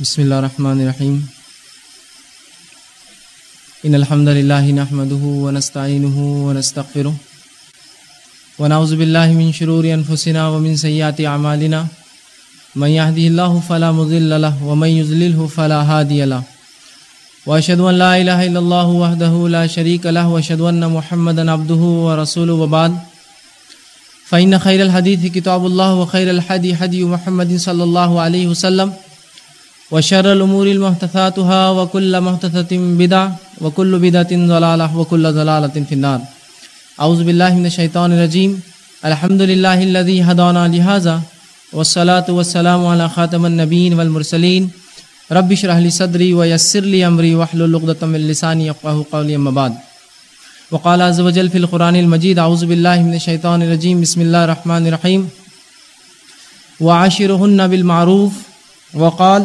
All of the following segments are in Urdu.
بسم الله الرحمن الرحيم إن الحمد لله نحمده ونستعينه ونستغفره ونعوذ بالله من شرور أنفسنا ومن سيئات أعمالنا من يهده الله فلا مضل له ومن يضلله فلا هادي له۔ وأشهد أن لا إله إلا الله وحده لا شريك له وأشهد أن محمدا عبده ورسوله وبعد۔ فإن خير الحديث كتاب الله وخير الحدي حدي محمد صلى الله عليه وسلم۔ وشر الأمور المحدثاتها وكل محدثة بدعة وكل بدعة ضلالة وكل ضلالة في النار. أعوذ بالله من الشيطان الرجيم. الحمد لله الذي هدانا لهذا والصلاة والسلام على خاتم النبيين والمرسلين. رب اشرح لي صدري ويسر لي أمري واحلل عقدة من لساني يفقهوا قولي أما بعد. وقال عز وجل في القرآن المجيد أعوذ بالله من الشيطان الرجيم. بسم الله الرحمن الرحيم. وعاشرهن بالمعروف. وقال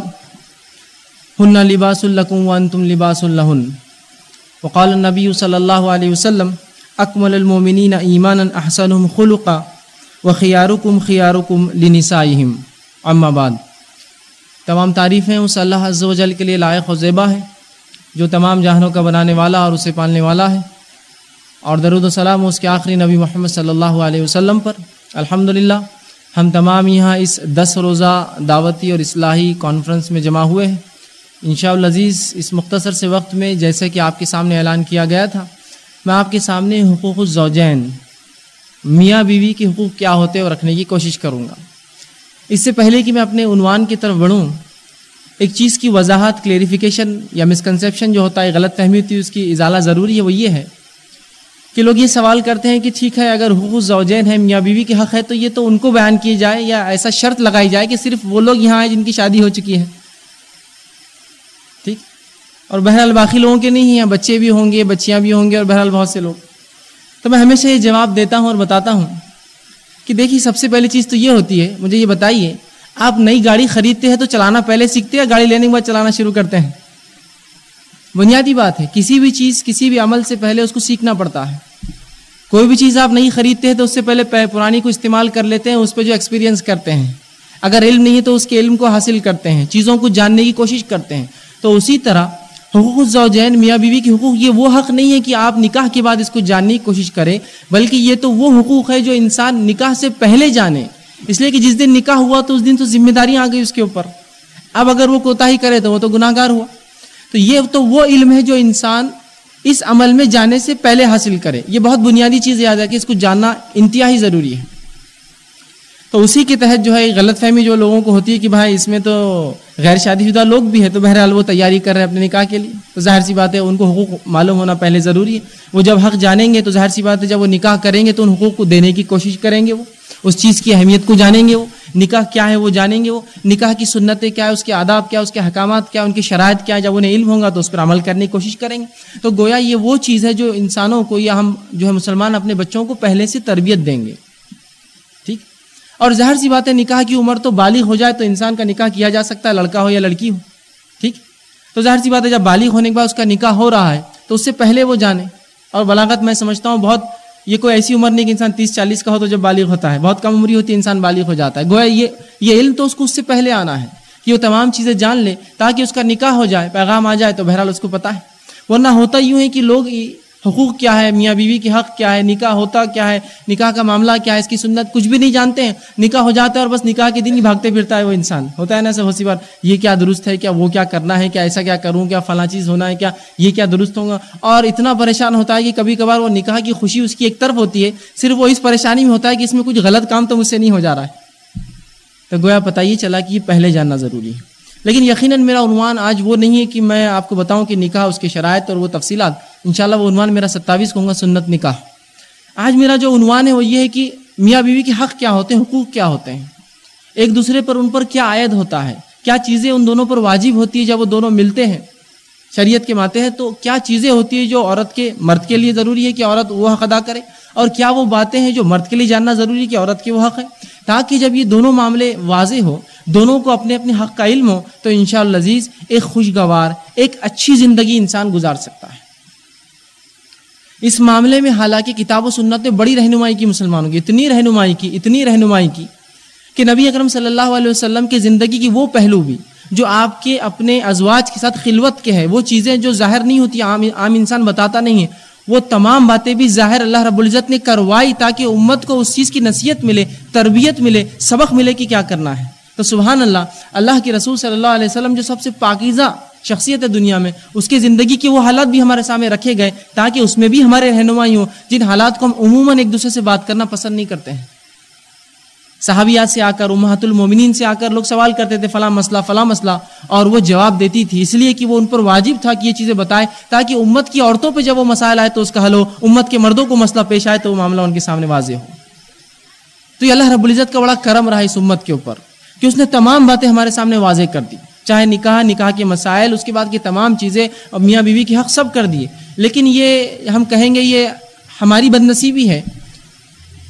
هن لباس لكم وأنتم لباس لهن. وقال النبي صلى الله عليه وسلم، أكمل المؤمنين إيمانا أحسنهم خلقا وخياركم خياركم لنسائهم. أما بعد، تمام تعریفیں اس اللہ عز و جل کے لیے لائق و زیبا ہے جو تمام جہانوں کا بنانے والا اور اسے پالنے والا ہے۔ اور درود و سلام اس کے آخری نبی محمد صلی اللہ علیہ وسلم پر۔ الحمدللہ، ہم تمام یہاں اس دس روزہ دعوتی اور اصلاحی کانفرنس میں جمع ہوئے ہیں۔ انشاء العزیز اس مختصر سے وقت میں جیسے کہ آپ کے سامنے اعلان کیا گیا تھا، میں آپ کے سامنے حقوق الزوجین، میاں بیوی کے حقوق کیا ہوتے اور رکھنے کی کوشش کروں گا۔ اس سے پہلے کہ میں اپنے عنوان کی طرف بڑھوں، ایک چیز کی وضاحت کلیریفیکیشن یا مسکنسیپشن جو ہوتا ہے، غلط فہمی ہوتی ہے، اس کی ازالہ ضروری ہے، وہ یہ ہے کہ لوگ یہ سوال کرتے ہیں کہ ٹھیک ہے، اگر حقوق زوجین ہیں، میاں بیوی کے حق ہے، تو یہ تو ان کو بیان کیے جائے یا ایسا شرط لگائی جائے کہ صرف وہ لوگ یہاں ہیں جن کی شادی ہو چکی ہے۔ اور بہرحال باقی لوگوں کے نہیں ہیں، بچے بھی ہوں گے، بچیاں بھی ہوں گے، اور بہرحال بہت سے لوگ۔ تو میں ہمیشہ یہ جواب دیتا ہوں اور بتاتا ہوں کہ دیکھیے، سب سے پہلی چیز تو یہ ہوتی ہے، مجھے یہ بتائیے، آپ نئی گاڑی خریدتے ہیں تو چلانا پہلے سیکھتے ہیں گاڑی لینے کے بعد چلانا شروع کرتے ہیں؟ بنیادی بات ہے، کسی بھی چیز، کسی بھی عمل سے پہلے اس کو سیکھنا پڑتا ہے۔ کوئی بھی چیز آپ نہیں خریدتے ہیں تو اس سے پہلے پرانی کو استعمال کر لیتے ہیں، اس پہ جو ایکسپیرینس کرتے ہیں۔ اگر علم نہیں ہے تو اس کے علم کو حاصل کرتے ہیں، چیزوں کو جاننے کی کوشش کرتے ہیں۔ تو اسی طرح حقوق الزوجین میاں بیوی کے حقوق، یہ وہ حق نہیں ہے کہ آپ نکاح کے بعد اس کو جاننے کی کوشش کریں، بلکہ یہ تو وہ حقوق ہے جو انسان نکاح سے پہلے جانے۔ اس لیے کہ جس دن نکاح ہوا تو اس دن تو ذمہ داریاں آ گئی اس کے اوپر۔ اب اگر وہ کوتا ہی کرے تو وہ تو گناہ گار ہوا۔ تو یہ تو وہ علم ہے جو انسان اس عمل میں جانے سے پہلے حاصل کرے۔ یہ بہت بنیادی چیز یاد ہے کہ اس کو جاننا انتہائی ضروری ہے۔ تو اسی کے تحت جو ہے غلط فہمی جو لوگوں کو ہوتی ہے کہ بھائی اس میں تو غیر شادی شدہ لوگ بھی ہیں، تو بہرحال وہ تیاری کر رہے ہیں اپنے نکاح کے لیے۔ تو ظاہر سی بات ہے، ان کو حقوق معلوم ہونا پہلے ضروری ہے۔ وہ جب حق جانیں گے تو ظاہر سی بات ہے، جب وہ نکاح کریں گے تو ان حقوق کو دینے کی کوشش کریں گے وہ۔ اس چیز کی اہمیت کو جانیں گے وہ۔ نکاح کیا ہے وہ جانیں گے وہ۔ نکاح کی سنتیں کیا ہے اس کے آداب کیا اس کے حکامات کیا ان کی شرائط کیا ہے جب انہیں علم ہوگا تو اس پر عمل کرنے کی کوشش کریں گے۔ تو گویا یہ وہ چیز ہے جو انسانوں کو یا ہم جو ہے مسلمان اپنے بچوں کو پہلے سے تربیت دیں گے۔ اور ظاہر سی بات ہے، نکاح کی عمر تو بالغ ہو جائے تو انسان کا نکاح کیا جا سکتا ہے، لڑکا ہو یا لڑکی ہو، ٹھیک؟ تو ظاہر سی بات ہے، جب بالغ ہونے کے بعد اس کا نکاح ہو رہا ہے، تو اس سے پہلے وہ جانے۔ اور بلاغت میں سمجھتا ہوں، بہت، یہ کوئی ایسی عمر نہیں کہ انسان تیس، چالیس کا ہو تو جب بالغ ہوتا ہے، بہت کم عمری ہوتی ہے، انسان بالغ ہو جاتا ہے۔ گویا یہ یہ علم تو اس کو اس سے پہلے آنا ہے کہ وہ تمام چیزیں جان لے تاکہ اس کا نکاح ہو جائے، پیغام آ جائے تو بہرحال اس کو پتہ ہے۔ ورنہ ہوتا یوں ہے کہ لوگ حقوق کیا ہے؟ میاں بیوی کی حق کیا ہے؟ نکاح ہوتا کیا ہے؟ نکاح کا معاملہ کیا ہے؟ اس کی سنت کچھ بھی نہیں جانتے ہیں۔ نکاح ہو جاتا ہے اور بس نکاح کے دن ہی بھاگتے پھرتا ہے وہ انسان۔ ہوتا ہے نا سب سی بار یہ کیا درست ہے؟ کیا وہ کیا کرنا ہے؟ کیا ایسا کیا کروں؟ کیا فلاں چیز ہونا ہے؟ کیا یہ کیا درست ہوگا اور اتنا پریشان ہوتا ہے کہ کبھی کبھار وہ نکاح کی خوشی اس کی ایک طرف ہوتی ہے۔ صرف وہ اس پریشانی میں ہوتا ہے کہ اس میں کچھ غلط کام تو مجھ سے نہیں ہو جا رہا ہے۔ تو گویا پتہ یہ چلا کہ یہ پہلے جاننا ضروری ہے۔ لیکن یقیناً میرا عنوان آج وہ نہیں ہے کہ میں آپ کو بتاؤں کہ نکاح اس کے شرائط اور وہ تفصیلات۔ انشاءاللہ وہ عنوان میرا ستاویس کہوں گا، سنت نکاح۔ آج میرا جو عنوان ہے وہ یہ ہے کہ میاں بیوی کے حق کیا ہوتے ہیں، حقوق کیا ہوتے ہیں؟ ایک دوسرے پر ان پر کیا عائد ہوتا ہے؟ کیا چیزیں ان دونوں پر واجب ہوتی ہے جب وہ دونوں ملتے ہیں؟ شریعت کے ماتے ہیں تو کیا چیزیں ہوتی ہیں جو عورت کے مرد کے لیے ضروری ہے کہ عورت وہ حق ادا کرے؟ اور کیا وہ باتیں ہیں جو مرد کے لیے جاننا ضروری ہے کہ عورت کے وہ حق ہے تاکہ جب یہ دونوں معاملے واضح ہو دونوں کو اپنے اپنے حق کا علم ہو، تو انشاءاللہ عزیز، ایک خوشگوار، ایک اچھی زندگی انسان گزار سکتا ہے۔ اس معاملے میں حالانکہ کتاب و سنت نے بڑی رہنمائی کی مسلمانوں کی، اتنی رہنمائی کی، اتنی رہنمائی کی کہ نبی اکرم صلی اللہ علیہ وسلم کی زندگی کی وہ پہلو بھی، جو آپ کے اپنے ازواج کے ساتھ خلوت کے ہے وہ چیزیں جو ظاہر نہیں ہوتی، عام عام انسان بتاتا نہیں ہے، وہ تمام باتیں بھی ظاہر اللہ رب العزت نے کروائی تاکہ امت کو اس چیز کی نصیحت ملے، تربیت ملے، سبق ملے کہ کیا کرنا ہے۔ تو سبحان اللہ اللہ کے رسول صلی اللہ علیہ وسلم جو سب سے پاکیزہ شخصیت ہے دنیا میں، اس کی زندگی کے وہ حالات بھی ہمارے سامنے رکھے گئے تاکہ اس میں بھی ہمارے رہنمائی ہوں، جن حالات کو ہم عموماً ایک دوسرے سے بات کرنا پسند نہیں کرتے ہیں۔ صحابیات سے آ کر، امہات المومنین سے آ کر لوگ سوال کرتے تھے، فلاں مسئلہ فلاں مسئلہ، اور وہ جواب دیتی تھی، اس لیے کہ وہ ان پر واجب تھا کہ یہ چیزیں بتائے تاکہ امت کی عورتوں پہ جب وہ مسائل آئے تو اس کا حل ہو، امت کے مردوں کو مسئلہ پیش آئے تو وہ معاملہ ان کے سامنے واضح ہو۔ تو یہ اللہ رب العزت کا بڑا کرم رہا اس امت کے اوپر، کہ اس نے تمام باتیں ہمارے سامنے واضح کر دی۔ چاہے نکاح نکاح کے مسائل، اس کے بعد کی تمام چیزیں اور میاں بیوی کے حق سب کر دیے۔ لیکن یہ ہم کہیں گے یہ ہماری بد نصیبی ہے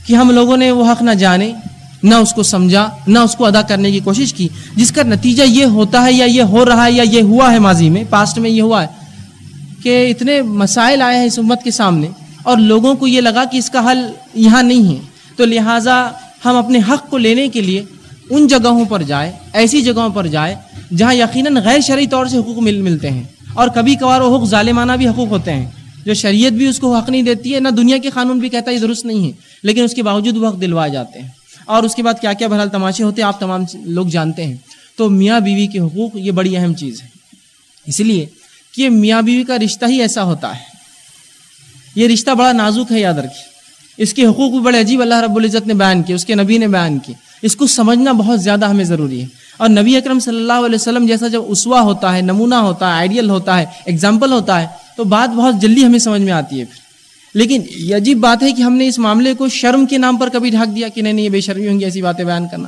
کہ ہم لوگوں نے وہ حق نہ جانے، نہ اس کو سمجھا، نہ اس کو ادا کرنے کی کوشش کی، جس کا نتیجہ یہ ہوتا ہے یا یہ ہو رہا ہے یا یہ ہوا ہے ماضی میں پاسٹ میں یہ ہوا ہے، کہ اتنے مسائل آئے ہیں اس امت کے سامنے اور لوگوں کو یہ لگا کہ اس کا حل یہاں نہیں ہے۔ تو لہٰذا ہم اپنے حق کو لینے کے لیے ان جگہوں پر جائے، ایسی جگہوں پر جائے جہاں یقیناً غیر شرعی طور سے حقوق مل ملتے ہیں۔ اور کبھی کبھار وہ حقوق ظالمانہ بھی حقوق ہوتے ہیں۔ جو شریعت بھی اس کو حق نہیں دیتی ہے، نہ دنیا کے قانون بھی کہتا ہے یہ درست نہیں ہے، لیکن اس کے باوجود وہ حق دلوائے جاتے ہیں۔ اور اس کے بعد کیا کیا بہرحال تماشے ہوتے ہیں، آپ تمام لوگ جانتے ہیں۔ تو میاں بیوی کے حقوق یہ بڑی اہم چیز ہے۔ اس لیے کہ میاں بیوی کا رشتہ ہی ایسا ہوتا ہے۔ یہ رشتہ بڑا نازک ہے، یاد رکھیے۔ اس کے حقوق بھی بڑے عجیب، اللہ رب العزت نے بیان کیے، اس کے نبی نے بیان کیے۔ اس کو سمجھنا بہت زیادہ ہمیں ضروری ہے۔ اور نبی اکرم صلی اللہ علیہ وسلم جیسا جب اسوا ہوتا ہے، نمونہ ہوتا ہے آئیڈیل ہوتا ہے اگزامپل ہوتا ہے، تو بات بہت جلدی ہمیں سمجھ میں آتی ہے پھر۔ لیکن یہ عجیب بات ہے کہ ہم نے اس معاملے کو شرم کے نام پر کبھی ڈھک دیا کہ نہیں نہیں، یہ بے شرمی ہوں گی، ایسی باتیں بیان کرنا۔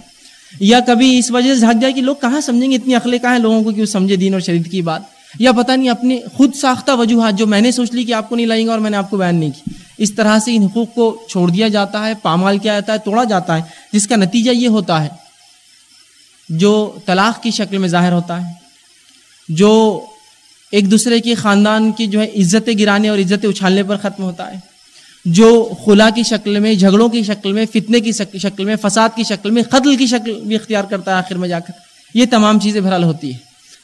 یا کبھی اس وجہ سے ڈھک دیا کہ لوگ کہاں سمجھیں گے اتنی عقلیں کہاں ہیں لوگوں کو کہ وہ سمجھے دین اور شرید کی بات۔ یا پتہ نہیں، اپنے خود ساختہ وجوہات جو میں نے سوچ لی کہ آپ کو نہیں لائیں گے اور میں نے آپ کو بیان نہیں کی۔ اس طرح سے ان حقوق کو چھوڑ دیا جاتا ہے، پامال کیا جاتا ہے، توڑا جاتا ہے۔ جس کا نتیجہ یہ ہوتا ہے، جو طلاق کی شکل میں ظاہر ہوتا ہے، جو ایک دوسرے کے خاندان کی جو ہے عزتیں گرانے اور عزتیں اچھالنے پر ختم ہوتا ہے، جو خلا کی شکل میں، جھگڑوں کی شکل میں، فتنے کی شکل میں، فساد کی شکل میں، قتل کی شکل بھی اختیار کرتا ہے آخر میں جا کر۔ یہ تمام چیزیں بہرحال ہوتی ہے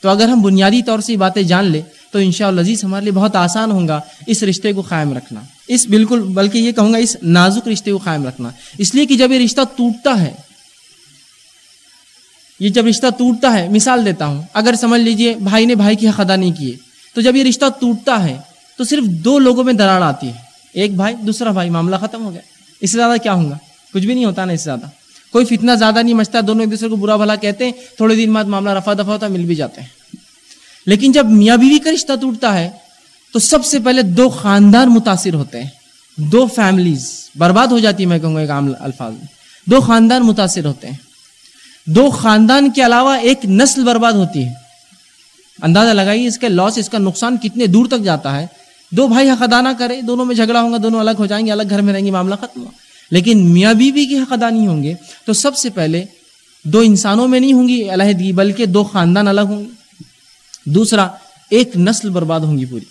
تو اگر ہم بنیادی طور سے یہ باتیں جان لیں تو ان شاء اللہ عزیز ہمارے لیے بہت آسان ہوگا اس رشتے کو قائم رکھنا۔ اس بالکل بلکہ یہ کہوں گا اس نازک رشتے کو قائم رکھنا۔ اس لیے کہ جب یہ رشتہ ٹوٹتا ہے، یہ جب رشتہ ٹوٹتا ہے، مثال دیتا ہوں، اگر سمجھ لیجیے بھائی نے بھائی کی حق ادا نہیں کیے تو جب یہ رشتہ ٹوٹتا ہے، تو صرف دو لوگوں میں دراڑ آتی ہے۔ ایک بھائی، دوسرا بھائی، معاملہ ختم ہو گیا۔ اس سے زیادہ کیا ہوگا کچھ بھی نہیں ہوتا نا اس سے زیادہ۔ کوئی فتنہ زیادہ نہیں مچتا دونوں ایک دوسرے کو برا بھلا کہتے ہیں، تھوڑے دن بعد معاملہ رفا دفا ہوتا مل بھی جاتے ہیں۔ لیکن جب میاں بیوی کا رشتہ ٹوٹتا ہے، تو سب سے پہلے دو خاندان متاثر ہوتے ہیں۔ دو فیملیز برباد ہو جاتی ہے میں کہوں گا ایک عام الفاظ میں۔ دو خاندان متاثر ہوتے ہیں۔ دو خاندان کے علاوہ ایک نسل برباد ہوتی ہے۔ اندازہ لگائیے اس کا لاس اس کا نقصان کتنے دور تک جاتا ہے۔ دو بھائی حق ادا نہ کرے دونوں میں جھگڑا ہوگا، دونوں الگ ہو جائیں گے، الگ گھر میں رہیں گے، معاملہ ختم ہوا لیکن میاں بیوی کی حق ادا نہیں ہوں گے، تو سب سے پہلے دو انسانوں میں نہیں ہوں گی، علیحدگی، بلکہ دو خاندان الگ ہوں گے۔ دوسرا، ایک نسل برباد ہوں گی پوری۔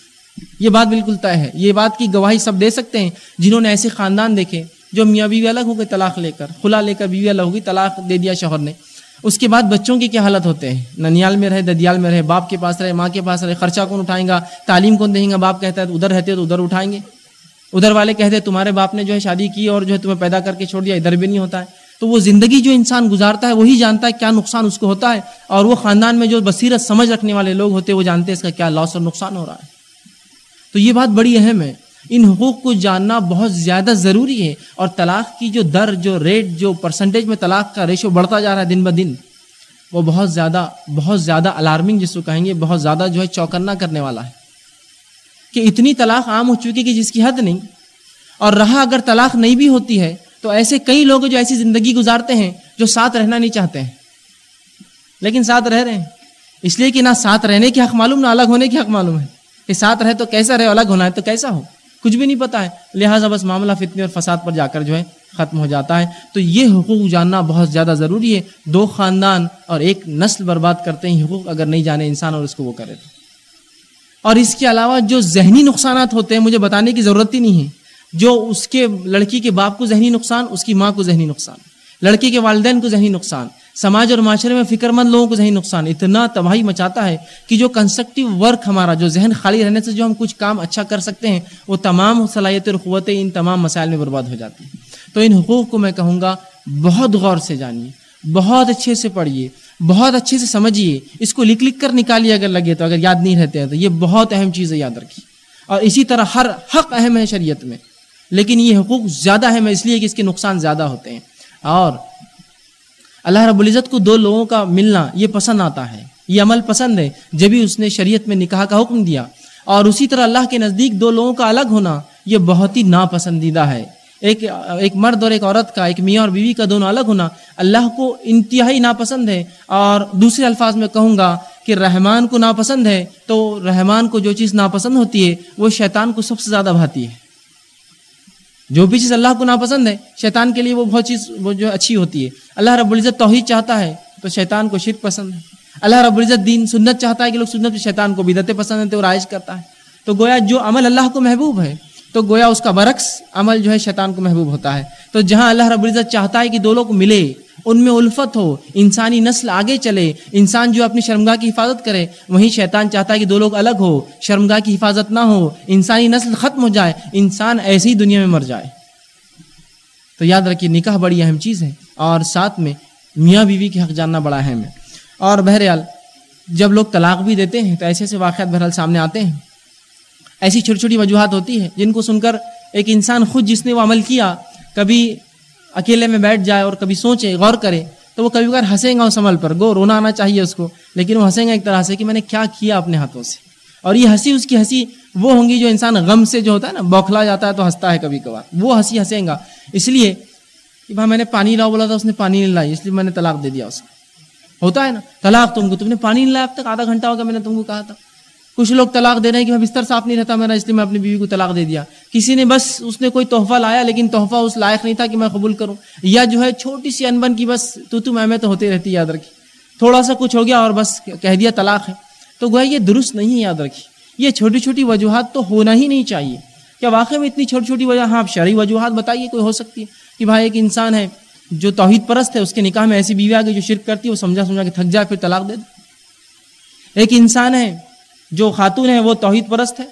یہ بات بالکل طے ہے۔ یہ بات کی گواہی سب دے سکتے ہیں جنہوں نے ایسے خاندان دیکھے جو میاں بیوی الگ ہو گئے طلاق لے کر، خلا لے کر بیوی الگ ہوگی طلاق دے دیا شوہر نے۔ اس کے بعد بچوں کی کیا حالت ہوتے ہیں؟ ننیال میں رہے، ددیال میں رہے، باپ کے پاس رہے، ماں کے پاس رہے، خرچہ کون اٹھائیں گا؟ تعلیم کون دیں گا؟ باپ کہتا ہے ادھر رہتے تو ادھر اٹھائیں گے۔ ادھر والے کہتے تمہارے باپ نے جو ہے شادی کی اور جو ہے تمہیں پیدا کر کے چھوڑ دیا، ادھر بھی نہیں ہوتا ہے۔ تو وہ زندگی جو انسان گزارتا ہے وہی جانتا ہے کیا نقصان اس کو ہوتا ہے اور وہ خاندان میں جو بصیرت سمجھ رکھنے والے لوگ ہوتے ہیں، وہ جانتے ہیں اس کا کیا لاس اور نقصان ہو رہا ہے۔ تو یہ بات بڑی اہم ہے۔ ان حقوق کو جاننا بہت زیادہ ضروری ہے اور طلاق کی جو در، جو ریٹ جو پرسنٹیج میں طلاق کا ریشو بڑھتا جا رہا ہے دن بدن وہ بہت زیادہ بہت زیادہ الارمنگ جس کو کہیں گے، بہت زیادہ جو ہے چوکنا کرنے والا ہے۔ کہ اتنی طلاق عام ہو چکی کہ جس کی حد نہیں۔ اور رہا اگر طلاق نہیں بھی ہوتی ہے تو ایسے کئی لوگ جو ایسی زندگی گزارتے ہیں جو ساتھ رہنا نہیں چاہتے ہیں۔ لیکن ساتھ رہ رہے ہیں۔ اس لیے کہ نہ ساتھ رہنے کے حق معلوم، نہ الگ ہونے کے حق معلوم ہے کہ ساتھ رہے تو کیسا رہے، الگ ہونا ہے تو کیسا ہو؟ کچھ بھی نہیں پتا ہے۔ لہٰذا بس معاملہ فتنے اور فساد پر جا کر جو ہے ختم ہو جاتا ہے۔ تو یہ حقوق جاننا بہت زیادہ ضروری ہے۔ دو خاندان اور ایک نسل برباد کرتے ہیں۔ حقوق اگر نہیں جانے انسان اور اس کو وہ کرے تو۔ اور اس کے علاوہ جو ذہنی نقصانات ہوتے ہیں، مجھے بتانے کی ضرورت ہی نہیں ہے۔ جو اس کے لڑکی کے باپ کو ذہنی نقصان، اس کی ماں کو ذہنی نقصان۔ لڑکی کے والدین کو ذہنی نقصان۔ سماج اور معاشرے میں فکر مند لوگوں کو ذہنی نقصان۔ اتنا تباہی مچاتا ہے کہ جو کنسٹرکٹیو ورک ہمارا، جو ذہن خالی رہنے سے جو ہم کچھ کام اچھا کر سکتے ہیں، وہ تمام صلاحیت اور قوتیں ان تمام مسائل میں برباد ہو جاتی ہیں۔ تو ان حقوق کو میں کہوں گا، بہت غور سے جانیے، بہت اچھے سے پڑھیے، بہت اچھے سے سمجھیے۔ اس کو لکھ لکھ کر نکالیے اگر لگے تو، اگر یاد نہیں رہتے ہیں تو۔ یہ بہت اہم چیز ہے یاد رکھیے۔ اور اسی طرح ہر حق اہم ہے شریعت میں۔ لیکن یہ حقوق زیادہ اہم ہے اس لیے کہ اس کے نقصان زیادہ ہوتے ہیں۔ اور اللہ رب العزت کو دو لوگوں کا ملنا یہ پسند آتا ہے۔ یہ عمل پسند ہے۔ جبھی اس نے شریعت میں نکاح کا حکم دیا اور اسی طرح اللہ کے نزدیک دو لوگوں کا الگ ہونا، یہ بہت ہی ناپسندیدہ ہے۔ ایک ایک مرد اور ایک عورت کا، ایک میاں اور بیوی کا دونوں الگ ہونا اللہ کو انتہائی ناپسند ہے۔ اور دوسرے الفاظ میں کہوں گا کہ رحمان کو ناپسند ہے تو رحمان کو جو چیز ناپسند ہوتی ہے، وہ شیطان کو سب سے زیادہ بھاتی ہے۔ جو بھی چیز اللہ کو ناپسند ہے، شیطان کے لیے وہ بہت چیز، وہ جو اچھی ہوتی ہے۔ اللہ رب العزت توحید چاہتا ہے تو شیطان کو شرک پسند ہے۔ اللہ رب العزت دین، سنت چاہتا ہے کہ لوگ سنت شیطان کو بدتیں پسند ہیں تو رائج کرتا ہے۔ تو گویا جو عمل اللہ کو محبوب ہے، تو گویا اس کا برعکس عمل جو ہے شیطان کو محبوب ہوتا ہے۔ تو جہاں اللہ رب العزت چاہتا ہے کہ دو لوگ ملے ان میں الفت ہو، انسانی نسل آگے چلے، انسان جو اپنی شرمگاہ کی حفاظت کرے، وہیں شیطان چاہتا ہے کہ دو لوگ الگ ہو، شرمگاہ کی حفاظت نہ ہو، انسانی نسل ختم ہو جائے، انسان ایسی ہی دنیا میں مر جائے۔ تو یاد رکھیے، نکاح بڑی اہم چیز ہے، اور ساتھ میں میاں بیوی کے حق جاننا بڑا اہم ہے۔ اور بہرحال، جب لوگ طلاق بھی دیتے ہیں، تو ایسے ایسے واقعات بہرحال سامنے آتے ہیں۔ ایسی چھوٹی چھوٹی وجوہات ہوتی ہیں، جن کو سن کر ایک انسان خود جس نے وہ عمل کیا، کبھی اکیلے میں بیٹھ جائے اور کبھی سوچے، غور کرے، تو وہ کبھی بار ہنسے گا اس عمل پر۔ گو، رونا آنا چاہیے اس کو، لیکن وہ ہنسیں گا ایک طرح سے کہ میں نے کیا کیا اپنے ہاتھوں سے۔ اور یہ ہنسی، اس کی ہنسی وہ ہوں گی جو انسان غم سے جو ہوتا ہے نا، بوکھلا جاتا ہے تو ہنستا ہے کبھی کبھار۔ وہ ہنسی ہنسیں گا۔ اس لیے کہ بھائی میں نے پانی لاؤ بولا تھا، اس نے پانی نہیں لائی، اس لیے میں نے طلاق دے دیا اس کو۔ ہوتا ہے نا، طلاق تم کو، تم نے پانی نہیں لایا اب تک، آدھا گھنٹہ ہوگا میں نے تم کو کہا تھا۔ کچھ لوگ طلاق دے رہے ہیں کہ میں بستر صاف نہیں رہتا میرا اس لیے میں اپنی بیوی کو طلاق دے دیا۔ کسی نے بس اس نے کوئی تحفہ لایا، لیکن تحفہ اس لائق نہیں تھا کہ میں قبول کروں۔ یا جو ہے چھوٹی سی انبن کی بس تو تو میں میں تو ہوتی رہتی، یاد رکھی۔ تھوڑا سا کچھ ہو گیا اور بس کہہ دیا طلاق ہے۔ تو گویا یہ درست نہیں ہے، یاد رکھی۔ یہ چھوٹی چھوٹی وجوہات تو ہونا ہی نہیں چاہیے۔ کیا واقعی میں اتنی چھوٹی چھوٹی وجہ ہاں آپ شرعی وجوہات بتائیے، کوئی ہو سکتی ہے کہ بھائی ایک انسان ہے جو توحید پرست ہے، اس کے نکاح میں ایسی بیوی آ گئی جو شرک کرتی ہے، وہ سمجھا سمجھا کے تھک جائے، پھر طلاق دے دے۔ ایک انسان ہے جو خاتون ہے وہ توحید پرست ہے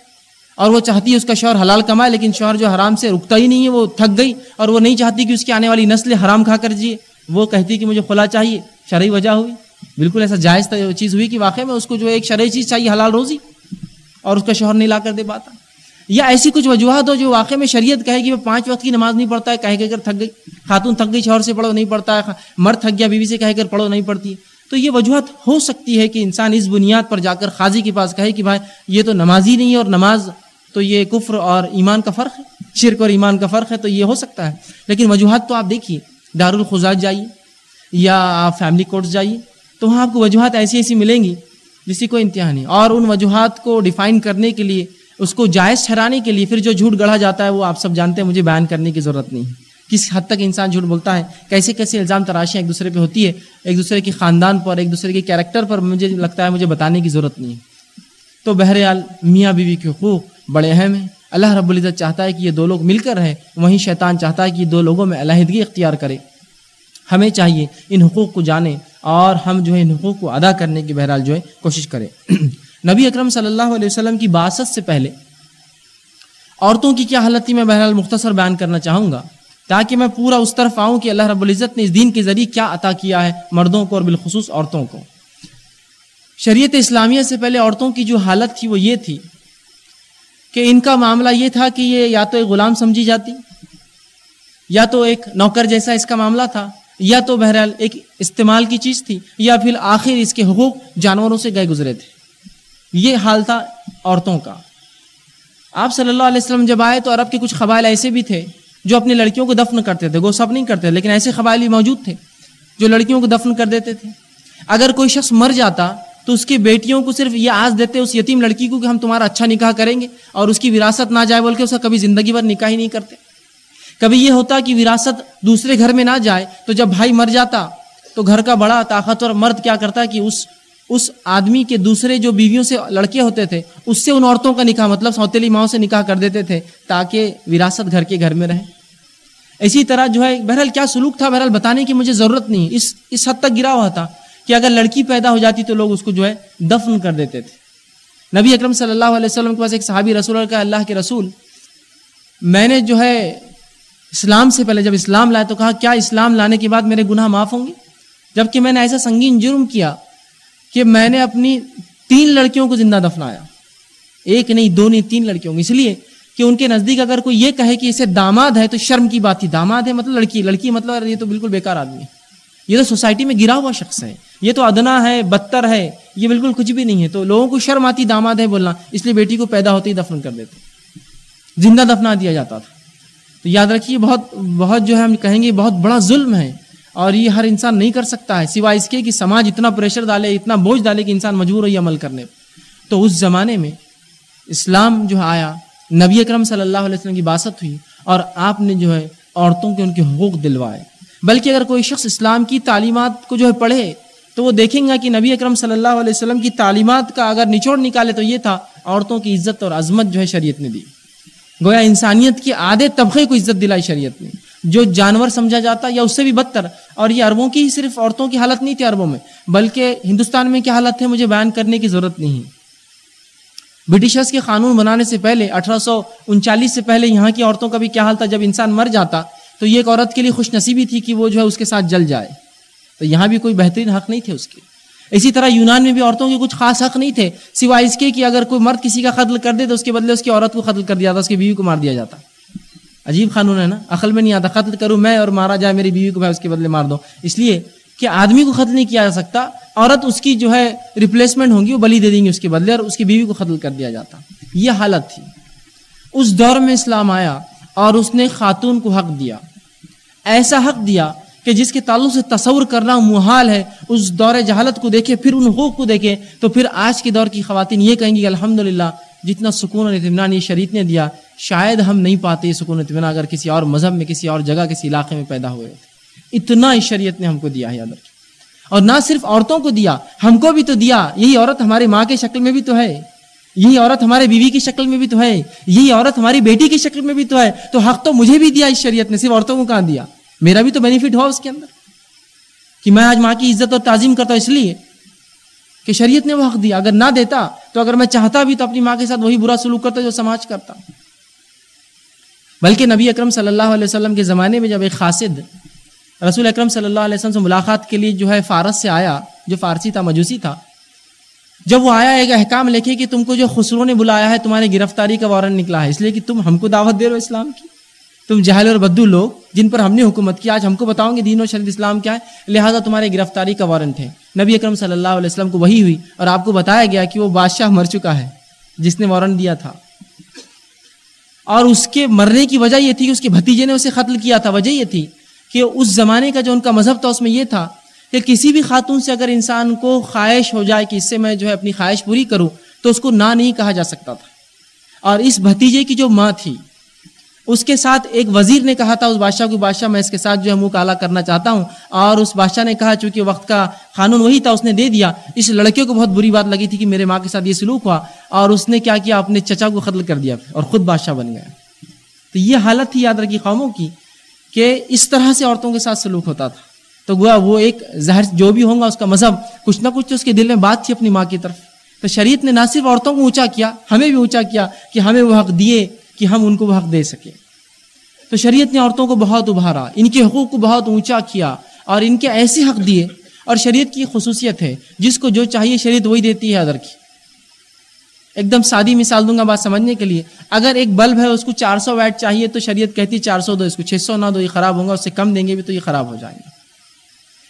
اور وہ چاہتی ہے اس کا شوہر حلال کمائے، لیکن شوہر جو حرام سے رکتا ہی نہیں ہے، وہ تھک گئی اور وہ نہیں چاہتی کہ اس کی آنے والی نسل حرام کھا کر جیے۔ وہ کہتی کہ مجھے خلا چاہیے، شرعی وجہ ہوئی۔ بالکل ایسا جائز چیز ہوئی کہ واقعی میں اس کو جو ایک شرعی چیز چاہیے، حلال روزی، اور اس کا شوہر نہیں لا کر دے پاتا۔ یا ایسی کچھ وجوہات ہو جو واقعی میں شریعت کہے کہ وہ پانچ وقت کی نماز نہیں پڑھتا ہے کہہ کہ تھک گئی، خاتون تھک گئی، شوہر سے پڑھو نہیں پڑھتا ہے مرد تھک گیا، بیوی سے کہہ کر پڑھو نہیں پڑتی تو یہ وجوہات ہو سکتی ہے کہ انسان اس بنیاد پر جا کر خاضی کے پاس کہے کہ بھائی، یہ تو نماز ہی نہیں ہے اور نماز تو یہ کفر اور ایمان کا فرق ہے، شرک اور ایمان کا فرق ہے، تو یہ ہو سکتا ہے۔ لیکن وجوہات تو آپ دیکھیے دارالخوات جائیے یا آپ فیملی کورٹس جائیے، تو وہاں آپ کو وجوہات ایسی ایسی ملیں گی جس کی کوئی انتہا نہیں۔ اور ان وجوہات کو ڈیفائن کرنے کے لیے، اس کو جائز ٹھہرانے کے لیے پھر جو جھوٹ گڑھا جاتا ہے، وہ آپ سب جانتے ہیں، مجھے بیان کرنے کی ضرورت نہیں۔ ہے کس حد تک انسان جھوٹ بولتا ہے، کیسے کیسے الزام تراشیاں ایک دوسرے پہ ہوتی ہے، ایک دوسرے کے خاندان پر، ایک دوسرے کے کیریکٹر پر مجھے لگتا ہے مجھے بتانے کی ضرورت نہیں۔ ہے تو بہرحال میاں بیوی کے حقوق بڑے اہم ہیں۔ اللہ رب العزت چاہتا ہے کہ یہ دو لوگ مل کر رہیں، وہیں شیطان چاہتا ہے کہ یہ دو لوگوں میں علیحدگی اختیار کرے۔ ہمیں چاہیے ان حقوق کو جانیں اور ہم جو ہے ان حقوق کو ادا کرنے کی بہرحال جو ہے کوشش کریں۔ نبی اکرم صلی اللہ علیہ وسلم کی باست سے پہلے، عورتوں کی کیا حالت تھی میں بہرحال مختصر بیان کرنا چاہوں گا۔ تاکہ میں پورا اس طرف آؤں کہ اللہ رب العزت نے اس دین کے ذریعے کیا عطا کیا ہے مردوں کو اور بالخصوص عورتوں کو۔ شریعت اسلامیہ سے پہلے عورتوں کی جو حالت تھی وہ یہ تھی کہ ان کا معاملہ یہ تھا کہ یہ یا تو ایک غلام سمجھی جاتی، یا تو ایک نوکر جیسا اس کا معاملہ تھا، یا تو بہرحال ایک استعمال کی چیز تھی، یا پھر آخر اس کے حقوق جانوروں سے گئے گزرے تھے۔ یہ حال تھا عورتوں کا۔ آپ صلی اللہ علیہ وسلم جب آئے تو عرب کے کچھ قبائل ایسے بھی تھے جو اپنی لڑکیوں کو دفن کرتے تھے وہ سب نہیں کرتے لیکن ایسے قبائل بھی موجود تھے جو لڑکیوں کو دفن کر دیتے تھے۔ اگر کوئی شخص مر جاتا تو اس کی بیٹیوں کو صرف یہ آس دیتے، اس یتیم لڑکی کو کہ ہم تمہارا اچھا نکاح کریں گے اور اس کی وراثت نہ جائے بول کے اس کا کبھی زندگی بھر نکاح ہی نہیں کرتے۔ کبھی یہ ہوتا کہ وراثت دوسرے گھر میں نہ جائے تو جب بھائی مر جاتا تو گھر کا بڑا طاقتور مرد کیا کرتا کہ اس اس آدمی کے دوسرے جو بیویوں سے لڑکے ہوتے تھے، اس سے ان عورتوں کا نکاح مطلب سوتیلی ماؤں سے نکاح کر دیتے تھے تاکہ وراثت گھر کے گھر میں رہے۔ اسی طرح جو ہے، بہرحال کیا سلوک تھا؟ بہرحال بتانے کی مجھے ضرورت نہیں۔ اس اس حد تک گرا ہوا تھا کہ اگر لڑکی پیدا ہو جاتی تو لوگ اس کو جو ہے دفن کر دیتے تھے۔ نبی اکرم صلی اللہ علیہ وسلم کے پاس ایک صحابی رسول کا اللہ کے رسول۔ میں نے جو ہے، اسلام سے پہلے جب اسلام لایا تو کہا، کیا اسلام لانے کے بعد میرے گناہ معاف ہوں گے؟ جبکہ میں نے ایسا سنگین جرم کیا کہ میں نے اپنی تین لڑکیوں کو زندہ دفنایا۔ ایک نہیں، دو نہیں، تین لڑکیوں کو۔ اس لیے کہ ان کے نزدیک اگر کوئی یہ کہے کہ اسے داماد ہے تو شرم کی بات تھی۔ داماد ہے مطلب لڑکی لڑکی مطلب یہ تو بالکل بیکار آدمی ہے۔ یہ تو سوسائٹی میں گرا ہوا شخص ہے۔ یہ تو ادنا ہے، بدتر ہے، یہ بالکل کچھ بھی نہیں ہے۔ تو لوگوں کو شرم آتی، داماد ہے بولنا۔ اس لیے بیٹی کو پیدا ہوتے ہی دفن کر دیتے۔ زندہ دفنا دیا جاتا تھا۔ تو یاد رکھیے، بہت بہت جو ہے ہم کہیں گے، بہت بڑا ظلم ہے۔ اور یہ ہر انسان نہیں کر سکتا ہے، سوائے اس کے کہ سماج اتنا پریشر ڈالے، اتنا بوجھ ڈالے کہ انسان مجبور ہو یہ عمل کرنے تو اس زمانے میں اسلام جو آیا، نبی اکرم صلی اللہ علیہ وسلم کی باست ہوئی اور آپ نے جو ہے عورتوں کے ان کے حقوق دلوائے۔ بلکہ اگر کوئی شخص اسلام کی تعلیمات کو جو ہے پڑھے، تو وہ دیکھیں گا کہ نبی اکرم صلی اللہ علیہ وسلم کی تعلیمات کا اگر نچوڑ نکالے تو یہ تھا، عورتوں کی عزت اور عظمت جو ہے شریعت نے دی۔ گویا انسانیت کے آدھے طبقے کو عزت دلائی شریعت نے۔ جو جانور سمجھا جاتا یا اس سے بھی بدتر۔ اور یہ عربوں کی ہی صرف عورتوں کی حالت نہیں تھی عربوں میں، بلکہ ہندوستان میں کیا حالت ہے مجھے بیان کرنے کی ضرورت نہیں۔ برٹشرز کے قانون بنانے سے پہلے، اٹھارہ سو انچالیس سے پہلے یہاں کی عورتوں کا بھی کیا حال تھا؟ جب انسان مر جاتا، تو یہ ایک عورت کے لیے خوش نصیبی تھی کہ وہ جو ہے اس کے ساتھ جل جائے۔ تو یہاں بھی کوئی بہترین حق نہیں تھے اس کے۔ اسی طرح یونان میں بھی عورتوں کے کچھ خاص حق نہیں تھے، سوائے اس کے کہ اگر کوئی مرد کسی کا قتل کر دے، تو اس کے بدلے اس کی عورت کو قتل کر دیا جاتا، اس کی بیوی کو مار دیا جاتا۔ عجیب قانون ہے نا؟ عقل میں نہیں آتا، قتل کروں میں اور مارا جائے میری بیوی کو میں اس کے بدلے مار دوں۔ اس لیے کہ آدمی کو قتل نہیں کیا جا سکتا، عورت اس کی جو ہے ریپلیسمنٹ ہوں گی، وہ بلی دے دیں گے اس کے بدلے اور اس کی بیوی کو قتل کر دیا جاتا۔ یہ حالت تھی۔ اس دور میں اسلام آیا اور اس نے خاتون کو حق دیا۔ ایسا حق دیا کہ جس کے تعلق سے تصور کرنا محال ہے۔ اس دور جہالت کو دیکھے، پھر ان حقوق کو دیکھے۔ تو پھر آج کے دور کی خواتین یہ کہیں گی کہ الحمد جتنا سکون اور اطمینان یہ شریعت نے دیا شاید ہم نہیں پاتے یہ سکون اطمینان اگر کسی اور مذہب میں، کسی اور جگہ، کسی علاقے میں پیدا ہوئے۔ تھے اتنا اس شریعت نے ہم کو دیا ہے، یاد رکھیں اور نہ صرف عورتوں کو دیا، ہم کو بھی تو دیا۔ یہی عورت ہماری ماں کے شکل میں بھی تو ہے۔ یہی عورت ہمارے بیوی کی شکل میں بھی تو ہے۔ یہی عورت ہماری بیٹی کی شکل میں بھی تو ہے۔ تو حق تو مجھے بھی دیا اس شریعت نے، صرف عورتوں کو کہاں دیا؟ میرا بھی تو بینیفٹ ہوا اس کے اندر۔ کہ میں آج ماں کی عزت اور تعظیم کرتا ہوں اس لیے کہ شریعت نے وہ حق دیا۔ اگر نہ دیتا تو اگر میں چاہتا بھی تو اپنی ماں کے ساتھ وہی برا سلوک کرتا جو سماج کرتا۔ بلکہ نبی اکرم صلی اللہ علیہ وسلم کے زمانے میں جب ایک خاصد رسول اکرم صلی اللہ علیہ وسلم سے ملاقات کے لیے جو ہے فارس سے آیا، جو فارسی تھا، مجوسی تھا، جب وہ آیا ایک احکام لکھے کہ تم کو جو خسرو نے بلایا ہے، تمہاری گرفتاری کا وارنٹ نکلا ہے، اس لیے کہ تم ہم کو دعوت دے رہے ہو اسلام کی۔ تم جہل اور بدو لوگ، جن پر ہم نے حکومت کیا آج ہم کو بتاؤں گے دین و شرد اسلام کیا ہے۔ لہٰذا تمہاری گرفتاری کا وارنٹ ہے نبی اکرم صلی اللہ علیہ وسلم کو وہی ہوئی اور آپ کو بتایا گیا کہ وہ بادشاہ مر چکا ہے، جس نے وارنٹ دیا تھا۔ اور اس کے مرنے کی وجہ یہ تھی کہ اس کے بھتیجے نے اسے قتل کیا تھا۔ وجہ یہ تھی کہ اس زمانے کا جو ان کا مذہب تھا، اس میں یہ تھا کہ کسی بھی خاتون سے اگر انسان کو خواہش ہو جائے کہ اس سے میں جو ہے اپنی خواہش پوری کروں، تو اس کو نہ نہیں کہا جا سکتا تھا۔ اور اس بھتیجے کی جو ماں تھی اس کے ساتھ ایک وزیر نے کہا تھا، اس بادشاہ کو، بادشاہ، میں اس کے ساتھ جو ہے منہ کالا کرنا چاہتا ہوں۔ اور اس بادشاہ نے کہا، چونکہ وقت کا قانون وہی تھا، اس نے دے دیا۔ اس لڑکے کو بہت بری بات لگی تھی کہ میرے ماں کے ساتھ یہ سلوک ہوا۔ اور اس نے کیا کیا؟ اپنے چچا کو قتل کر دیا اور خود بادشاہ بن گیا۔ تو یہ حالت تھی یاد رکھی قوموں کی کہ اس طرح سے عورتوں کے ساتھ سلوک ہوتا تھا۔ تو گویا وہ ایک زہر جو بھی ہوں گا، اس کا مذہب کچھ نہ کچھ تو اس کے دل میں بات تھی اپنی ماں کی طرف۔ تو شریعت نے نہ صرف عورتوں کو اونچا کیا، ہمیں بھی اونچا کیا کہ ہمیں وہ حق دیے۔ کہ ہم ان کو وہ حق دے سکیں۔ تو شریعت نے عورتوں کو بہت ابھارا، ان کے حقوق کو بہت اونچا کیا اور ان کے ایسے حق دیے۔ اور شریعت کی خصوصیت ہے، جس کو جو چاہیے شریعت وہی دیتی ہے ادر کی۔ ایک دم سادی مثال دوں گا بات سمجھنے کے لیے۔ اگر ایک بلب ہے، اس کو چار سو ویٹ چاہیے تو شریعت کہتی ہے چار سو دو، اس کو چھ سو نہ دو، یہ خراب ہوگا اس سے کم دیں گے بھی تو یہ خراب ہو جائیں گے۔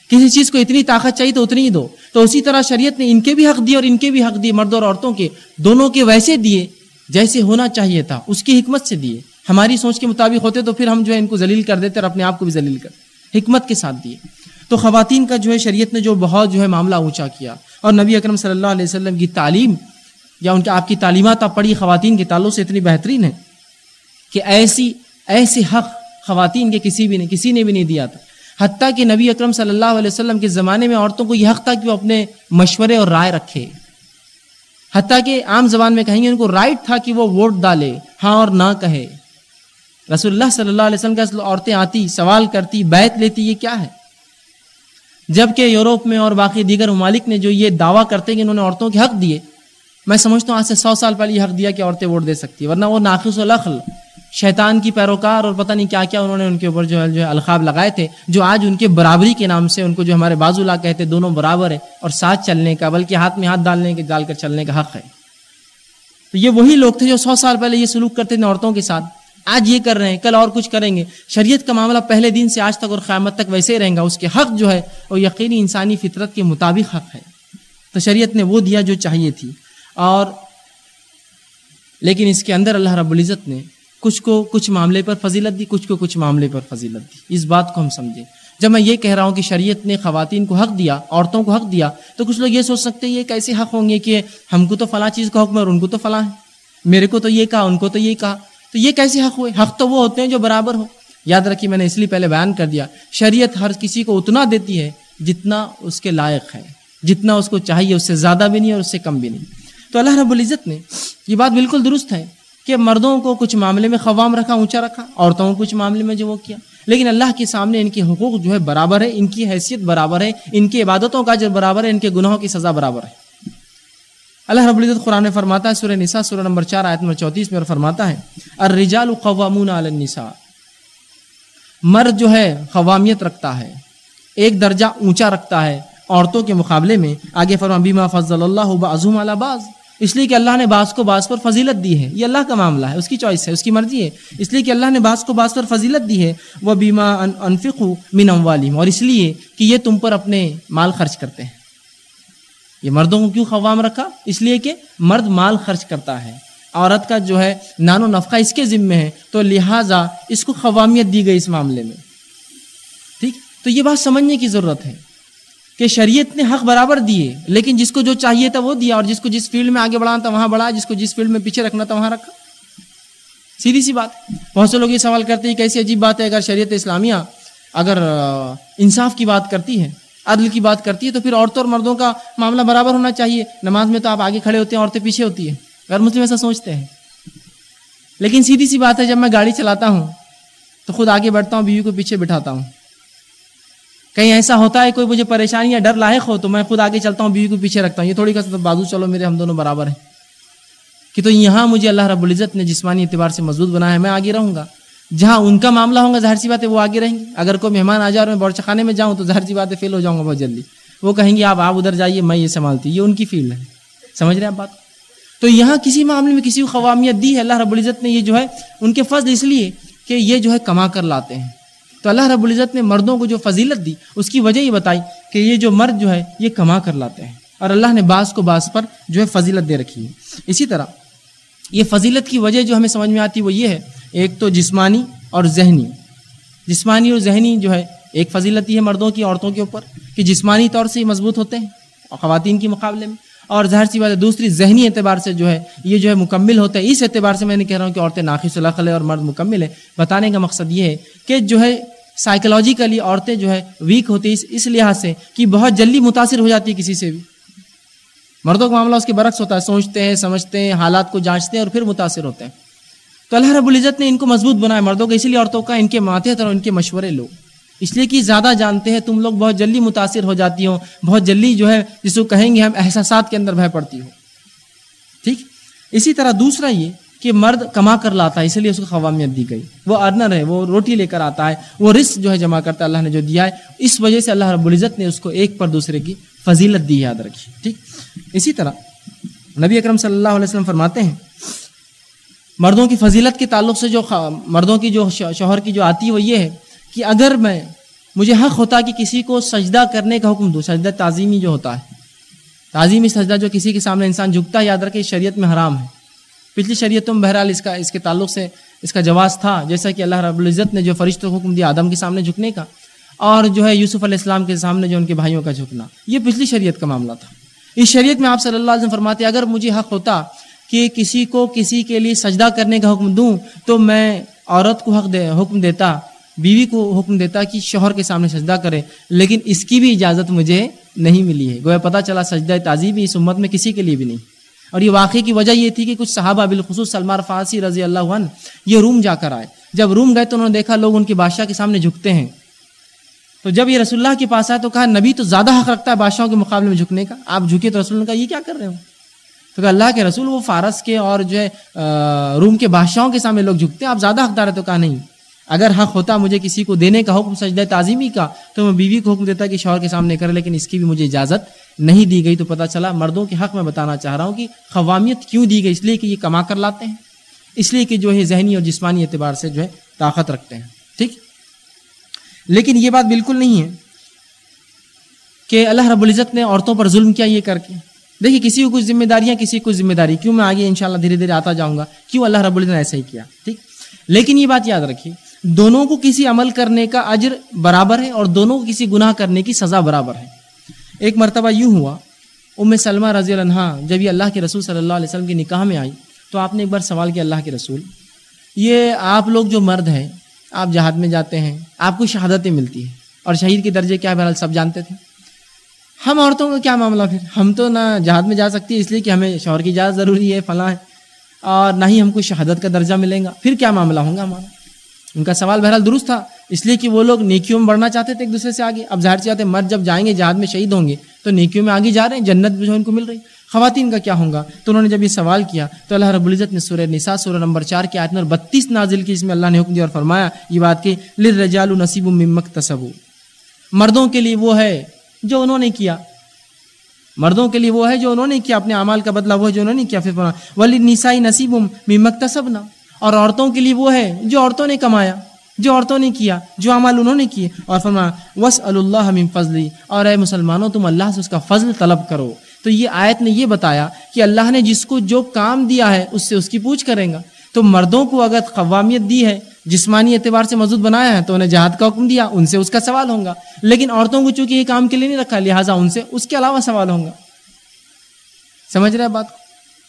کسی چیز کو اتنی طاقت چاہیے تو اتنی ہی دو۔ تو اسی طرح شریعت نے ان کے بھی حق دیے اور ان کے بھی حق دیے، مرد اور عورتوں کے، دونوں کے ویسے دیے۔ جیسے ہونا چاہیے تھا، اس کی حکمت سے دیے۔ ہماری سوچ کے مطابق ہوتے تو پھر ہم جو ہے ان کو ذلیل کر دیتے اور اپنے آپ کو بھی ذلیل کر، حکمت کے ساتھ دیے۔ تو خواتین کا جو ہے شریعت نے جو بہت جو ہے معاملہ اونچا کیا اور نبی اکرم صلی اللہ علیہ وسلم کی تعلیم یا ان کے آپ کی تعلیمات آپ پڑھی، خواتین کے تعلق سے اتنی بہترین ہے کہ ایسی، ایسے حق خواتین کے کسی بھی نے، کسی نے بھی نہیں دیا تھا۔ حتیٰ کہ نبی اکرم صلی اللہ علیہ وسلم کے زمانے میں عورتوں کو یہ حق تھا کہ وہ اپنے مشورے اور رائے رکھے۔ حتیٰ کہ عام زبان میں کہیں گے ان کو رائٹ تھا کہ وہ ووٹ ڈالے ہاں اور نہ کہے۔ رسول اللہ صلی اللہ علیہ وسلم کا عورتیں آتی، سوال کرتی بیت لیتی، یہ کیا ہے؟ جبکہ یورپ میں اور باقی دیگر ممالک نے جو یہ دعویٰ کرتے کہ انہوں نے عورتوں کے حق دیے، میں سمجھتا ہوں آج سے سو سال پہلے یہ حق دیا کہ عورتیں ووٹ دے سکتی، ورنہ وہ ناقص و لخل شیطان کی پیروکار اور پتہ نہیں کیا کیا انہوں نے ان کے اوپر جو ہے جو ہے الخاب لگائے تھے، جو آج ان کے برابری کے نام سے ان کو جو ہمارے بازو لا کہتے دونوں برابر ہے اور ساتھ چلنے کا، بلکہ ہاتھ میں ہاتھ ڈالنے کے، ڈال کر چلنے کا حق ہے۔ تو یہ وہی لوگ تھے جو سو سال پہلے یہ سلوک کرتے تھے عورتوں کے ساتھ۔ آج یہ کر رہے ہیں، کل اور کچھ کریں گے۔ شریعت کا معاملہ پہلے دن سے آج تک اور قیامت تک ویسے ہی رہیں گا۔ اس کے حق جو ہے، وہ یقینی انسانی فطرت کے مطابق حق ہے۔ تو شریعت نے وہ دیا جو چاہیے تھی۔ اور لیکن اس کے اندر اللہ رب العزت نے کچھ کو کچھ معاملے پر فضیلت دی، کچھ کو کچھ معاملے پر فضیلت دی۔ اس بات کو ہم سمجھیں۔ جب میں یہ کہہ رہا ہوں کہ شریعت نے خواتین کو حق دیا، عورتوں کو حق دیا، تو کچھ لوگ یہ سوچ سکتے ہیں یہ کیسے حق ہوں گے کہ ہم کو تو فلاں چیز کا حکم ہے اور ان کو تو فلاں ہے۔ میرے کو تو یہ کہا، ان کو تو یہ کہا۔ تو یہ کیسے حق ہوئے؟ حق تو وہ ہوتے ہیں جو برابر ہو یاد رکھیے، میں نے اس لیے پہلے بیان کر دیا، شریعت ہر کسی کو اتنا دیتی ہے جتنا اس کے لائق ہے، جتنا اس کو چاہیے، اس سے زیادہ بھی نہیں اور اس سے کم بھی نہیں۔ تو اللہ رب العزت نے یہ بات بالکل درست ہے۔ کہ مردوں کو کچھ معاملے میں خوام رکھا، اونچا رکھا، عورتوں کو کچھ معاملے میں جو وہ کیا۔ لیکن اللہ کے سامنے ان کے حقوق جو ہے برابر ہے ان کی حیثیت برابر ہے ان کی عبادتوں کا جو برابر ہے، ان کے گناہوں کی سزا برابر ہے۔ اللہ رب العزت قرآن فرماتا ہے، سورہ نساء، سورہ نمبر چار، آیت نمبر چوتیس میں اور فرماتا ہے، الرجال قوامون علی النساء۔ مرد جو ہے قوامیت رکھتا ہے، ایک درجہ اونچا رکھتا ہے، عورتوں کے مقابلے میں، آگے فرما بیما فضل اللہ بعضهم علی بعض۔ اس لیے کہ اللہ نے بعض کو بعض پر فضیلت دی ہے۔ یہ اللہ کا معاملہ ہے، اس کی چوائس ہے، اس کی مرضی ہے۔ اس لیے کہ اللہ نے بعض کو بعض پر فضیلت دی ہے۔ وہ بیما انفق من اموالہم اور اس لیے کہ یہ تم پر اپنے مال خرچ کرتے ہیں۔ یہ مردوں کو کیوں خوام رکھا؟ اس لیے کہ مرد مال خرچ کرتا ہے۔ عورت کا جو ہے نان و نفقہ اس کے ذمے ہے، تو لہٰذا اس کو خوامیت دی گئی اس معاملے میں۔ ٹھیک؟ تو یہ بات سمجھنے کی ضرورت ہے۔ کہ شریعت نے حق برابر دیے، لیکن جس کو جو چاہیے تھا وہ دیا اور جس کو جس فیلڈ میں آگے بڑھانا تھا وہاں بڑھا، جس کو جس فیلڈ میں پیچھے رکھنا تھا وہاں رکھا۔ سیدھی سی بات۔ بہت سے لوگ یہ سوال کرتے ہیں کیسی عجیب بات ہے، اگر شریعت اسلامیہ اگر انصاف کی بات کرتی ہے، عدل کی بات کرتی ہے، تو پھر عورتوں اور مردوں کا معاملہ برابر ہونا چاہیے۔ نماز میں تو آپ آگے کھڑے ہوتے ہیں، عورتیں پیچھے ہوتی ہیں۔ غیر مسلم ایسا سوچتے ہیں۔ لیکن سیدھی سی بات ہے، جب میں گاڑی چلاتا ہوں تو خود آگے بڑھتا ہوں، بیوی کو پیچھے بٹھاتا ہوں۔ کہیں ایسا ہوتا ہے کوئی مجھے پریشانی یا ڈر لاحق ہو تو میں خود آگے چلتا ہوں، بیوی کو پیچھے رکھتا ہوں۔ یہ تھوڑی کا بازو چلو میرے، ہم دونوں برابر ہیں۔ کہ تو یہاں مجھے اللہ رب العزت نے جسمانی اعتبار سے مضبوط بنایا ہے، میں آگے رہوں گا۔ جہاں ان کا معاملہ ہوگا ظاہر سی بات ہے وہ آگے رہیں گے۔ اگر کوئی مہمان آ جائے اور میں بورچہ خانے میں جاؤں تو ظاہر سی بات ہے فیل ہو جاؤں گا بہت جلدی۔ وہ کہیں گے، آپ آپ ادھر جائیے، میں یہ سنبھالتی یہ ان کی فیلڈ ہے۔ سمجھ رہے ہیں آپ بات؟ تو یہاں کسی معاملے میں کسی کو قوامیت دی ہے، اللہ رب العزت نے یہ جو ہے ان کے فضل اس لیے کہ یہ جو ہے کما کر لاتے ہیں۔ تو اللہ رب العزت نے مردوں کو جو فضیلت دی، اس کی وجہ یہ بتائی کہ یہ جو مرد جو ہے، یہ کما کر لاتے ہیں۔ اور اللہ نے بعض کو بعض پر جو ہے فضیلت دے رکھی ہے۔ اسی طرح، یہ فضیلت کی وجہ جو ہمیں سمجھ میں آتی وہ یہ ہے، ایک تو جسمانی اور ذہنی۔ جسمانی اور ذہنی جو ہے، ایک فضیلت یہ ہے مردوں کی، عورتوں کے اوپر، کہ جسمانی طور سے مضبوط ہوتے ہیں، اور خواتین کے مقابلے میں۔ اور ظاہر سی بات ہے دوسری ذہنی اعتبار سے جو ہے، یہ جو ہے مکمل ہوتا ہے، اس اعتبار سے میں نے کہہ رہا ہوں کہ عورتیں ناقص الخل ہے اور مرد مکمل ہے بتانے کا مقصد یہ ہے کہ جو ہے سائیکلوجیکلی عورتیں جو ہے ویک ہوتی اس اس لحاظ سے کہ بہت جلدی متاثر ہو جاتی ہے کسی سے بھی۔ مردوں کا معاملہ اس کے برعکس ہوتا ہے، سوچتے ہیں، سمجھتے ہیں، حالات کو جانچتے ہیں اور پھر متاثر ہوتے ہیں۔ تو اللہ رب العزت نے ان کو مضبوط بنایا مردوں کا، اسی لیے عورتوں کا ان کے ماتحت اور ان کے مشورے لو اس لیے کہ زیادہ جانتے ہیں، تم لوگ بہت جلدی متاثر ہو جاتی ہو بہت جلدی جو ہے، جس کو کہیں گے ہم احساسات کے اندر بہ پڑتی ہو ٹھیک؟ اسی طرح دوسرا یہ کہ مرد کما کر لاتا ہے اسی لیے اس کو قوامیت دی گئی۔ وہ ارنر ہے، وہ روٹی لے کر آتا ہے، وہ رسک جو ہے جمع کرتا ہے، اللہ نے جو دیا ہے، اس وجہ سے اللہ رب العزت نے اس کو ایک پر دوسرے کی فضیلت دی، یاد رکھی۔ ٹھیک؟ اسی طرح نبی اکرم صلی اللہ علیہ وسلم فرماتے ہیں، مردوں کی فضیلت کے تعلق سے جو مردوں کی جو شوہر کی جو آتی ہے، وہ یہ ہے کہ اگر میں مجھے حق ہوتا کہ کسی کو سجدہ کرنے کا حکم دوں، سجدہ تعظیمی جو ہوتا ہے۔ تعظیمی سجدہ جو کسی کے سامنے انسان جھکتا ہے، یاد رکھے شریعت میں حرام ہے۔ پچھلی شریعتوں میں بہرحال اس کا، اس کے تعلق سے اس کا جواز تھا، جیسا کہ اللہ رب العزت نے جو فرشتوں کو حکم دیا آدم کے سامنے جھکنے کا، اور جو ہے یوسف علیہ السلام کے سامنے جو ان کے بھائیوں کا جھکنا۔ یہ پچھلی شریعت کا معاملہ تھا۔ اس شریعت میں آپ صلی اللہ علیہ وسلم فرماتے اگر مجھے حق ہوتا کہ کسی کو کسی کے لیے سجدہ کرنے کا حکم دوں، تو میں عورت کو حق دے، حکم دیتا۔ بیوی کو حکم دیتا کہ شوہر کے سامنے سجدہ کرے، لیکن اس کی بھی اجازت مجھے نہیں ملی ہے۔ گویا پتہ چلا سجدہ تعزیب اس امت میں کسی کے لیے بھی نہیں۔ اور یہ واقعے کی وجہ یہ تھی کہ کچھ صحابہ بالخصوص سلمان فارسی رضی اللہ عنہ یہ روم جا کر آئے۔ جب روم گئے تو انہوں نے دیکھا لوگ ان کے بادشاہ کے سامنے جھکتے ہیں۔ تو جب یہ رسول اللہ کے پاس آئے تو کہا، نبی تو زیادہ حق رکھتا ہے بادشاہوں کے مقابلے میں جھکنے کا۔ آپ جھکے تو رسول نے کہا، یہ کیا کر رہے ہو؟ تو کہا، اللہ کے رسول وہ فارس کے اور جو ہے روم کے بادشاہوں کے سامنے لوگ جھکتے ہیں، آپ زیادہ حقدار ہے تو کہا، نہیں۔ اگر حق ہوتا مجھے کسی کو دینے کا حکم سجدہ تعظیمی کا، تو میں بیوی کو حکم دیتا کہ شوہر کے سامنے کرے، لیکن اس کی بھی مجھے اجازت نہیں دی گئی۔ تو پتہ چلا مردوں کے حق میں بتانا چاہ رہا ہوں کہ قوامیت کیوں دی گئی؟ اس لیے کہ یہ کما کر لاتے ہیں۔ اس لیے کہ جو ہے ذہنی اور جسمانی اعتبار سے جو ہے طاقت رکھتے ہیں۔ ٹھیک؟ لیکن یہ بات بالکل نہیں ہے کہ اللہ رب العزت نے عورتوں پر ظلم کیا یہ کر کے۔ دیکھیے، کسی کو کچھ ذمہ داریاں، کسی کو ذمہ داری۔ کیوں میں آگے انشاءاللہ دھیرے دھیرے آتا جاؤں گا؟ کیوں اللہ رب العزت نے ایسا ہی کیا؟ ٹھیک؟ لیکن یہ بات یاد رکھیے دونوں کو کسی عمل کرنے کا اجر برابر ہے اور دونوں کو کسی گناہ کرنے کی سزا برابر ہے۔ ایک مرتبہ یوں ہوا، ام سلمہ رضی اللہ عنہ جب یہ اللہ کے رسول صلی اللہ علیہ وسلم کی نکاح میں آئی تو آپ نے ایک بار سوال کیا اللہ کے رسول، یہ آپ لوگ جو مرد ہیں، آپ جہاد میں جاتے ہیں، آپ کو شہادتیں ملتی ہیں اور شہید کے درجے کیا بہرحال سب جانتے تھے؟ ہم عورتوں کا کیا معاملہ پھر؟ ہم تو نہ جہاد میں جا سکتی اس لیے کہ ہمیں شوہر کی اجازت ضروری ہے، فلاں ہے، اور نہ ہی ہم کو شہادت کا درجہ ملے گا۔ پھر کیا معاملہ ہوگا ہمارا؟ ان کا سوال بہرحال درست تھا، اس لیے کہ وہ لوگ نیکیوں میں بڑھنا چاہتے تھے ایک دوسرے سے آگے۔ اب ظاہر چاہتے مرد جب جائیں گے جہاد میں شہید ہوں گے، تو نیکیوں میں آگے جا رہے ہیں، جنت جو ان کو مل رہی۔ خواتین کا کیا ہوگا؟ تو انہوں نے جب یہ سوال کیا، تو اللہ رب العزت نے سورہ نساء سورہ نمبر چار کی آیت نمبر بتیس نازل کی، اس میں اللہ نے حکم دیا اور فرمایا، یہ بات کہ لرجال نصیب ممک تصب مردوں کے لیے وہ ہے جو انہوں نے کیا۔ مردوں کے لیے وہ ہے جو انہوں نے کیا، اپنے اعمال کا بدلہ وہ ہے جو انہوں نے کیا۔ پھر ولی نسائی نصیب ممک تصبنا اور عورتوں کے لیے وہ ہے جو عورتوں نے کمایا، جو عورتوں نے کیا، جو عمل انہوں نے کیے۔ اور فرمایا وس اللہ من فضلی اور اے مسلمانوں، تم اللہ سے اس کا فضل طلب کرو۔ تو یہ آیت نے یہ بتایا کہ اللہ نے جس کو جو کام دیا ہے، اس سے اس کی پوچھ کریں گا۔ تو مردوں کو اگر قوامیت دی ہے، جسمانی اعتبار سے مضبوط بنایا ہے، تو انہیں جہاد کا حکم دیا، ان سے اس کا سوال ہوگا لیکن عورتوں کو چونکہ یہ کام کے لیے نہیں رکھا، لہٰذا ان سے اس کے علاوہ سوال ہوگا سمجھ رہے بات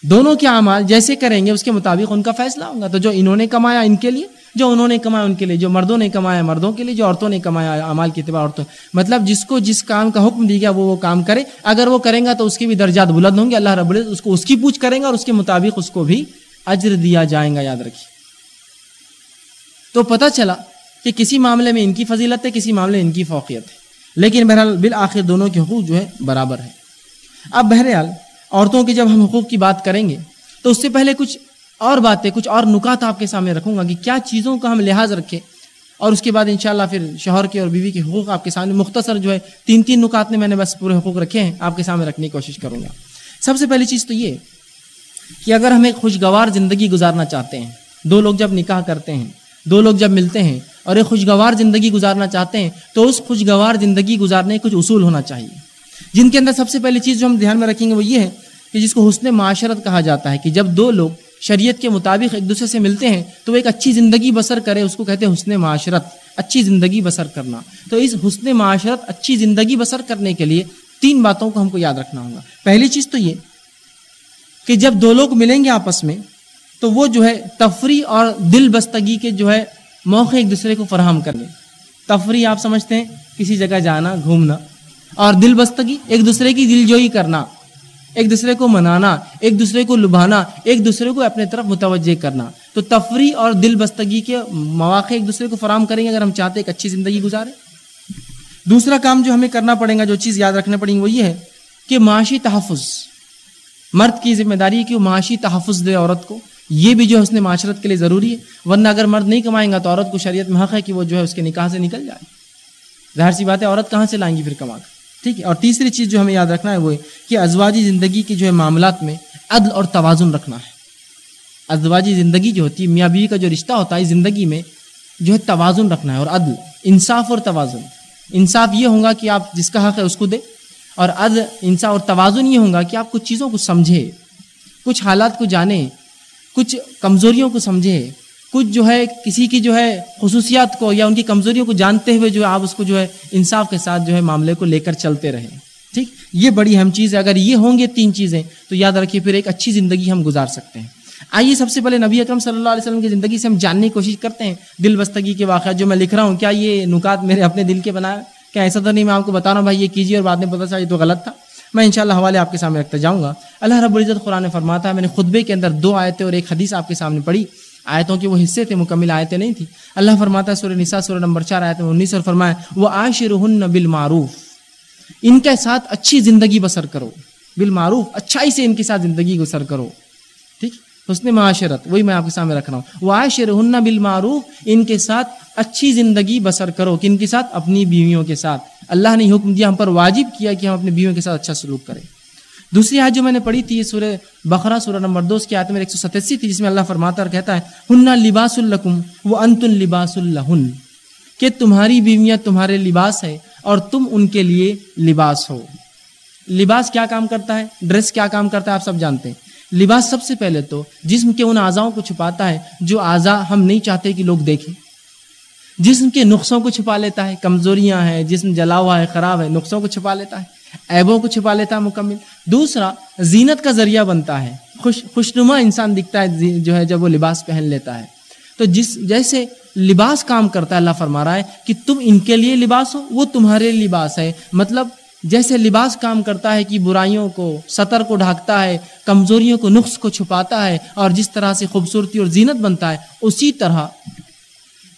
دونوں کے اعمال جیسے کریں گے، اس کے مطابق ان کا فیصلہ ہوگا۔ تو جو انہوں نے کمایا ان کے لیے، جو انہوں نے کمایا ان کے لیے، جو مردوں نے کمایا مردوں کے لیے، جو عورتوں نے کمایا اعمال کے اعتبار عورتوں۔ مطلب جس کو جس کام کا حکم دی گیا، وہ وہ کام کرے۔ اگر وہ کریں گا تو اس کے بھی درجات بلند ہوں گے۔ اللہ رب العزت اس کو اس کی پوچھ کریں گا اور اس کے مطابق اس کو بھی اجر دیا جائے گا، یاد رکھیے۔ تو پتہ چلا کہ کسی معاملے میں ان کی فضیلت ہے، کسی معاملے میں ان کی فوقیت ہے۔ لیکن بہرحال بالآخر دونوں کے حقوق جو ہے برابر ہے اب بہرحال عورتوں کے جب ہم حقوق کی بات کریں گے، تو اس سے پہلے کچھ اور باتیں، کچھ اور نکات آپ کے سامنے رکھوں گا کہ کیا چیزوں کا ہم لحاظ رکھیں۔ اور اس کے بعد انشاءاللہ پھر شوہر کے اور بیوی کے حقوق آپ کے سامنے مختصر جو ہے، تین تین نکات میں میں نے بس پورے حقوق رکھے ہیں، آپ کے سامنے رکھنے کی کوشش کروں گا۔ سب سے پہلی چیز تو یہ کہ اگر ہم ایک خوشگوار زندگی گزارنا چاہتے ہیں، دو لوگ جب نکاح کرتے ہیں، دو لوگ جب ملتے ہیں اور ایک خوشگوار زندگی گزارنا چاہتے ہیں، تو اس خوشگوار زندگی گزارنے کچھ اصول ہونا چاہیے۔ جن کے اندر سب سے پہلی چیز جو ہم دھیان میں رکھیں گے وہ یہ ہے کہ جس کو حسن معاشرت کہا جاتا ہے کہ جب دو لوگ شریعت کے مطابق ایک دوسرے سے ملتے ہیں تو وہ ایک اچھی زندگی بسر کرے، اس کو کہتے ہیں حسن معاشرت، اچھی زندگی بسر کرنا۔ تو اس حسن معاشرت، اچھی زندگی بسر کرنے کے لیے تین باتوں کو ہم کو یاد رکھنا ہوگا۔ پہلی چیز تو یہ کہ جب دو لوگ ملیں گے آپس میں، تو وہ جو ہے تفریح اور دل بستگی کے جو ہے موقع ایک دوسرے کو فراہم کرنے۔ تفریح آپ سمجھتے ہیں، کسی جگہ جانا، گھومنا۔ اور دل بستگی، ایک دوسرے کی دل جوئی کرنا، ایک دوسرے کو منانا، ایک دوسرے کو لبھانا، ایک دوسرے کو اپنے طرف متوجہ کرنا۔ تو تفریح اور دل بستگی کے مواقع ایک دوسرے کو فراہم کریں گے اگر ہم چاہتے ایک اچھی زندگی گزارے دوسرا کام جو ہمیں کرنا پڑے گا، جو چیز یاد رکھنا پڑیں گی وہ یہ ہے کہ معاشی تحفظ، مرد کی ذمہ داری ہے کہ وہ معاشی تحفظ دے عورت کو۔ یہ بھی جو ہے اس نے معاشرت کے لیے ضروری ہے، ورنہ اگر مرد نہیں کمائیں گا تو عورت کو شریعت میں حق ہے کہ وہ جو ہے اس کے نکاح سے نکل جائے۔ ظاہر سی بات ہے، عورت کہاں سے لائیں گی پھر کما کر؟ ٹھیک ہے، اور تیسری چیز جو ہمیں یاد رکھنا ہے وہ ہے کہ ازواجی زندگی کے جو ہے معاملات میں عدل اور توازن رکھنا ہے۔ ازواجی زندگی جو ہوتی ہے، میاں بیوی کا جو رشتہ ہوتا ہے زندگی میں جو ہے توازن رکھنا ہے اور عدل، انصاف اور توازن۔ انصاف یہ ہوگا کہ آپ جس کا حق ہے اس کو دے اور عدل، انصاف اور توازن یہ ہوگا کہ آپ کچھ چیزوں کو سمجھے کچھ حالات کو جانیں، کچھ کمزوریوں کو سمجھے کچھ جو ہے کسی کی جو ہے خصوصیات کو یا ان کی کمزوریوں کو جانتے ہوئے جو ہے آپ اس کو جو ہے انصاف کے ساتھ جو ہے معاملے کو لے کر چلتے رہیں ٹھیک؟ یہ بڑی اہم چیز ہے۔ اگر یہ ہوں گے تین چیزیں تو یاد رکھیے پھر ایک اچھی زندگی ہم گزار سکتے ہیں۔ آئیے سب سے پہلے نبی اکرم صلی اللہ علیہ وسلم کی زندگی سے ہم جاننے کی کوشش کرتے ہیں۔ دل بستگی کے واقعات جو میں لکھ رہا ہوں۔ کیا یہ نکات میرے اپنے دل کے بنایا کیا ایسا تو نہیں میں آپ کو بتا رہا ہوں؟ بھائی یہ کیجیے اور بعد میں پتا چلا یہ تو غلط تھا۔ میں انشاءاللہ حوالے آپ کے سامنے رکھتا جاؤں گا۔ اللہ رب العزت قرآن فرماتا ہے میں نے خطبے کے اندر دو آیتیں اور ایک حدیث آپ کے سامنے پڑھی۔ آیتوں کے وہ حصے تھے، مکمل آیتیں نہیں تھی اللہ فرماتا ہے سورہ نساء، سورہ نمبر چار، آیت انیس اور فرمایا وہ عاشر بالمعروف۔ ان کے ساتھ اچھی زندگی بسر کرو۔ بالمعروف، اچھائی سے ان کے ساتھ زندگی بسر کرو۔ ٹھیک؟ حسن معاشرت، وہی میں آپ کے سامنے رکھ رہا ہوں۔ وہ عاشر ہن بالمعروف، ان کے ساتھ اچھی زندگی بسر کرو۔ کن کے ساتھ؟ اپنی بیویوں کے ساتھ۔ اللہ نے حکم دیا ہم پر واجب کیا کہ ہم اپنی بیویوں کے ساتھ اچھا سلوک کریں۔ دوسری آیت جو میں نے پڑھی تھی، یہ سورہ بقرہ، سورہ نمبر دو، اس کی آیت میں ایک سو ستسی تھی، جس میں اللہ فرماتا اور کہتا ہے ہننا لباس الکم وہ انت لباس الہن کہ تمہاری بیویاں تمہارے لباس ہے اور تم ان کے لیے لباس ہو۔ لباس کیا کام کرتا ہے؟ ڈریس کیا کام کرتا ہے؟ آپ سب جانتے ہیں۔ لباس سب سے پہلے تو جسم کے ان اعضاؤں کو چھپاتا ہے جو اعضا ہم نہیں چاہتے کہ لوگ دیکھیں۔ جسم کے نقصوں کو چھپا لیتا ہے، کمزوریاں ہیں، جسم جلا ہوا ہے، خراب ہے، نقصوں کو چھپا لیتا ہے، عیبوں کو چھپا لیتا ہے مکمل۔ دوسرا، زینت کا ذریعہ بنتا ہے۔ خوش، خوشنما انسان دکھتا ہے جو ہے، جب وہ لباس پہن لیتا ہے۔ تو جس، جیسے لباس کام کرتا ہے، اللہ فرما رہا ہے کہ تم ان کے لیے لباس ہو، وہ تمہارے لباس ہے۔ مطلب جیسے لباس کام کرتا ہے کہ برائیوں کو، سطر کو ڈھانکتا ہے، کمزوریوں کو، نقص کو چھپاتا ہے اور جس طرح سے خوبصورتی اور زینت بنتا ہے، اسی طرح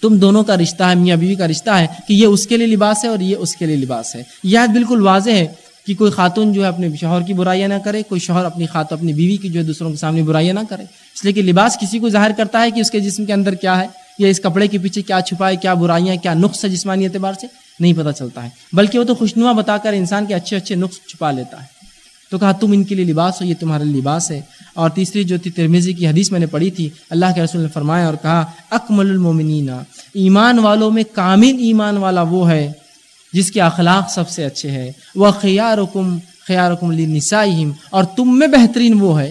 تم دونوں کا رشتہ ہے، میاں بیوی کا رشتہ ہے کہ یہ اس کے لیے لباس ہے اور یہ اس کے لیے لباس ہے۔ یہ بالکل واضح ہے کہ کوئی خاتون جو ہے اپنے شوہر کی برائیاں نہ کرے، کوئی شوہر اپنی خاتون، اپنی بیوی کی جو ہے دوسروں کے سامنے برائیاں نہ کرے۔ اس لیے کہ لباس کسی کو ظاہر کرتا ہے کہ اس کے جسم کے اندر کیا ہے، یا اس کپڑے کے پیچھے کیا چھپائے کیا برائیاں، کیا نقص ہے جسمانی اعتبار سے، نہیں پتہ چلتا ہے۔ بلکہ وہ تو خوشنما بتا کر انسان کے اچھے اچھے نقص چھپا لیتا ہے۔ تو کہا تم ان کے لیے لباس ہو، یہ تمہارا لباس ہے۔ اور تیسری جو تھی ترمیزی کی حدیث میں نے پڑھی تھی، اللہ کے رسول نے فرمایا اور کہا، اکمل المومنین، ایمان والوں میں کامل ایمان والا وہ ہے جس کے اخلاق سب سے اچھے ہے وہ خیار حکم خیار حکم نسائم اور تم میں بہترین وہ ہے۔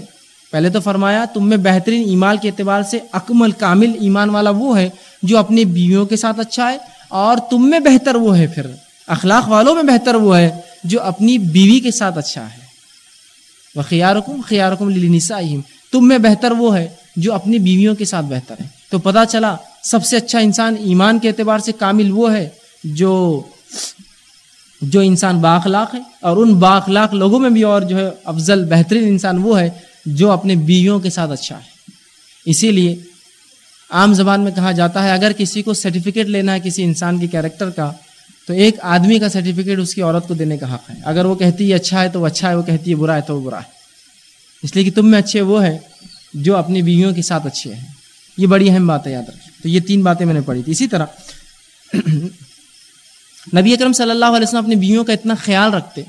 پہلے تو فرمایا، تم میں بہترین ایمان کے اعتبار سے اکمل، کامل ایمان والا وہ ہے جو اپنی بیویوں کے ساتھ اچھا ہے، اور تم میں بہتر وہ ہے۔ پھر اخلاق والوں میں بہتر وہ ہے جو اپنی بیوی کے ساتھ اچھا ہے۔ وہ خیار حکم خیار حکم تم میں بہتر وہ ہے جو اپنی بیویوں کے ساتھ بہتر ہے۔ تو پتہ چلا، سب سے اچھا انسان ایمان کے اعتبار سے کامل وہ ہے جو جو انسان باخلاق ہے۔ اور ان باخلاق لوگوں میں بھی اور جو ہے افضل، بہترین انسان وہ ہے جو اپنے بیویوں کے ساتھ اچھا ہے۔ اسی لیے عام زبان میں کہا جاتا ہے، اگر کسی کو سرٹیفکیٹ لینا ہے کسی انسان کے کیریکٹر کا تو ایک آدمی کا سرٹیفکیٹ اس کی عورت کو دینے کا حق ہے۔ اگر وہ کہتی ہے اچھا ہے تو وہ اچھا ہے، وہ کہتی ہے برا ہے تو وہ برا ہے۔ اس لیے کہ تم میں اچھے وہ ہے جو اپنی بیویوں کے ساتھ اچھے ہیں۔ یہ بڑی اہم بات ہے، یاد رکھیں۔ تو یہ تین باتیں میں نے پڑھی تھی۔ اسی طرح نبی اکرم صلی اللہ علیہ وسلم اپنی بیویوں کا اتنا خیال رکھتے،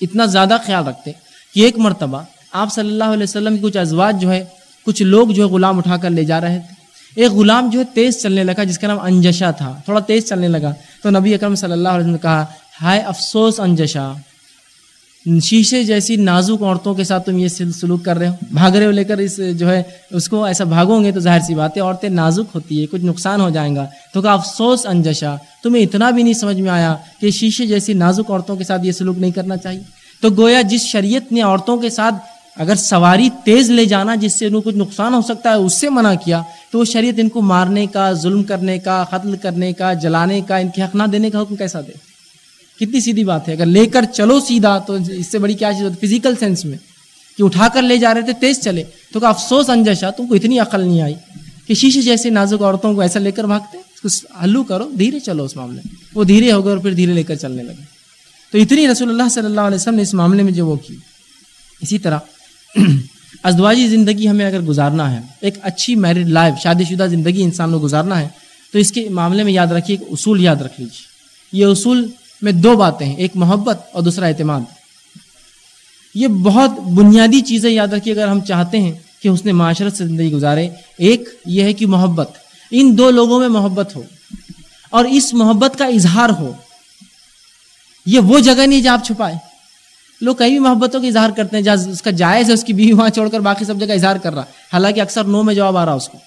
اتنا زیادہ خیال رکھتے کہ ایک مرتبہ آپ صلی اللہ علیہ وسلم کی کچھ ازواج جو ہے، کچھ لوگ جو ہے غلام اٹھا کر لے جا رہے تھے۔ ایک غلام جو ہے تیز چلنے لگا، جس کا نام انجشا تھا، تھوڑا تیز چلنے لگا۔ تو نبی اکرم صلی اللہ علیہ وسلم نے کہا، ہائے افسوس انجشا، شیشے جیسی نازک عورتوں کے ساتھ تم یہ سلوک کر رہے ہو؟ بھاگ رہے ہو لے کر اس جو ہے، اس کو ایسا بھاگو گے تو ظاہر سی بات ہے، عورتیں نازک ہوتی ہے کچھ نقصان ہو جائیں گا۔ تو کہا، افسوس انجشا، تمہیں اتنا بھی نہیں سمجھ میں آیا کہ شیشے جیسی نازک عورتوں کے ساتھ یہ سلوک نہیں کرنا چاہیے؟ تو گویا جس شریعت نے عورتوں کے ساتھ اگر سواری تیز لے جانا جس سے انہوں کچھ نقصان ہو سکتا ہے، اس سے منع کیا، تو وہ شریعت ان کو مارنے کا، ظلم کرنے کا، قتل کرنے کا، جلانے کا، ان کے حق نہ دینے کا حکم کیسا دے؟ کتنی سیدھی بات ہے۔ اگر لے کر چلو سیدھا، تو اس سے بڑی کیا چیز ہوتی فزیکل سینس میں کہ اٹھا کر لے جا رہے تھے، تیز چلے۔ تو کہ افسوس انجشا تم کو اتنی عقل نہیں آئی کہ شیشے جیسے نازک عورتوں کو ایسا لے کر بھاگتے۔ اس کو ہلو کرو، دھیرے چلو اس معاملے۔ میں وہ دھیرے ہو گئے اور پھر دھیرے لے کر چلنے لگے۔ تو اتنی رسول اللہ صلی اللہ علیہ وسلم نے اس معاملے میں جو وہ کی۔ اسی طرح ازدواجی زندگی ہمیں اگر گزارنا ہے، ایک اچھی میرڈ لائف شادی شدہ زندگی انسان کو گزارنا ہے، تو اس کے معاملے میں یاد رکھیے، ایک اصول یاد رکھ لیجیے۔ یہ اصول میں دو باتیں ہیں، ایک محبت اور دوسرا اعتماد۔ یہ بہت بنیادی چیزیں یاد رکھیے، اگر ہم چاہتے ہیں کہ اس نے معاشرت سے زندگی گزارے۔ ایک یہ ہے کہ محبت، ان دو لوگوں میں محبت ہو اور اس محبت کا اظہار ہو۔ یہ وہ جگہ نہیں جہاں آپ چھپائے۔ لوگ کئی بھی محبتوں کا اظہار کرتے ہیں، جہاں اس کا جائز ہے، اس کی بیوی وہاں چھوڑ کر باقی سب جگہ اظہار کر رہا حالانکہ اکثر نو میں جواب آ رہا اس کو۔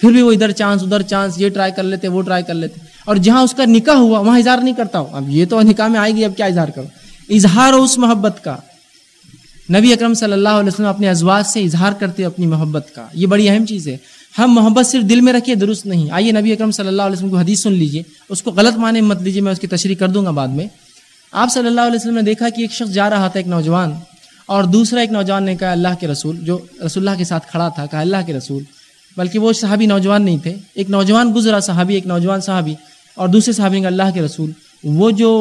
پھر بھی وہ ادھر چانس ادھر چانس، یہ ٹرائی کر لیتے، وہ ٹرائی کر لیتے۔ اور جہاں اس کا نکاح ہوا، وہاں اظہار نہیں کرتا ہوں۔ اب یہ تو نکاح میں آئے گی، اب کیا اظہار کرو اظہار ہو اس محبت کا۔ نبی اکرم صلی اللہ علیہ وسلم اپنے ازواج سے اظہار کرتے اپنی محبت کا۔ یہ بڑی اہم چیز ہے۔ ہم محبت صرف دل میں رکھیے، درست نہیں۔ آئیے نبی اکرم صلی اللہ علیہ وسلم کو حدیث سن لیجیے اس کو غلط معنی مت لیجیے میں اس کی تشریح کر دوں گا بعد میں۔ آپ صلی اللہ علیہ وسلم نے دیکھا کہ ایک شخص جا رہا تھا ایک نوجوان اور دوسرا ایک نوجوان نے کہا اللہ کے رسول، جو رسول اللہ کے ساتھ کھڑا تھا، کہا اللہ کے رسول، بلکہ وہ صحابی نوجوان نہیں تھے۔ ایک نوجوان گزرا صحابی، ایک نوجوان صحابی اور دوسرے صحابی نے اللہ کے رسول، وہ جو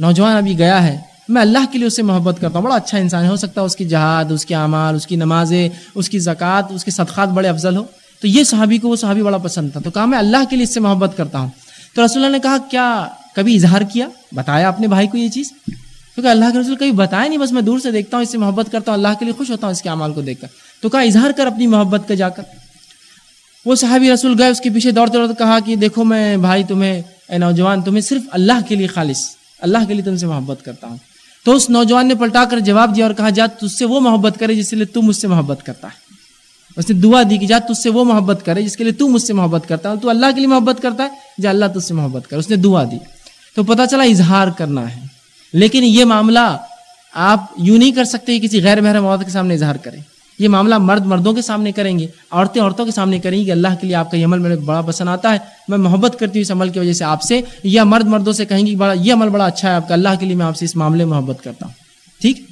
نوجوان ابھی گیا ہے، میں اللہ کے لیے اس سے محبت کرتا ہوں، بڑا اچھا انسان ہو سکتا ہے اس کی جہاد، اس کے اعمال، اس کی نمازیں، اس کی زکوٰۃ، اس کے صدقات بڑے افضل ہو تو یہ صحابی کو، وہ صحابی بڑا پسند تھا۔ تو کہا میں اللہ کے لیے اس سے محبت کرتا ہوں۔ تو رسول اللہ نے کہا، کیا کبھی اظہار کیا؟ بتایا اپنے بھائی کو یہ چیز؟ کیونکہ اللہ کے رسول کبھی بتایا نہیں، بس میں دور سے دیکھتا ہوں، اس سے محبت کرتا ہوں، اللہ کے لیے خوش ہوتا ہوں اس کے اعمال کو دیکھ کر۔ تو کہا اظہار کر اپنی محبت کا جا کر۔ وہ صحابی رسول گئے، اس کے پیچھے دوڑتے دوڑتے کہا کہ دیکھو میں بھائی تمہیں، اے نوجوان، تمہیں صرف اللہ کے لیے خالص، اللہ کے لیے تم سے محبت کرتا ہوں۔ تو اس نوجوان نے پلٹا کر جواب دیا اور کہا، جا تج سے وہ محبت کرے جس کے لیے تم مجھ سے محبت کرتا ہے۔ اس نے دعا دی کہ جا تج سے وہ محبت کرے جس کے لیے تو مجھ سے محبت کرتا ہے۔ تو اللہ کے لیے محبت کرتا ہے، جا اللہ تجھ سے محبت کرے۔ اس نے دعا دی۔ تو پتہ چلا اظہار کرنا ہے۔ لیکن یہ معاملہ آپ یوں نہیں کر سکتے کہ کسی غیر محرم عورت کے سامنے اظہار کریں۔ یہ معاملہ مرد مردوں کے سامنے کریں گے۔ عورتیں عورتوں کے سامنے کریں گی کہ اللہ کے لیے آپ کا یہ عمل میرے بڑا پسند آتا ہے۔ میں محبت کرتی ہوں اس عمل کی وجہ سے آپ سے۔ یا مرد مردوں سے کہیں گی بڑا یہ عمل بڑا اچھا ہے، آپ کا اللہ کے لیے میں آپ سے اس معاملے میں محبت کرتا ہوں۔ ٹھیک؟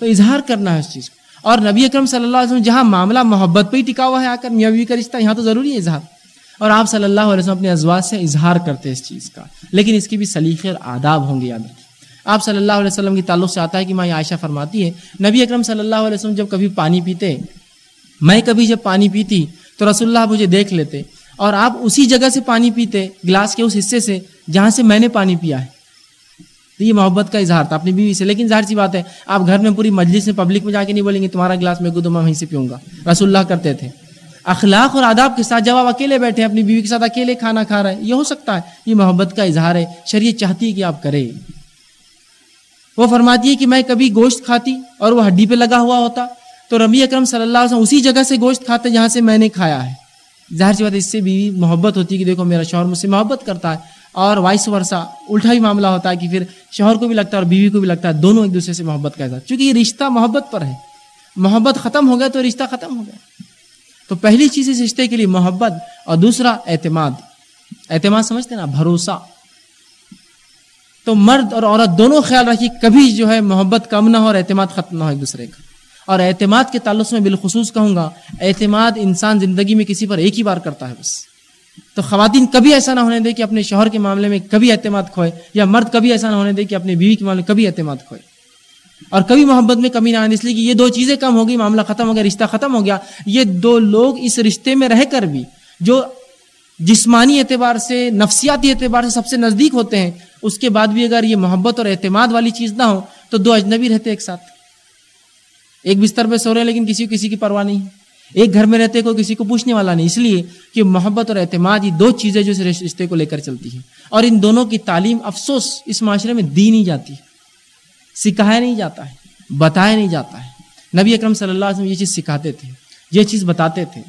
تو اظہار کرنا ہے اس چیز کو۔ اور نبی اکرم صلی اللہ علیہ وسلم جہاں معاملہ محبت پہ ہی ٹکا ہوا ہے، آ کر میاں کا رشتہ، یہاں تو ضروری ہے اظہار۔ اور آپ صلی اللہ علیہ وسلم اپنے ازواج سے اظہار کرتے ہیں اس چیز کا۔ لیکن اس کی بھی سلیقے اور آداب ہوں گے، یاد رکھیں۔ آپ صلی اللہ علیہ وسلم کی تعلق سے آتا ہے کہ ماں عائشہ فرماتی ہے، نبی اکرم صلی اللہ علیہ وسلم جب کبھی پانی پیتے، میں کبھی جب پانی پیتی تو رسول اللہ مجھے دیکھ لیتے، اور آپ اسی جگہ سے پانی پیتے، گلاس کے اس حصے سے جہاں سے میں نے پانی پیا ہے۔ تو یہ محبت کا اظہار تھا، اپنی بیوی سے۔ لیکن ظاہر سی بات ہے، آپ گھر میں پوری مجلس میں پبلک میں جا کے نہیں بولیں گے، تمہارا گلاس میں گدو میں وہیں سے پیوں گا۔ رسول اللہ کرتے تھے۔ اخلاق اور آداب کے ساتھ جب آپ اکیلے بیٹھے اپنی بیوی کے ساتھ اکیلے کھانا کھا رہے ہیں، یہ ہو سکتا ہے، یہ محبت کا اظہار ہے، شریعت چاہتی ہے کہ آپ کریں۔ وہ فرماتی ہے کہ میں کبھی گوشت کھاتی اور وہ ہڈی پہ لگا ہوا ہوتا۔ تو ربی اکرم صلی اللہ علیہ وسلم اسی جگہ سے گوشت کھاتے جہاں سے میں نے کھایا ہے۔ ظاہر سی بات اس سے بھی محبت ہوتی ہے کہ دیکھو میرا شوہر مجھ سے محبت کرتا ہے۔ اور وائس ورثہ الٹا ہی معاملہ ہوتا ہے کہ پھر شوہر کو بھی لگتا ہے اور بیوی کو بھی لگتا ہے، دونوں ایک دوسرے سے محبت کا اظہار۔ چونکہ یہ رشتہ محبت پر ہے۔ محبت ختم ہو گیا تو رشتہ ختم ہو گیا۔ تو پہلی چیز اس رشتے کے لیے محبت اور دوسرا اعتماد۔ اعتماد سمجھتے نا؟ بھروسہ۔ تو مرد اور عورت دونوں خیال رکھیے، کبھی جو ہے محبت کم نہ ہو اور اعتماد ختم نہ ہو ایک دوسرے کا۔ اور اعتماد کے تعلق سے میں بالخصوص کہوں گا، اعتماد انسان زندگی میں کسی پر ایک ہی بار کرتا ہے بس۔ تو خواتین کبھی ایسا نہ ہونے دے کہ اپنے شوہر کے معاملے میں کبھی اعتماد کھوئے، یا مرد کبھی ایسا نہ ہونے دے کہ اپنے بیوی کے معاملے میں کبھی اعتماد کھوئے۔ اور کبھی محبت میں کمی نہ آنے، اس لیے کہ یہ دو چیزیں کم ہو گئی، معاملہ ختم ہو گیا، رشتہ ختم ہو گیا، یہ دو لوگ اس رشتے میں رہ کر بھی جو جسمانی اعتبار سے، نفسیاتی اعتبار سے سب سے نزدیک ہوتے ہیں، اس کے بعد بھی اگر یہ محبت اور اعتماد والی چیز نہ ہو، تو دو اجنبی رہتے ایک ساتھ۔ ایک بستر پہ سو رہے ہیں لیکن کسی کو کسی کی پرواہ نہیں۔ ایک گھر میں رہتے کوئی کسی کو پوچھنے والا نہیں، اس لیے کہ محبت اور اعتماد یہ دو چیزیں جو اس رشتے کو لے کر چلتی ہیں۔ اور ان دونوں کی تعلیم افسوس اس معاشرے میں دی نہیں جاتی سکھایا نہیں جاتا ہے، بتایا نہیں جاتا ہے۔ نبی اکرم صلی اللہ علیہ وسلم یہ چیز سکھاتے تھے، یہ چیز بتاتے تھے۔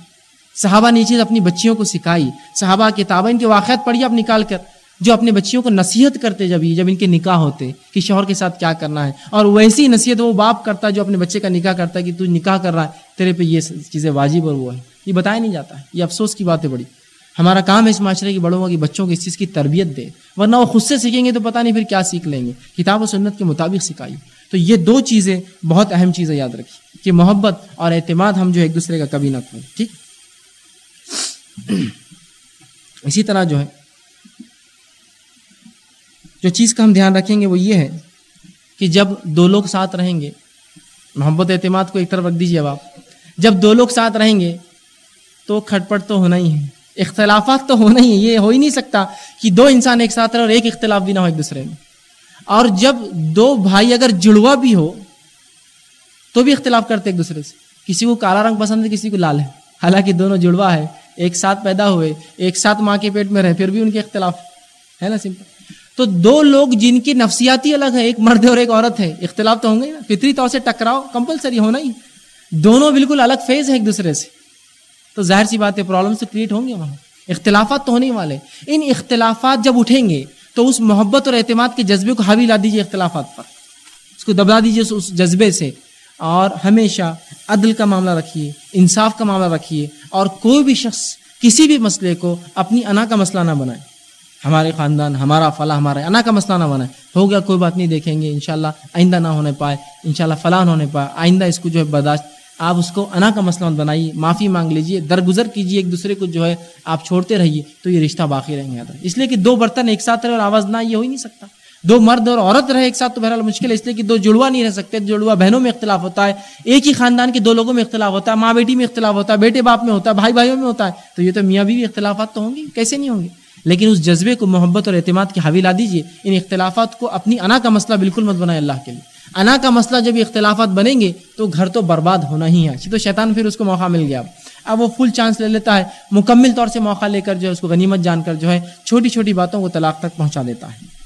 صحابہ نے یہ چیز اپنی بچیوں کو سکھائی۔ صحابہ کتابیں ان کے واقعات پڑھی اب نکال کر، جو اپنے بچیوں کو نصیحت کرتے جب جب ان کے نکاح ہوتے کہ شوہر کے ساتھ کیا کرنا ہے۔ اور ویسی نصیحت وہ باپ کرتا جو اپنے بچے کا نکاح کرتا ہے کہ تو نکاح کر رہا ہے، تیرے پہ یہ چیزیں واجب اور وہ ہے یہ بتایا نہیں جاتا ہے، یہ افسوس کی بات ہے بڑی۔ ہمارا کام ہے اس معاشرے کی بڑوں کی بچوں کو اس چیز کی تربیت دے، ورنہ وہ خود سے سیکھیں گے تو پتہ نہیں پھر کیا سیکھ لیں گے۔ کتاب و سنت کے مطابق سکھائی۔ تو یہ دو چیزیں بہت اہم چیزیں یاد رکھی کہ محبت اور اعتماد ہم جو ایک دوسرے کا کبھی نہ کھولیں ٹھیک؟ اسی طرح جو ہے، جو چیز کا ہم دھیان رکھیں گے وہ یہ ہے کہ جب دو لوگ ساتھ رہیں گے، محبت اعتماد کو ایک طرف رکھ دیجیے اب آپ، جب دو لوگ ساتھ رہیں گے تو کھٹ پٹ تو ہونا ہی ہے۔ اختلافات تو ہونا ہی ہے یہ ہو ہی نہیں سکتا کہ دو انسان ایک ساتھ رہے اور ایک اختلاف بھی نہ ہو ایک دوسرے میں۔ اور جب دو بھائی اگر جڑوا بھی ہو، تو بھی اختلاف کرتے ایک دوسرے سے۔ کسی کو کالا رنگ پسند ہے، کسی کو لال ہے۔ حالانکہ دونوں جڑوا ہے، ایک ساتھ پیدا ہوئے، ایک ساتھ ماں کے پیٹ میں رہے، پھر بھی ان کے اختلاف۔ ہے نا سمپل؟ تو دو لوگ جن کی نفسیاتی الگ ہے ایک مرد اور ایک عورت ہے اختلاف تو ہوں گے نا۔ فطری طور سے ٹکراؤ کمپلسری ہونا ہی۔ دونوں بالکل الگ فیز ہے ایک دوسرے سے۔ تو ظاہر سی بات ہے پرابلم سے کریٹ ہوں گے وہاں۔ اختلافات تو ہونے والے۔ ان اختلافات جب اٹھیں گے، تو اس محبت اور اعتماد کے جذبے کو حاوی لا دیجیے اختلافات پر۔ اس کو دبا دیجیے اس جذبے سے۔ اور ہمیشہ عدل کا معاملہ رکھیے، انصاف کا معاملہ رکھیے۔ اور کوئی بھی شخص کسی بھی مسئلے کو اپنی انا کا مسئلہ نہ بنائے۔ ہمارے خاندان، ہمارا فلاں ہمارا انا کا مسئلہ نہ بنائے۔ ہو گیا، کوئی بات نہیں، دیکھیں گے، انشاءاللہ آئندہ نہ ہونے پائے، انشاءاللہ فلاں نہ ہونے پائے۔ آئندہ اس کو جو ہے برداشت آپ اس کو انا کا مسئلہ مت بنائیے، معافی مانگ لیجیے درگزر کیجیے ایک دوسرے کو جو ہے آپ چھوڑتے رہیے، تو یہ رشتہ باقی رہیں گے اس لیے کہ دو برتن ایک ساتھ رہے اور آواز نہ یہ ہو ہی نہیں سکتا۔ دو مرد اور عورت رہے ایک ساتھ تو بہرحال مشکل ہے، اس لیے کہ دو جڑوا نہیں رہ سکتے جڑوا بہنوں میں اختلاف ہوتا ہے، ایک ہی خاندان کے دو لوگوں میں اختلاف ہوتا ہے، ماں بیٹی میں اختلاف ہوتا ہے، بیٹے باپ میں ہوتا ہے، بھائی بھائیوں میں ہوتا ہے، تو یہ تو میاں بھی اختلافات تو ہوں گی، کیسے نہیں ہوں گے؟ لیکن اس جذبے کو محبت اور اعتماد کی حوی لا دیجیے ان اختلافات کو اپنی انا کا مسئلہ بالکل مت بنائے اللہ کے لیے۔ انا کا مسئلہ جب اختلافات بنیں گے تو گھر تو برباد ہونا ہی ہے۔ تو شیطان پھر اس کو موقع مل گیا۔ اب وہ فل چانس لے لیتا ہے، مکمل طور سے موقع لے کر جو ہے اس کو غنیمت جان کر جو ہے چھوٹی چھوٹی باتوں کو طلاق تک پہنچا دیتا ہے۔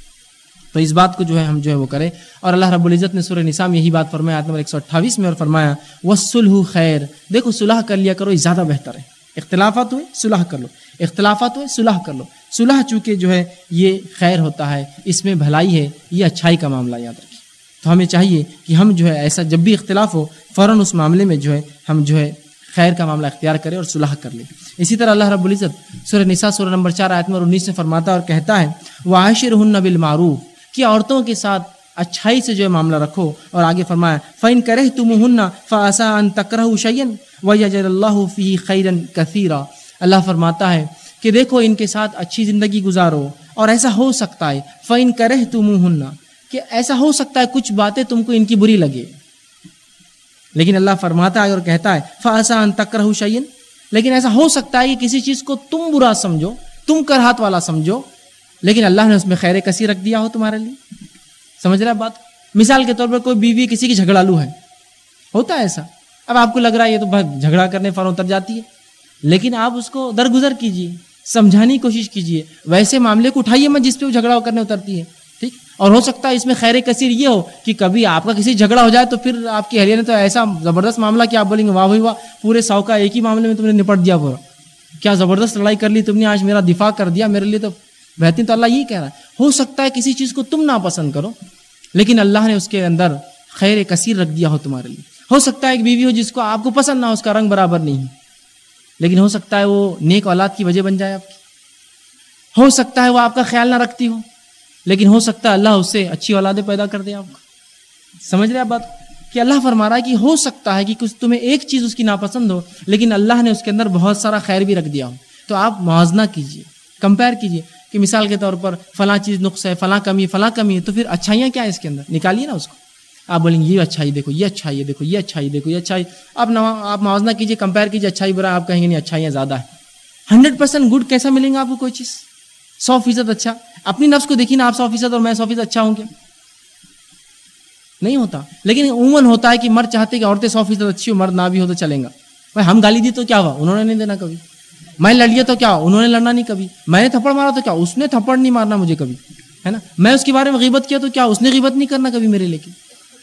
تو اس بات کو جو ہے ہم جو ہے وہ کریں۔ اور اللہ رب العزت نے سورہ نساء میں یہی بات فرمایا نمبر ایک سو اٹھائیس میں اور فرمایا وہ سلح خیر دیکھو صلح کر لیا کرو، یہ زیادہ بہتر ہے۔ اختلافات ہوئے، صلح کر لو۔ اختلافات ہوئے، صلح کر لو۔ صلح چونکہ جو ہے یہ خیر ہوتا ہے، اس میں بھلائی ہے، یہ اچھائی کا معاملہ یاد رکھیں تو ہمیں چاہیے کہ ہم جو ہے ایسا جب بھی اختلاف ہو، فوراً اس معاملے میں جو ہے ہم جو ہے خیر کا معاملہ اختیار کریں اور صلح کر لیں۔ اسی طرح اللہ رب العزت سورہ نساء سورہ نمبر چار آیت میں انیس میں فرماتا اور کہتا ہے وہ عاشر ہن بالمعروف، کہ عورتوں کے ساتھ اچھائی سے جو ہے معاملہ رکھو۔ اور آگے فرمایا، فَإن کرے تم ہننا فاسا ان تکرہ شعین و یجر اللہ فی خیرن کثیرہ اللہ فرماتا ہے کہ دیکھو ان کے ساتھ اچھی زندگی گزارو اور ایسا ہو سکتا ہے، فَإن کرے تم ہننا کہ ایسا ہو سکتا ہے کچھ باتیں تم کو ان کی بری لگے۔ لیکن اللہ فرماتا ہے اور کہتا ہے فاسا ان تکرہ شعین لیکن ایسا ہو سکتا ہے کہ کسی چیز کو تم برا سمجھو، تم کرہات والا سمجھو، لیکن اللہ نے اس میں خیر کسی رکھ دیا ہو تمہارے لیے۔ سمجھ رہا بات؟ مثال کے طور پر کوئی بیوی کسی کی جھگڑالو ہے۔ ہوتا ہے ایسا۔ اب آپ کو لگ رہا ہے یہ تو جھگڑا کرنے فار اتر جاتی ہے۔ لیکن آپ اس کو درگزر کیجیے سمجھانے کی کوشش کیجیے ویسے معاملے کو اٹھائیے مت جس پہ وہ جھگڑا کرنے اترتی ہے، ٹھیک؟ اور ہو سکتا ہے اس میں خیر کثیر یہ ہو کہ کبھی آپ کا کسی جھگڑا ہو جائے تو پھر آپ کی اہلیہ نے تو ایسا زبردست معاملہ کہ آپ بولیں گے، واہ بھائی، واہ، پورے سو کا ایک ہی معاملے میں تم نے نپٹ دیا پورا۔ کیا زبردست لڑائی کر لی تم نے؟ آج میرا دفاع کر دیا، میرے لیے تو بہترین تو اللہ یہی کہہ رہا ہے۔ ہو سکتا ہے کسی چیز کو تم نہ پسند کرو، لیکن اللہ نے اس کے اندر خیر کثیر رکھ دیا ہو تمہارے لیے۔ ہو سکتا ہے ایک بیوی ہو جس کو آپ کو پسند نہ ہو، اس کا رنگ برابر نہیں لیکن ہو سکتا ہے وہ نیک اولاد کی وجہ بن جائے آپ کی۔ ہو سکتا ہے وہ آپ کا خیال نہ رکھتی ہو، لیکن ہو سکتا ہے اللہ اس سے اچھی اولادیں پیدا کر دے آپ کو۔ سمجھ رہے آپ بات؟ کہ اللہ فرما رہا ہے کہ ہو سکتا ہے کہ کچھ تمہیں ایک چیز اس کی ناپسند ہو، لیکن اللہ نے اس کے اندر بہت سارا خیر بھی رکھ دیا ہو۔ تو آپ موازنہ کیجیے کمپیئر کیجیے کہ مثال کے طور پر فلاں چیز نقص ہے، فلاں کمی فلاں کمی ہے، تو پھر اچھائیاں کیا ہے اس کے اندر؟ نکالیے نا اس کو۔ آپ بولیں گے یہ اچھائی دیکھو، یہ اچھائی ہے، دیکھو، یہ اچھائی دیکھو، یہ اچھائی۔ آپ آپ موازنہ کیجیے کمپیئر کیجیے اچھائی برا، آپ کہیں گے نہیں اچھائیاں زیادہ ہے۔ ہنڈریڈ پرسینٹ گڈ کیسا ملیں گا آپ کو کوئی چیز؟ سو فیصد اچھا۔ اپنی نفس کو دیکھیے نا، آپ سو فیصد اور میں سو فیصد اچھا ہوں کیا؟ نہیں ہوتا۔ لیکن عموماً ہوتا ہے کہ مرد چاہتے کہ عورتیں سو فیصد اچھی ہو مرد نہ بھی ہو تو چلیں گا۔ بھائی، ہم گالی دی تو کیا ہوا؟ انہوں نے نہیں دینا کبھی۔ میں لڑ لیا تو کیا انہوں نے لڑنا نہیں کبھی۔ میں نے تھپڑ مارا تو کیا؟ اس نے تھپڑ نہیں مارنا مجھے کبھی، ہے نا؟ میں اس کے بارے میں غیبت کیا تو کیا؟ اس نے غیبت نہیں کرنا کبھی میرے لے کے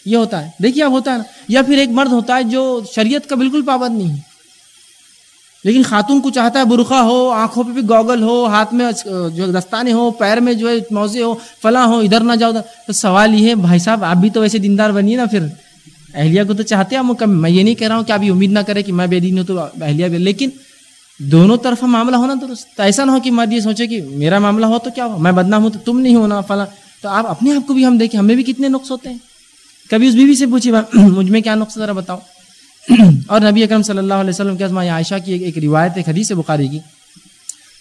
یہ ہوتا ہے۔ دیکھیے، اب ہوتا ہے نا۔ یا پھر ایک مرد ہوتا ہے جو شریعت کا بالکل پابند نہیں ہے۔ لیکن خاتون کو چاہتا ہے برقع ہو، آنکھوں پہ بھی گوگل ہو، ہاتھ میں جو دستانے ہو، پیر میں جو ہے موزے ہو، فلاں ہو، ادھر نہ جاؤ۔ تو سوال یہ ہے، بھائی صاحب، آپ بھی تو ویسے دیندار بنیے نا پھر۔ اہلیہ کو تو چاہتے ہیں میں یہ نہیں کہہ رہا ہوں کہ ابھی امید نہ کرے کہ میں بے دین ہوں تو اہلیہ بھی۔ لیکن دونوں طرف معاملہ ہونا درست۔ ایسا نہ ہو کہ مرد یہ سوچے کہ میرا معاملہ ہو تو کیا ہو؟ میں بدنام ہوں تو تم نہیں ہونا، فلاں۔ تو آپ اپنے آپ کو بھی ہم دیکھیں، ہمیں بھی کتنے نقص ہوتے ہیں۔ کبھی اس بیوی سے پوچھیے مجھ میں کیا نقص ذرا بتاؤ۔ اور نبی اکرم صلی اللہ علیہ وسلم کے ازما عائشہ کی ایک روایت ہے حدیث بخاری کی۔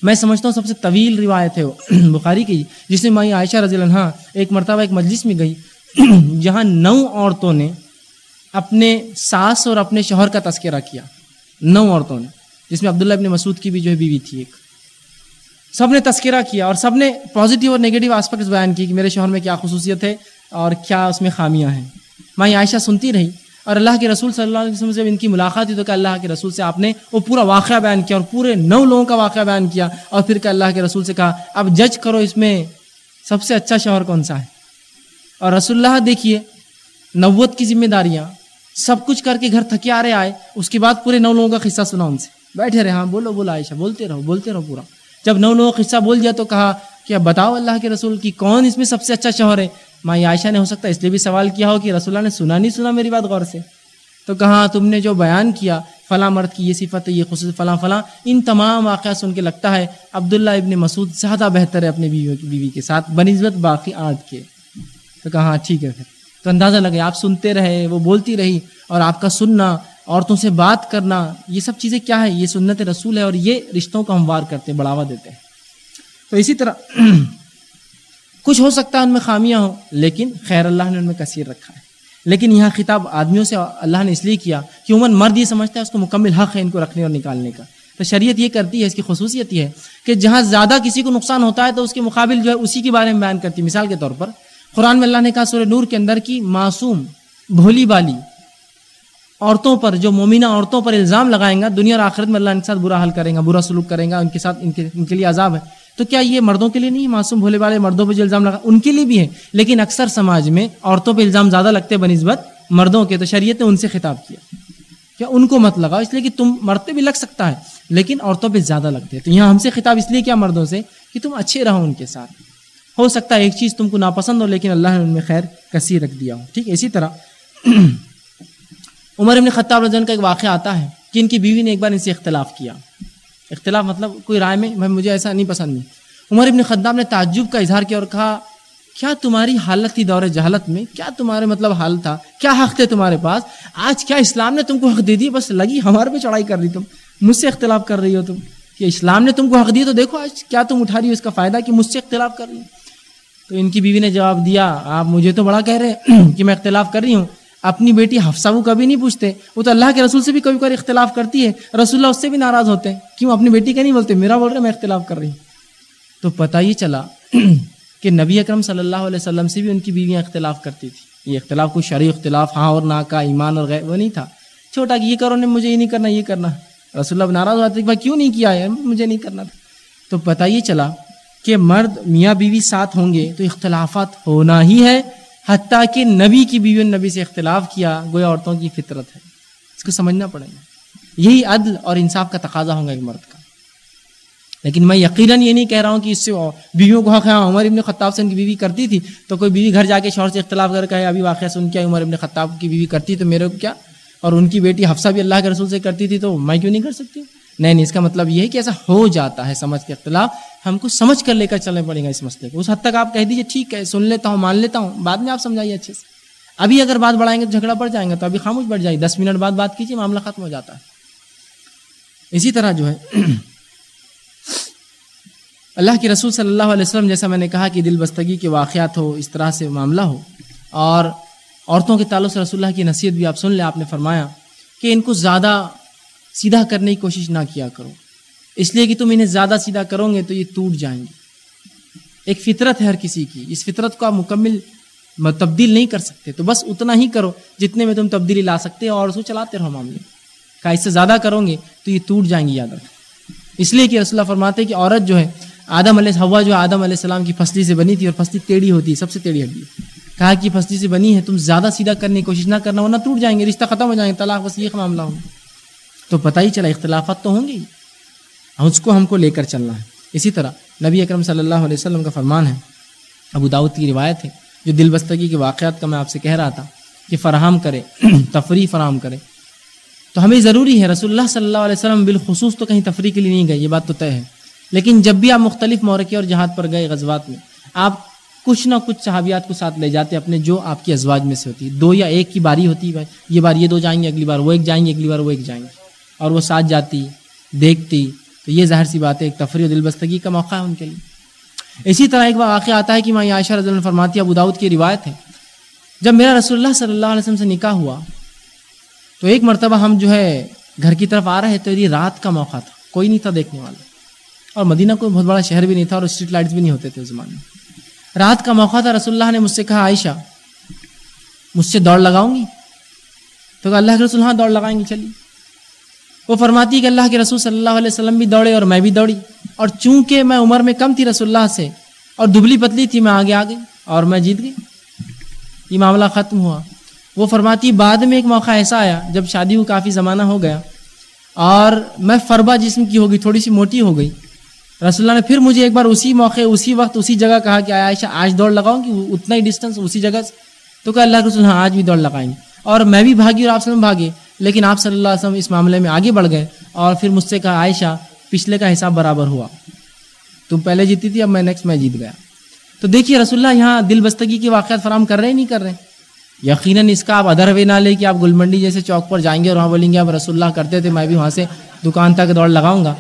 میں سمجھتا ہوں سب سے طویل روایت ہے وہ۔ بخاری کی، جس میں مائی عائشہ رضی اللہ ایک مرتبہ ایک مجلس میں گئی۔ جہاں نو عورتوں نے اپنے ساس اور اپنے شوہر کا تذکرہ کیا۔ نو عورتوں نے، جس میں عبداللہ ابن مسعود کی بھی جو ہے بیوی تھی ایک۔ سب نے تذکرہ کیا اور سب نے پازیٹیو اور نگیٹو آسپیکٹس بیان کی کہ میرے شوہر میں کیا خصوصیت ہے اور کیا اس میں خامیاں ہیں۔ مائی عائشہ سنتی رہی اور اللہ کے رسول صلی اللہ علیہ وسلم سے ان کی ملاقات ہوئی تو کہ اللہ کے رسول سے آپ نے وہ پورا واقعہ بیان کیا اور پورے نو لوگوں کا واقعہ بیان کیا اور پھر کہ اللہ کے رسول سے کہا، اب جج کرو اس میں سب سے اچھا شوہر کون سا ہے؟ اور رسول اللہ، دیکھیے نوت کی ذمہ داریاں، سب کچھ کر کے گھر تھکے آ رہے آئے، اس کے بعد پورے نو لوگوں کا قصہ سنا ان سے۔ بیٹھے رہے ہاں بولو بولو عائشہ، بولتے رہو بولتے رہو پورا۔ جب نو لوگوں کا قصہ بول دیا تو کہا کہ اب بتاؤ اللہ کے رسول کی کون اس میں سب سے اچھا شوہر ہے؟ ماں عائشہ نے ہو سکتا ہے اس لیے بھی سوال کیا ہو کہ رسول اللہ نے سنا نہیں، سنا میری بات غور سے۔ تو کہا ہاں، تم نے جو بیان کیا، فلاں مرد کی یہ صفت ہے یہ خصوص فلاں فلاں، ان تمام واقعات سن کے لگتا ہے عبداللہ ابن مسعود زیادہ بہتر ہے اپنے بیوی بیوی کے ساتھ بنسبت باقی آٹھ کے۔ تو کہا ہاں ٹھیک ہے پھر۔ تو اندازہ لگے، آپ سنتے رہے، وہ بولتی رہی اور آپ کا سننا، عورتوں سے بات کرنا، یہ سب چیزیں کیا ہے یہ سنت رسول ہے اور یہ رشتوں کو ہموار کرتے، بڑھاوا دیتے۔ ہیں تو اسی طرح کچھ ہو سکتا ہے ان میں خامیاں ہوں، لیکن خیر اللہ نے ان میں کثیر رکھا ہے۔ لیکن یہاں خطاب آدمیوں سے اللہ نے اس لیے کیا کہ عموماً مرد یہ سمجھتا ہے اس کو مکمل حق ہے ان کو رکھنے اور نکالنے کا۔ تو شریعت یہ کرتی ہے، اس کی خصوصیت یہ ہے کہ جہاں زیادہ کسی کو نقصان ہوتا ہے تو اس کے مقابل جو ہے اسی کے بارے میں بیان کرتی ہے۔ مثال کے طور پر قرآن میں اللہ نے کہا سورہ نور کے اندر کی معصوم، بھولی بالی عورتوں پر، جو مومنہ عورتوں پر الزام لگائیں گا، دنیا اور آخرت میں اللہ ان کے ساتھ برا حل کریں گا، برا سلوک کریں گا، ان کے ساتھ ان کے ان کے لیے عذاب ہے۔ تو کیا یہ مردوں کے لیے نہیں؟ معصوم بھولے والے مردوں پہ جو الزام لگا ان کے لیے بھی ہے لیکن اکثر سماج میں عورتوں پہ الزام زیادہ لگتے بہ نسبت مردوں کے، تو شریعت نے ان سے خطاب کیا۔ کیا ان کو مت لگاؤ؟ اس لیے کہ تم مرتے بھی لگ سکتا ہے، لیکن عورتوں پہ زیادہ لگتے ہیں۔ تو یہاں ہم سے خطاب اس لیے کیا مردوں سے؟ کہ تم اچھے رہو ان کے ساتھ۔ ہو سکتا ہے ایک چیز تم کو ناپسند ہو، لیکن اللہ نے ان میں خیر کثیر رکھ دیا ہو۔ ٹھیک، اسی طرح عمر ابن خطاب رضن کا ایک واقعہ آتا ہے کہ ان کی بیوی نے ایک بار ان سے اختلاف کیا۔ اختلاف مطلب کوئی رائے میں مجھے ایسا نہیں پسند نہیں عمر ابن خطاب نے تعجب کا اظہار کیا اور کہا، کیا تمہاری حالت تھی دور جہالت میں؟ کیا تمہارے مطلب حال تھا؟ کیا حق تھے تمہارے پاس؟ آج کیا اسلام نے تم کو حق دے دی؟ بس لگی ہمارے پہ چڑھائی کر رہی تم۔ مجھ سے اختلاف کر رہی ہو تم۔ کہ اسلام نے تم کو حق دی تو دیکھو آج کیا تم اٹھا رہی ہو، اس کا فائدہ کہ مجھ سے اختلاف کر رہی ہو۔ تو ان کی بیوی نے جواب دیا، آپ مجھے تو بڑا کہہ رہے کہ میں اختلاف کر رہی ہوں اپنی بیٹی حفصہ وہ کبھی نہیں پوچھتے، وہ تو اللہ کے رسول سے بھی کبھی کبھی اختلاف کرتی ہے، رسول اللہ اس سے بھی ناراض ہوتے ہیں۔ کیوں اپنی بیٹی کا نہیں بولتے؟ میرا بول رہے میں اختلاف کر رہی ہوں۔ تو پتہ ہی چلا کہ نبی اکرم صلی اللہ علیہ وسلم سے بھی ان کی بیویاں اختلاف کرتی تھی یہ اختلاف کوئی شرعی اختلاف ہاں اور نہ کا ایمان اور غیر وہ نہیں تھا۔ چھوٹا کہ یہ کرو نے مجھے یہ نہیں کرنا، یہ کرنا۔ رسول اللہ ناراض ہوتے بھائی کیوں نہیں کیا ہے؟ مجھے نہیں کرنا تھا۔ تو پتہ یہ چلا کہ مرد میاں بیوی ساتھ ہوں گے تو اختلافات ہونا ہی ہے۔ حتیٰ کہ نبی کی بیوی نبی سے اختلاف کیا، گویا عورتوں کی فطرت ہے۔ اس کو سمجھنا پڑے گا۔ یہی عدل اور انصاف کا تقاضا ہوگا ایک مرد کا۔ لیکن میں یقیناً یہ نہیں کہہ رہا ہوں کہ اس سے بیویوں کو حق ہے۔ ہاں، عمر ابن خطاب سے ان کی بیوی کرتی تھی تو کوئی بیوی گھر جا کے شوہر سے اختلاف کر کے ابھی واقعہ سن کے عمر ابن خطاب کی بیوی کرتی تو میرے کو کیا؟ اور ان کی بیٹی حفصہ بھی اللہ کے رسول سے کرتی تھی تو میں کیوں نہیں کر سکتی؟ نہیں نہیں، اس کا مطلب یہ ہے کہ ایسا ہو جاتا ہے سمجھ کے اختلاف۔ ہم کو سمجھ کر لے کر چلنے پڑے گا اس مسئلے کو۔ اس حد تک آپ کہہ دیجیے ٹھیک ہے، سن لیتا ہوں، مان لیتا ہوں۔ بعد میں آپ سمجھائیے اچھے سے۔ ابھی اگر بات بڑھائیں گے تو جھگڑا پڑ جائیں گے، تو ابھی خاموش بڑھ جائے دس منٹ بعد بات کیجیے معاملہ ختم ہو جاتا ہے۔ اسی طرح جو ہے، اللہ کے رسول صلی اللہ علیہ وسلم، جیسا میں نے کہا کہ دل بستگی کے واقعات ہو، اس طرح سے معاملہ ہو۔ اور عورتوں کے تعلق سے رسول اللہ کی نصیحت بھی آپ سن لیں، آپ نے فرمایا کہ ان کو زیادہ سیدھا کرنے کی کوشش نہ کیا کرو۔ اس لیے کہ تم انہیں زیادہ سیدھا کرو گے تو یہ ٹوٹ جائیں گے۔ ایک فطرت ہے ہر کسی کی۔ اس فطرت کو آپ مکمل تبدیل نہیں کر سکتے۔ تو بس اتنا ہی کرو جتنے میں تم تبدیلی لا سکتے ہو اور اس کو چلاتے رہو معاملے۔ کا اس سے زیادہ کرو گے تو یہ ٹوٹ جائیں گی یاد رکھو۔ اس لیے کہ رسول اللہ فرماتے کہ عورت جو ہے، آدم علیہ ہوا جو آدم علیہ السلام کی فصلی سے بنی تھی اور فصلی ٹیڑھی ہوتی ہے، سب سے ٹیڑھی ہڈی۔ کہا کہ فصلی سے بنی ہے، تم زیادہ سیدھا کرنے کی کوشش نہ کرنا، ورنہ ٹوٹ جائیں گے، رشتہ ختم ہو جائیں گے، طلاق بس یہ معاملہ ہوں تو پتہ ہی چلا اختلافات تو ہوں گے اس کو ہم کو لے کر چلنا ہے۔ اسی طرح نبی اکرم صلی اللہ علیہ وسلم کا فرمان ہے۔ ابو داود کی روایت ہے جو دل بستگی کے واقعات کا میں آپ سے کہہ رہا تھا کہ فراہم کرے، تفریح فراہم کرے۔ تو ہمیں ضروری ہے رسول اللہ صلی اللہ علیہ وسلم بالخصوص تو کہیں تفریح کے لیے نہیں گئے، یہ بات تو طے ہے۔ لیکن جب بھی آپ مختلف مورکے اور جہاد پر گئے غزوات میں، آپ کچھ نہ کچھ صحابیات کو ساتھ لے جاتے اپنے جو آپ کی ازواج میں سے ہوتی ہے دو یا ایک کی باری ہوتی ہے یہ بار یہ دو جائیں گے، اگلی بار وہ ایک جائیں گے، اگلی بار وہ ایک جائیں گے۔ اور وہ ساتھ جاتی، دیکھتی، تو یہ ظاہر سی بات ہے، ایک تفریح و دل بستگی کا موقع ہے ان کے لیے۔ اسی طرح ایک بار واقعہ آتا ہے کہ میں عائشہ رضی اللہ فرماتی، ابو داود کی روایت ہے۔ جب میرا رسول اللہ صلی اللہ علیہ وسلم سے نکاح ہوا، تو ایک مرتبہ ہم جو ہے گھر کی طرف آ رہے تو یہ رات کا موقع تھا، کوئی نہیں تھا دیکھنے والا۔ اور مدینہ کوئی بہت بڑا شہر بھی نہیں تھا اور اسٹریٹ لائٹس بھی نہیں ہوتے تھے اس زمانے میں۔ رات کا موقع تھا، رسول اللہ نے مجھ سے کہا، عائشہ، مجھ سے دوڑ لگاؤں گی؟ تو اللہ کے رسول ہاں دوڑ لگائیں گے، چلیے۔ وہ فرماتی کہ اللہ کے رسول صلی اللہ علیہ وسلم بھی دوڑے اور میں بھی دوڑی اور چونکہ میں عمر میں کم تھی رسول اللہ سے اور دبلی پتلی تھی، میں آگے آ گئی اور میں جیت گئی۔ یہ معاملہ ختم ہوا۔ وہ فرماتی بعد میں ایک موقع ایسا آیا جب شادی کو کافی زمانہ ہو گیا اور میں فربا جسم کی ہو گئی تھوڑی سی موٹی ہو گئی۔ رسول اللہ نے پھر مجھے ایک بار اسی موقع، اسی وقت، اسی جگہ کہا کہ عائشہ، آج دوڑ لگاؤں کہ اتنا ہی ڈسٹینس اسی جگہ سے۔ تو کہ اللہ رسول ہاں آج بھی دوڑ لگائیں گے۔ اور میں بھی بھاگی اور آپ سے بھاگے۔ لیکن آپ صلی اللہ علیہ وسلم اس معاملے میں آگے بڑھ گئے اور پھر مجھ سے کہا، عائشہ، پچھلے کا حساب برابر ہوا۔ تم پہلے جیتی تھی، اب میں نیکسٹ میں جیت گیا۔ تو دیکھیے رسول اللہ یہاں دل بستگی کے واقعات فراہم کر رہے ہیں، نہیں کر رہے یقیناً اس کا آپ ادر وے نہ لے کہ آپ گلمنڈی جیسے چوک پر جائیں گے اور وہاں بولیں گے آپ رسول اللہ کرتے تھے، میں بھی وہاں سے دکان تک دوڑ لگاؤں گا۔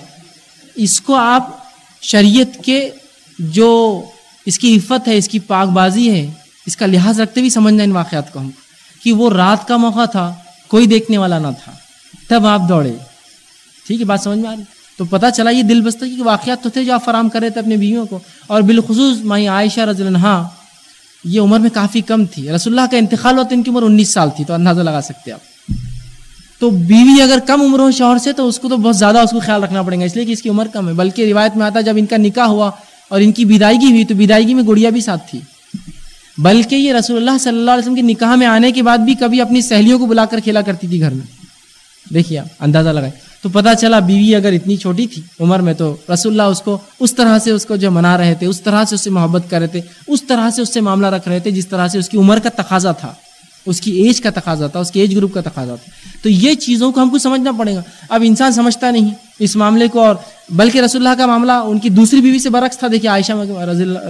اس کو آپ شریعت کے جو اس کی عفت ہے، اس کی پاک بازی ہے، اس کا لحاظ رکھتے ہوئے سمجھنا ان واقعات کو ہم، کہ وہ رات کا موقع تھا کوئی دیکھنے والا نہ تھا۔ تب آپ دوڑے۔ ٹھیک ہے، بات سمجھ میں آ رہی تو پتہ چلا یہ دل بستگی کے واقعات تو تھے جو آپ فراہم کر رہے تھے اپنے بیویوں کو۔ اور بالخصوص مائی عائشہ رضی اللہ ہاں، یہ عمر میں کافی کم تھی۔ رسول اللہ کا انتقال ہوتا ان کی عمر انیس سال تھی، تو اندازہ لگا سکتے آپ۔ تو بیوی اگر کم عمر ہو شوہر سے، تو اس کو تو بہت زیادہ اس کو خیال رکھنا پڑے گا، اس لیے کہ اس کی عمر کم ہے۔ بلکہ روایت میں آتا جب ان کا نکاح ہوا اور ان کی بدائیگی ہوئی، تو بدائیگی میں گڑیا بھی ساتھ تھی۔ بلکہ یہ رسول اللہ صلی اللہ علیہ وسلم کے نکاح میں آنے کے بعد بھی کبھی اپنی سہیلیوں کو بلا کر کھیلا کرتی تھی گھر میں۔ دیکھیے اندازہ لگائے تو پتا چلا بیوی اگر اتنی چھوٹی تھی عمر میں تو رسول اللہ اس کو اس طرح سے اس کو جو منا رہے تھے، اس طرح سے اس سے محبت کر رہے تھے، اس طرح سے اس سے معاملہ رکھ رہے تھے جس طرح سے اس کی عمر کا تقاضا تھا، اس کی ایج کا تقاضا تھا، اس کی ایج گروپ کا تقاضا تھا۔ تو یہ چیزوں کو ہم کو سمجھنا پڑے گا۔ اب انسان سمجھتا نہیں۔ اس معاملے کو اور بلکہ رسول اللہ کا معاملہ ان کی دوسری بیوی سے برعکس تھا۔ دیکھیے عائشہ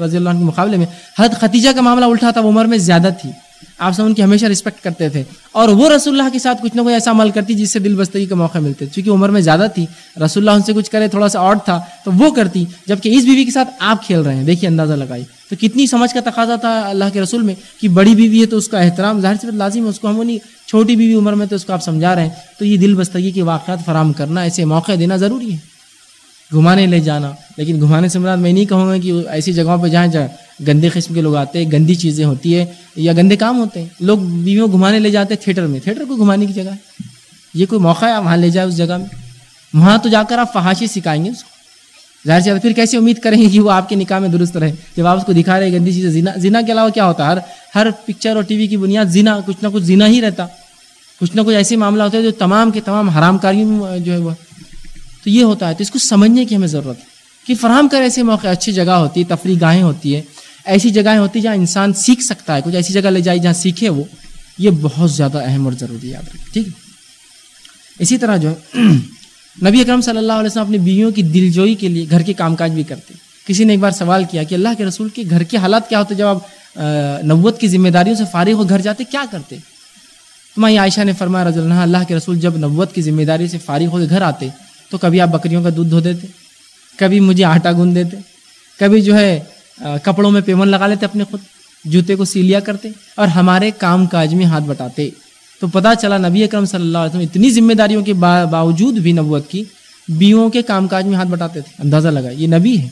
رضی اللہ کے مقابلے میں حضرت ختیجہ کا معاملہ الٹا تھا، وہ عمر میں زیادہ تھی۔ آپ سب ان کی ہمیشہ رسپیکٹ کرتے تھے۔ اور وہ رسول اللہ کے ساتھ کچھ نہ کوئی ایسا عمل کرتی جس سے دل بستگی کا موقع ملتے چونکہ عمر میں زیادہ تھی، رسول اللہ ان سے کچھ کرے تھوڑا سا آڈ تھا، تو وہ کرتی، جبکہ اس بیوی کے ساتھ آپ کھیل رہے ہیں۔ دیکھیے اندازہ لگائی تو کتنی سمجھ کا تقاضا تھا اللہ کے رسول میں کہ بڑی بیوی ہے تو اس کا احترام ظاہر سے لازم ہے، اس کو ہم نہیں، چھوٹی بیوی عمر میں تو اس کو آپ سمجھا رہے ہیں۔ تو یہ دل بستگی کے واقعات فراہم کرنا ایسے موقع دینا ضروری ہے۔ گھمانے لے جانا۔ لیکن گھمانے سے مراد میں نہیں کہوں گا کہ ایسی جگہوں پہ جہاں جہاں گندے قسم کے لوگ آتے ہیں، گندی چیزیں ہوتی ہے یا گندے کام ہوتے ہیں۔ لوگ بیویوں گھمانے لے جاتے ہیں تھیٹر میں۔ تھیٹر کو گھمانے کی جگہ ہے۔ یہ کوئی موقع ہے وہاں لے جائے اس جگہ میں؟ وہاں تو جا کر آپ فحاشی سکھائیں گے اس کو۔ ظاہر سے پھر کیسے امید کریں گے کہ وہ آپ کے نکاح میں درست رہے؟ جب آپ اس کو دکھا رہے گندی چیزیں زینا زینا کے علاوہ کیا ہوتا ہے؟ ہر ہر پکچر اور ٹی وی کی بنیاد زینا کچھ نہ کچھ زینا ہی رہتا۔ کچھ نہ کچھ ایسے معاملہ ہوتے ہیں جو تمام کے تمام حرام کاریوں میں جو ہے وہ تو یہ ہوتا ہے، تو اس کو سمجھنے کی ہمیں ضرورت ہے کہ فراہم کر ایسے موقع اچھی جگہ ہوتی ہے تفریح گاہیں ہوتی ہے ایسی جگہیں ہوتی ہیں جہاں انسان سیکھ سکتا ہے، کچھ ایسی جگہ لے جائے جہاں سیکھے وہ، یہ بہت زیادہ اہم اور ضروری یاد رکھے ٹھیک ہے؟ اسی طرح جو ہے نبی اکرم صلی اللہ علیہ وسلم اپنی بیویوں کی دل جوئی کے لیے گھر کے کام کاج بھی کرتے کسی نے ایک بار سوال کیا کہ اللہ کے رسول کے گھر کے حالات کیا ہوتے جب آپ نوت کی ذمہ داریوں سے فارغ ہو گھر جاتے، کیا کرتے؟ تو میں عائشہ نے فرمایا، رضی اللہ اللہ کے رسول جب نوت کی ذمہ داری سے فارغ ہو کے گھر آتے تو کبھی آپ بکریوں کا دودھ دھو دیتے کبھی مجھے آٹا گون دیتے کبھی جو ہے کپڑوں میں پیمن لگا لیتے اپنے خود جوتے کو سیلیا کرتے اور ہمارے کام کاج میں ہاتھ بٹاتے۔ تو پتہ چلا نبی اکرم صلی اللہ علیہ وسلم اتنی ذمہ داریوں کے باوجود بھی نبوت کی بیووں کے کام کاج میں ہاتھ بٹاتے تھے۔ اندازہ لگا یہ نبی ہے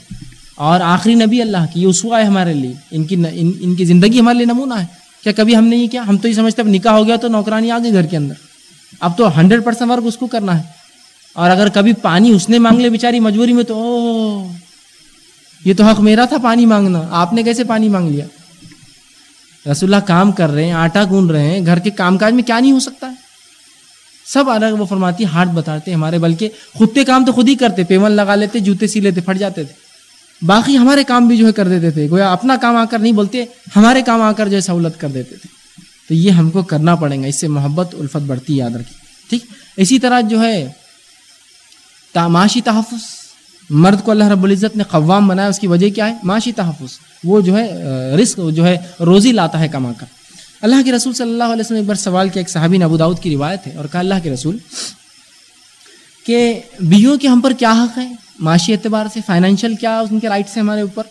اور آخری نبی اللہ کی یہ اسوا ہے ہمارے لیے ان کی ان, ان کی زندگی ہمارے لیے نمونہ ہے۔ کیا کبھی ہم نے یہ کیا؟ ہم تو یہ سمجھتے اب نکاح ہو گیا تو نوکرانی آ گئی گھر کے اندر۔ اب تو ہنڈریڈ پرسینٹ ورک اس کو کرنا ہے۔ اور اگر کبھی پانی اس نے مانگ لے بیچاری مجبوری میں تو او یہ تو حق میرا تھا پانی مانگنا، آپ نے کیسے پانی مانگ لیا؟ رسول اللہ کام کر رہے ہیں، آٹا گون رہے ہیں، گھر کے کام کاج میں کیا نہیں ہو سکتا؟ ہے سب الگ، وہ فرماتی ہاتھ بتاتے ہمارے، بلکہ خود کے کام تو خود ہی کرتے پیمن لگا لیتے، جوتے سی لیتے، پھٹ جاتے تھے۔ باقی ہمارے کام بھی جو ہے کر دیتے تھے، گویا اپنا کام آ کر نہیں بولتے، ہمارے کام آ کر جو ہے سہولت کر دیتے تھے۔ تو یہ ہم کو کرنا پڑے گا، اس سے محبت، الفت بڑھتی یاد رکھی ٹھیک؟ اسی طرح جو ہے معاشی تحفظ۔ مرد کو اللہ رب العزت نے قوام بنایا، اس کی وجہ کیا ہے؟ معاشی تحفظ۔ وہ جو ہے، رزق، جو ہے، روزی لاتا ہے کما کر۔ اللہ کے رسول صلی اللہ علیہ وسلم ایک بار سوال کیا، ایک صحابی ابو داود کی روایت ہے اور کہا، اللہ کے رسول، کہ بیوں کے ہم پر کیا حق ہے؟ معاشی اعتبار سے فائنینشیل کیا ان کے رائٹس ہیں ہمارے اوپر؟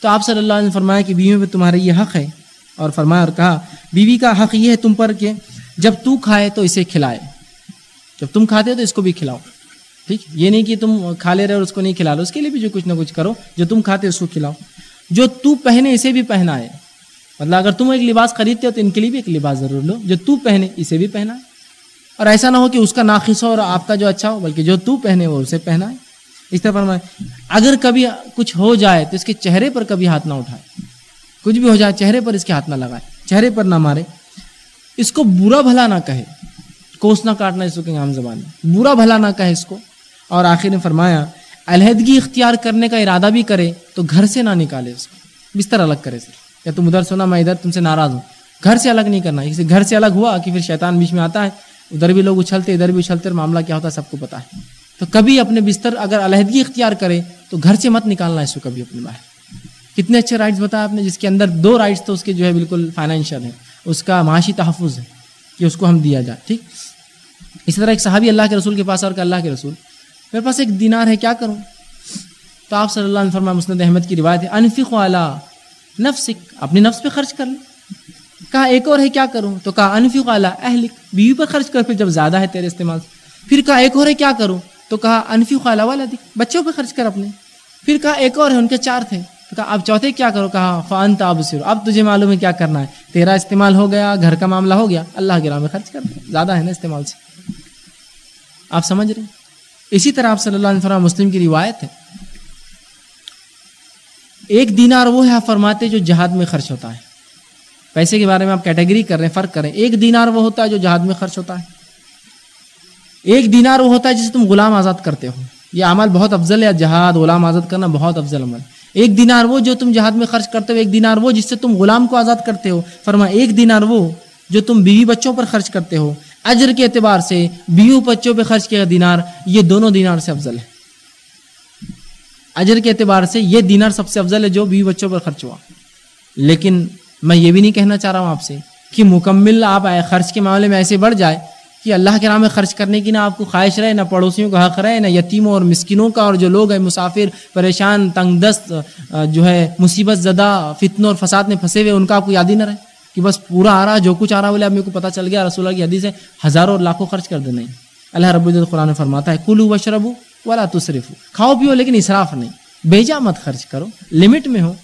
تو آپ صلی اللہ علیہ نے فرمایا کہ بیویوں پہ تمہارا یہ حق ہے۔ اور فرمایا اور کہا، بیوی کا حق یہ ہے تم پر کہ جب تو کھائے تو اسے کھلائے۔ جب تم کھاتے ہو تو اس کو بھی کھلاؤ۔ ٹھیک یہ نہیں کہ تم کھا لے رہے اور اس کو نہیں کھلا لو، اس کے لیے بھی جو کچھ نہ کچھ کرو، جو تم کھاتے اس کو کھلاؤ۔ جو تو پہنے اسے بھی پہنا ہے۔ مطلب اگر تم ایک لباس خریدتے ہو تو ان کے لیے بھی ایک لباس ضرور لو۔ جو تو پہنے اسے بھی پہنا۔ ہے اور ایسا نہ ہو کہ اس کا ناخص ہو اور آپ کا جو اچھا ہو، بلکہ جو تو پہنے وہ اسے پہنا ہے۔ اس طرح فرمائے، اگر کبھی کچھ ہو جائے تو اس کے چہرے پر کبھی ہاتھ نہ اٹھائے۔ کچھ بھی ہو جائے، چہرے پر اس کے ہاتھ نہ لگائے، چہرے پر نہ مارے۔ اس کو برا بھلا نہ کہے۔ کوس نہ کاٹنا اس کو عام زبان میں برا بھلا نہ کہے اس کو۔ اور آخر نے فرمایا، علیحدگی اختیار کرنے کا ارادہ بھی کرے تو گھر سے نہ نکالے اس کو۔ بستر الگ کرے سر یا تم ادھر سونا میں ادھر تم سے ناراض ہوں۔ گھر سے الگ نہیں کرنا۔ کسی گھر سے الگ ہوا کہ پھر شیطان بیچ میں آتا ہے، ادھر بھی لوگ اچھلتے، ادھر بھی اچھلتے، اور معاملہ کیا ہوتا ہے، سب کو پتا ہے۔ تو کبھی اپنے بستر اگر علیحدگی اختیار کرے تو گھر سے مت نکالنا اس کو کبھی اپنے باہر۔ کتنے اچھے رائٹس بتایا آپ نے، جس کے اندر دو رائٹس تو اس کے جو ہے بالکل فائنینشیل ہیں۔ اس کا معاشی تحفظ ہے کہ اس کو ہم دیا جائے، ٹھیک؟ اسی طرح ایک صحابی اللہ کے رسول کے پاس اور کہ اللہ کے رسول۔ میرے پاس ایک دینار ہے، کیا کروں؟ تو آپ صلی اللہ علیہ فرما مسند احمد کی روایت ہے انفق والا نفسک، اپنی نفس پہ خرچ کر لیں کہا، ایک اور ہے، کیا کروں؟ تو کہا انفق والا اہلک، بیوی پر خرچ کر پھر جب زیادہ ہے تیرے استعمال۔ پھر کہا، ایک اور ہے، کیا کروں؟ تو کہا انفق والا والا دکھ بچوں پہ خرچ کر اپنے۔ پھر کہا، ایک اور ہے، ان کے چار تھے۔ تو کہا اب چوتھے کیا کرو؟ کہا فان تاب سر اب تجھے معلوم ہے کیا کرنا ہے۔ تیرا استعمال ہو گیا، گھر کا معاملہ ہو گیا، اللہ کے راہ میں خرچ کر زیادہ ہے نا استعمال سے۔ آپ سمجھ رہے ہیں؟ اسی طرح آپ صلی اللہ علیہ وسلم مسلم کی روایت ہے۔ ایک دینار وہ ہے فرماتے جو جہاد میں خرچ ہوتا ہے۔ پیسے کے بارے میں آپ کیٹیگری کر رہے ہیں، فرق کریں۔ ایک دینار وہ ہوتا ہے جو جہاد میں خرچ ہوتا ہے۔ ایک دینار وہ ہوتا ہے جسے تم غلام آزاد کرتے ہو۔ یہ عمل بہت افضل ہے جہاد، غلام آزاد کرنا بہت افضل عمل۔ ایک دینار وہ جو تم جہاد میں خرچ کرتے ہو، ایک دینار وہ جس سے تم غلام کو آزاد کرتے ہو۔ فرما ایک دینار وہ جو تم بیوی بچوں پر خرچ کرتے ہو۔ اجر کے اعتبار سے بیوی بچوں پہ خرچ کیا دینار، یہ دونوں دینار سے افضل ہے۔ اجر کے اعتبار سے یہ دینار سب سے افضل ہے جو بیوی بچوں پر خرچ ہوا۔ لیکن میں یہ بھی نہیں کہنا چاہ رہا ہوں آپ سے کہ مکمل آپ خرچ کے معاملے میں ایسے بڑھ جائے کہ اللہ کے نام میں خرچ کرنے کی نہ آپ کو خواہش رہے، نہ پڑوسیوں کا حق رہے، نہ یتیموں اور مسکنوں کا، اور جو لوگ ہیں مسافر، پریشان تنگ دست جو ہے مصیبت زدہ، فتنوں اور فساد میں پھنسے ہوئے، ان کا آپ کو یاد ہی نہ رہے۔ کہ بس پورا آ رہا جو کچھ آ رہا بولے اب میرے کو پتہ چل گیا، رسول اللہ کی حدیث ہے، ہزاروں اور لاکھوں خرچ کر دینا اللہ رب العزت قرآن فرماتا ہے کلو و والا تو تصرف کھاؤ، پیو، لیکن اسراف نہیں۔ بیجا مت خرچ کرو لمٹ میں ہو،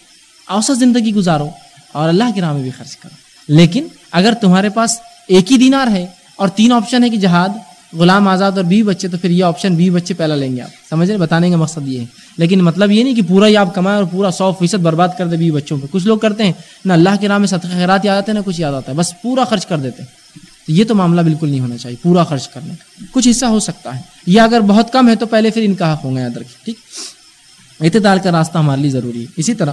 اوسط زندگی گزارو اور اللہ کے راہ میں بھی خرچ کرو۔ لیکن اگر تمہارے پاس ایک ہی دینار ہے اور تین آپشن ہے کہ جہاد غلام آزاد اور بیوی بچے، تو پھر یہ آپشن بیوی بچے پہلا لیں گے آپ۔ سمجھ رہے بتانے کا مقصد یہ ہے۔ لیکن مطلب یہ نہیں کہ پورا یہ آپ کمائیں اور پورا سو فیصد برباد کر دیں بیوی بچوں پہ۔ کچھ لوگ کرتے ہیں، نہ اللہ کے راہ میں صدقہ خیرات یاد آتے ہیں، نہ کچھ یاد آتا ہے۔ بس پورا خرچ کر دیتے ہیں۔ تو یہ تو معاملہ بالکل نہیں ہونا چاہیے، پورا خرچ کرنے کا۔ کچھ حصہ ہو سکتا ہے۔ یا اگر بہت کم ہے تو پہلے پھر ان کا حق ہوں گا یاد رکھیے ٹھیک؟ اعتدال کا راستہ ہمارے لیے ضروری ہے۔ اسی طرح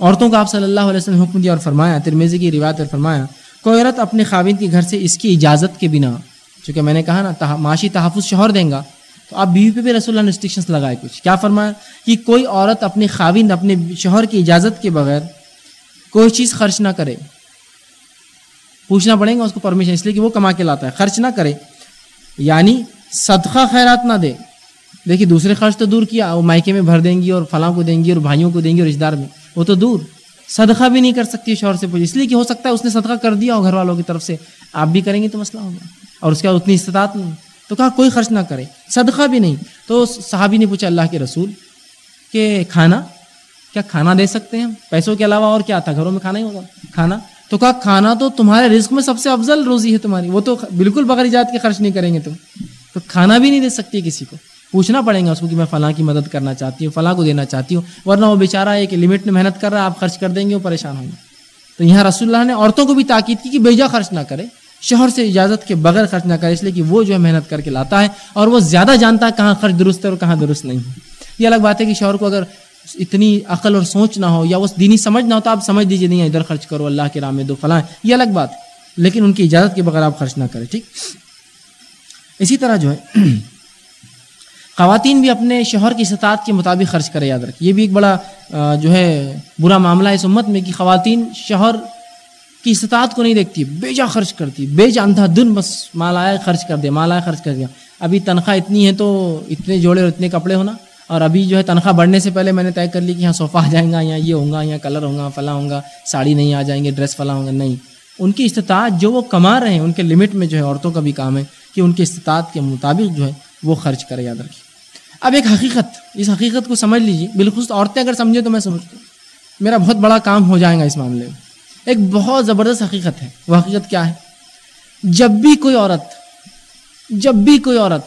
عورتوں کا آپ صلی اللہ علیہ وسلم حکم دیا اور فرمایا ترمیزی کی روایت اور فرمایا، کوئی عورت اپنے خاوند کے گھر سے اس کی اجازت کے بنا چونکہ میں نے کہا نا معاشی تحفظ شوہر دیں گا۔ تو آپ بیوی پہ بھی رسول اللہ نے ریسٹرکشنس لگائے کچھ۔ کیا فرمایا؟ کہ کوئی عورت اپنے خاوند اپنے شوہر کی اجازت کے بغیر کوئی چیز خرچ نہ کرے۔ پوچھنا پڑے گا اس کو پرمیشن اس لیے کہ وہ کما کے لاتا ہے۔ خرچ نہ کرے۔ یعنی صدقہ خیرات نہ دے۔ دیکھیے، دوسرے خرچ تو دور کیا، وہ مائکے میں بھر دیں گی اور فلاں کو دیں گی اور بھائیوں کو دیں گی اور رشتے دار میں۔ وہ تو دور۔ صدقہ بھی نہیں کر سکتی شوہر سے پوچھ اس لیے کہ ہو سکتا ہے اس نے صدقہ کر دیا ہو گھر والوں کی طرف سے۔ آپ بھی کریں گے تو مسئلہ ہوگا۔ اور اس کے بعد اتنی استطاعت نہیں۔ تو کہا کوئی خرچ نہ کرے۔ صدقہ بھی نہیں۔ تو صحابی نے پوچھا اللہ کے رسول کہ کھانا؟ کیا کھانا دے سکتے ہیں پیسوں کے علاوہ اور کیا تھا؟ گھروں میں کھانا ہی ہوگا۔ کھانا؟ تو کہا کھانا تو تمہارے رزق میں سب سے افضل روزی ہے تمہاری۔ وہ تو بالکل بغیر جات کے خرچ نہیں کریں گے تم۔ تو کھانا بھی نہیں دے سکتی کسی کو۔ پوچھنا پڑے گا اس کو کہ میں فلاں کی مدد کرنا چاہتی ہوں، فلاں کو دینا چاہتی ہوں، ورنہ وہ بیچارہ ایک لمٹ میں محنت کر رہا ہے، آپ خرچ کر دیں گے، وہ پریشان ہوں گے۔ تو یہاں رسول اللہ نے عورتوں کو بھی تاکید کی کہ بیجا خرچ نہ کرے، شوہر سے اجازت کے بغیر خرچ نہ کرے، اس لیے کہ وہ جو ہے محنت کر کے لاتا ہے اور وہ زیادہ جانتا ہے کہاں خرچ درست ہے اور کہاں درست نہیں ہے۔ یہ الگ بات ہے کہ شوہر کو اگر اتنی عقل اور سوچ نہ ہو یا وہ دینی سمجھ نہ ہو تو آپ سمجھ دیجیے نہیں، ادھر خرچ کرو، اللہ کے راہ میں دو فلاں یہ الگ بات، لیکن ان کی اجازت کے بغیر آپ خرچ نہ کریں، ٹھیک؟ اسی طرح جو ہے خواتین بھی اپنے شوہر کی استطاعت کے مطابق خرچ کرے یاد رکھ یہ بھی ایک بڑا جو ہے، برا معاملہ ہے اس امت میں کہ خواتین شوہر کی استطاعت کو نہیں دیکھتی، بے جا خرچ کرتی، بے جا اندھا دن بس مال آیا خرچ کر دیا، مال آیا خرچ کر دیا۔ ابھی تنخواہ اتنی ہے تو اتنے جوڑے اور اتنے کپڑے ہونا۔ اور ابھی جو ہے تنخواہ بڑھنے سے پہلے میں نے طے کر لی کہ یہاں صوفہ آ جائیں گا، یہاں یہ ہوگا یہاں کلر ہوگا فلاں ہوگا ساڑی نہیں آ جائیں گے، ڈریس فلاں ہوگا نہیں، ان کی استطاعت جو وہ کما رہے ہیں، ان کے لمٹ میں جو ہے عورتوں کا بھی کام ہے کہ ان کی استطاعت کے مطابق جو ہے وہ خرچ کرے یاد رکھیے اب ایک حقیقت، اس حقیقت کو سمجھ لیجیے بالکل عورتیں اگر سمجھے تو میں سمجھتا ہوں۔ میرا بہت بڑا کام ہو جائے گا اس معاملے میں۔ ایک بہت زبردست حقیقت ہے۔ وہ حقیقت کیا ہے؟ جب بھی کوئی عورت، جب بھی کوئی عورت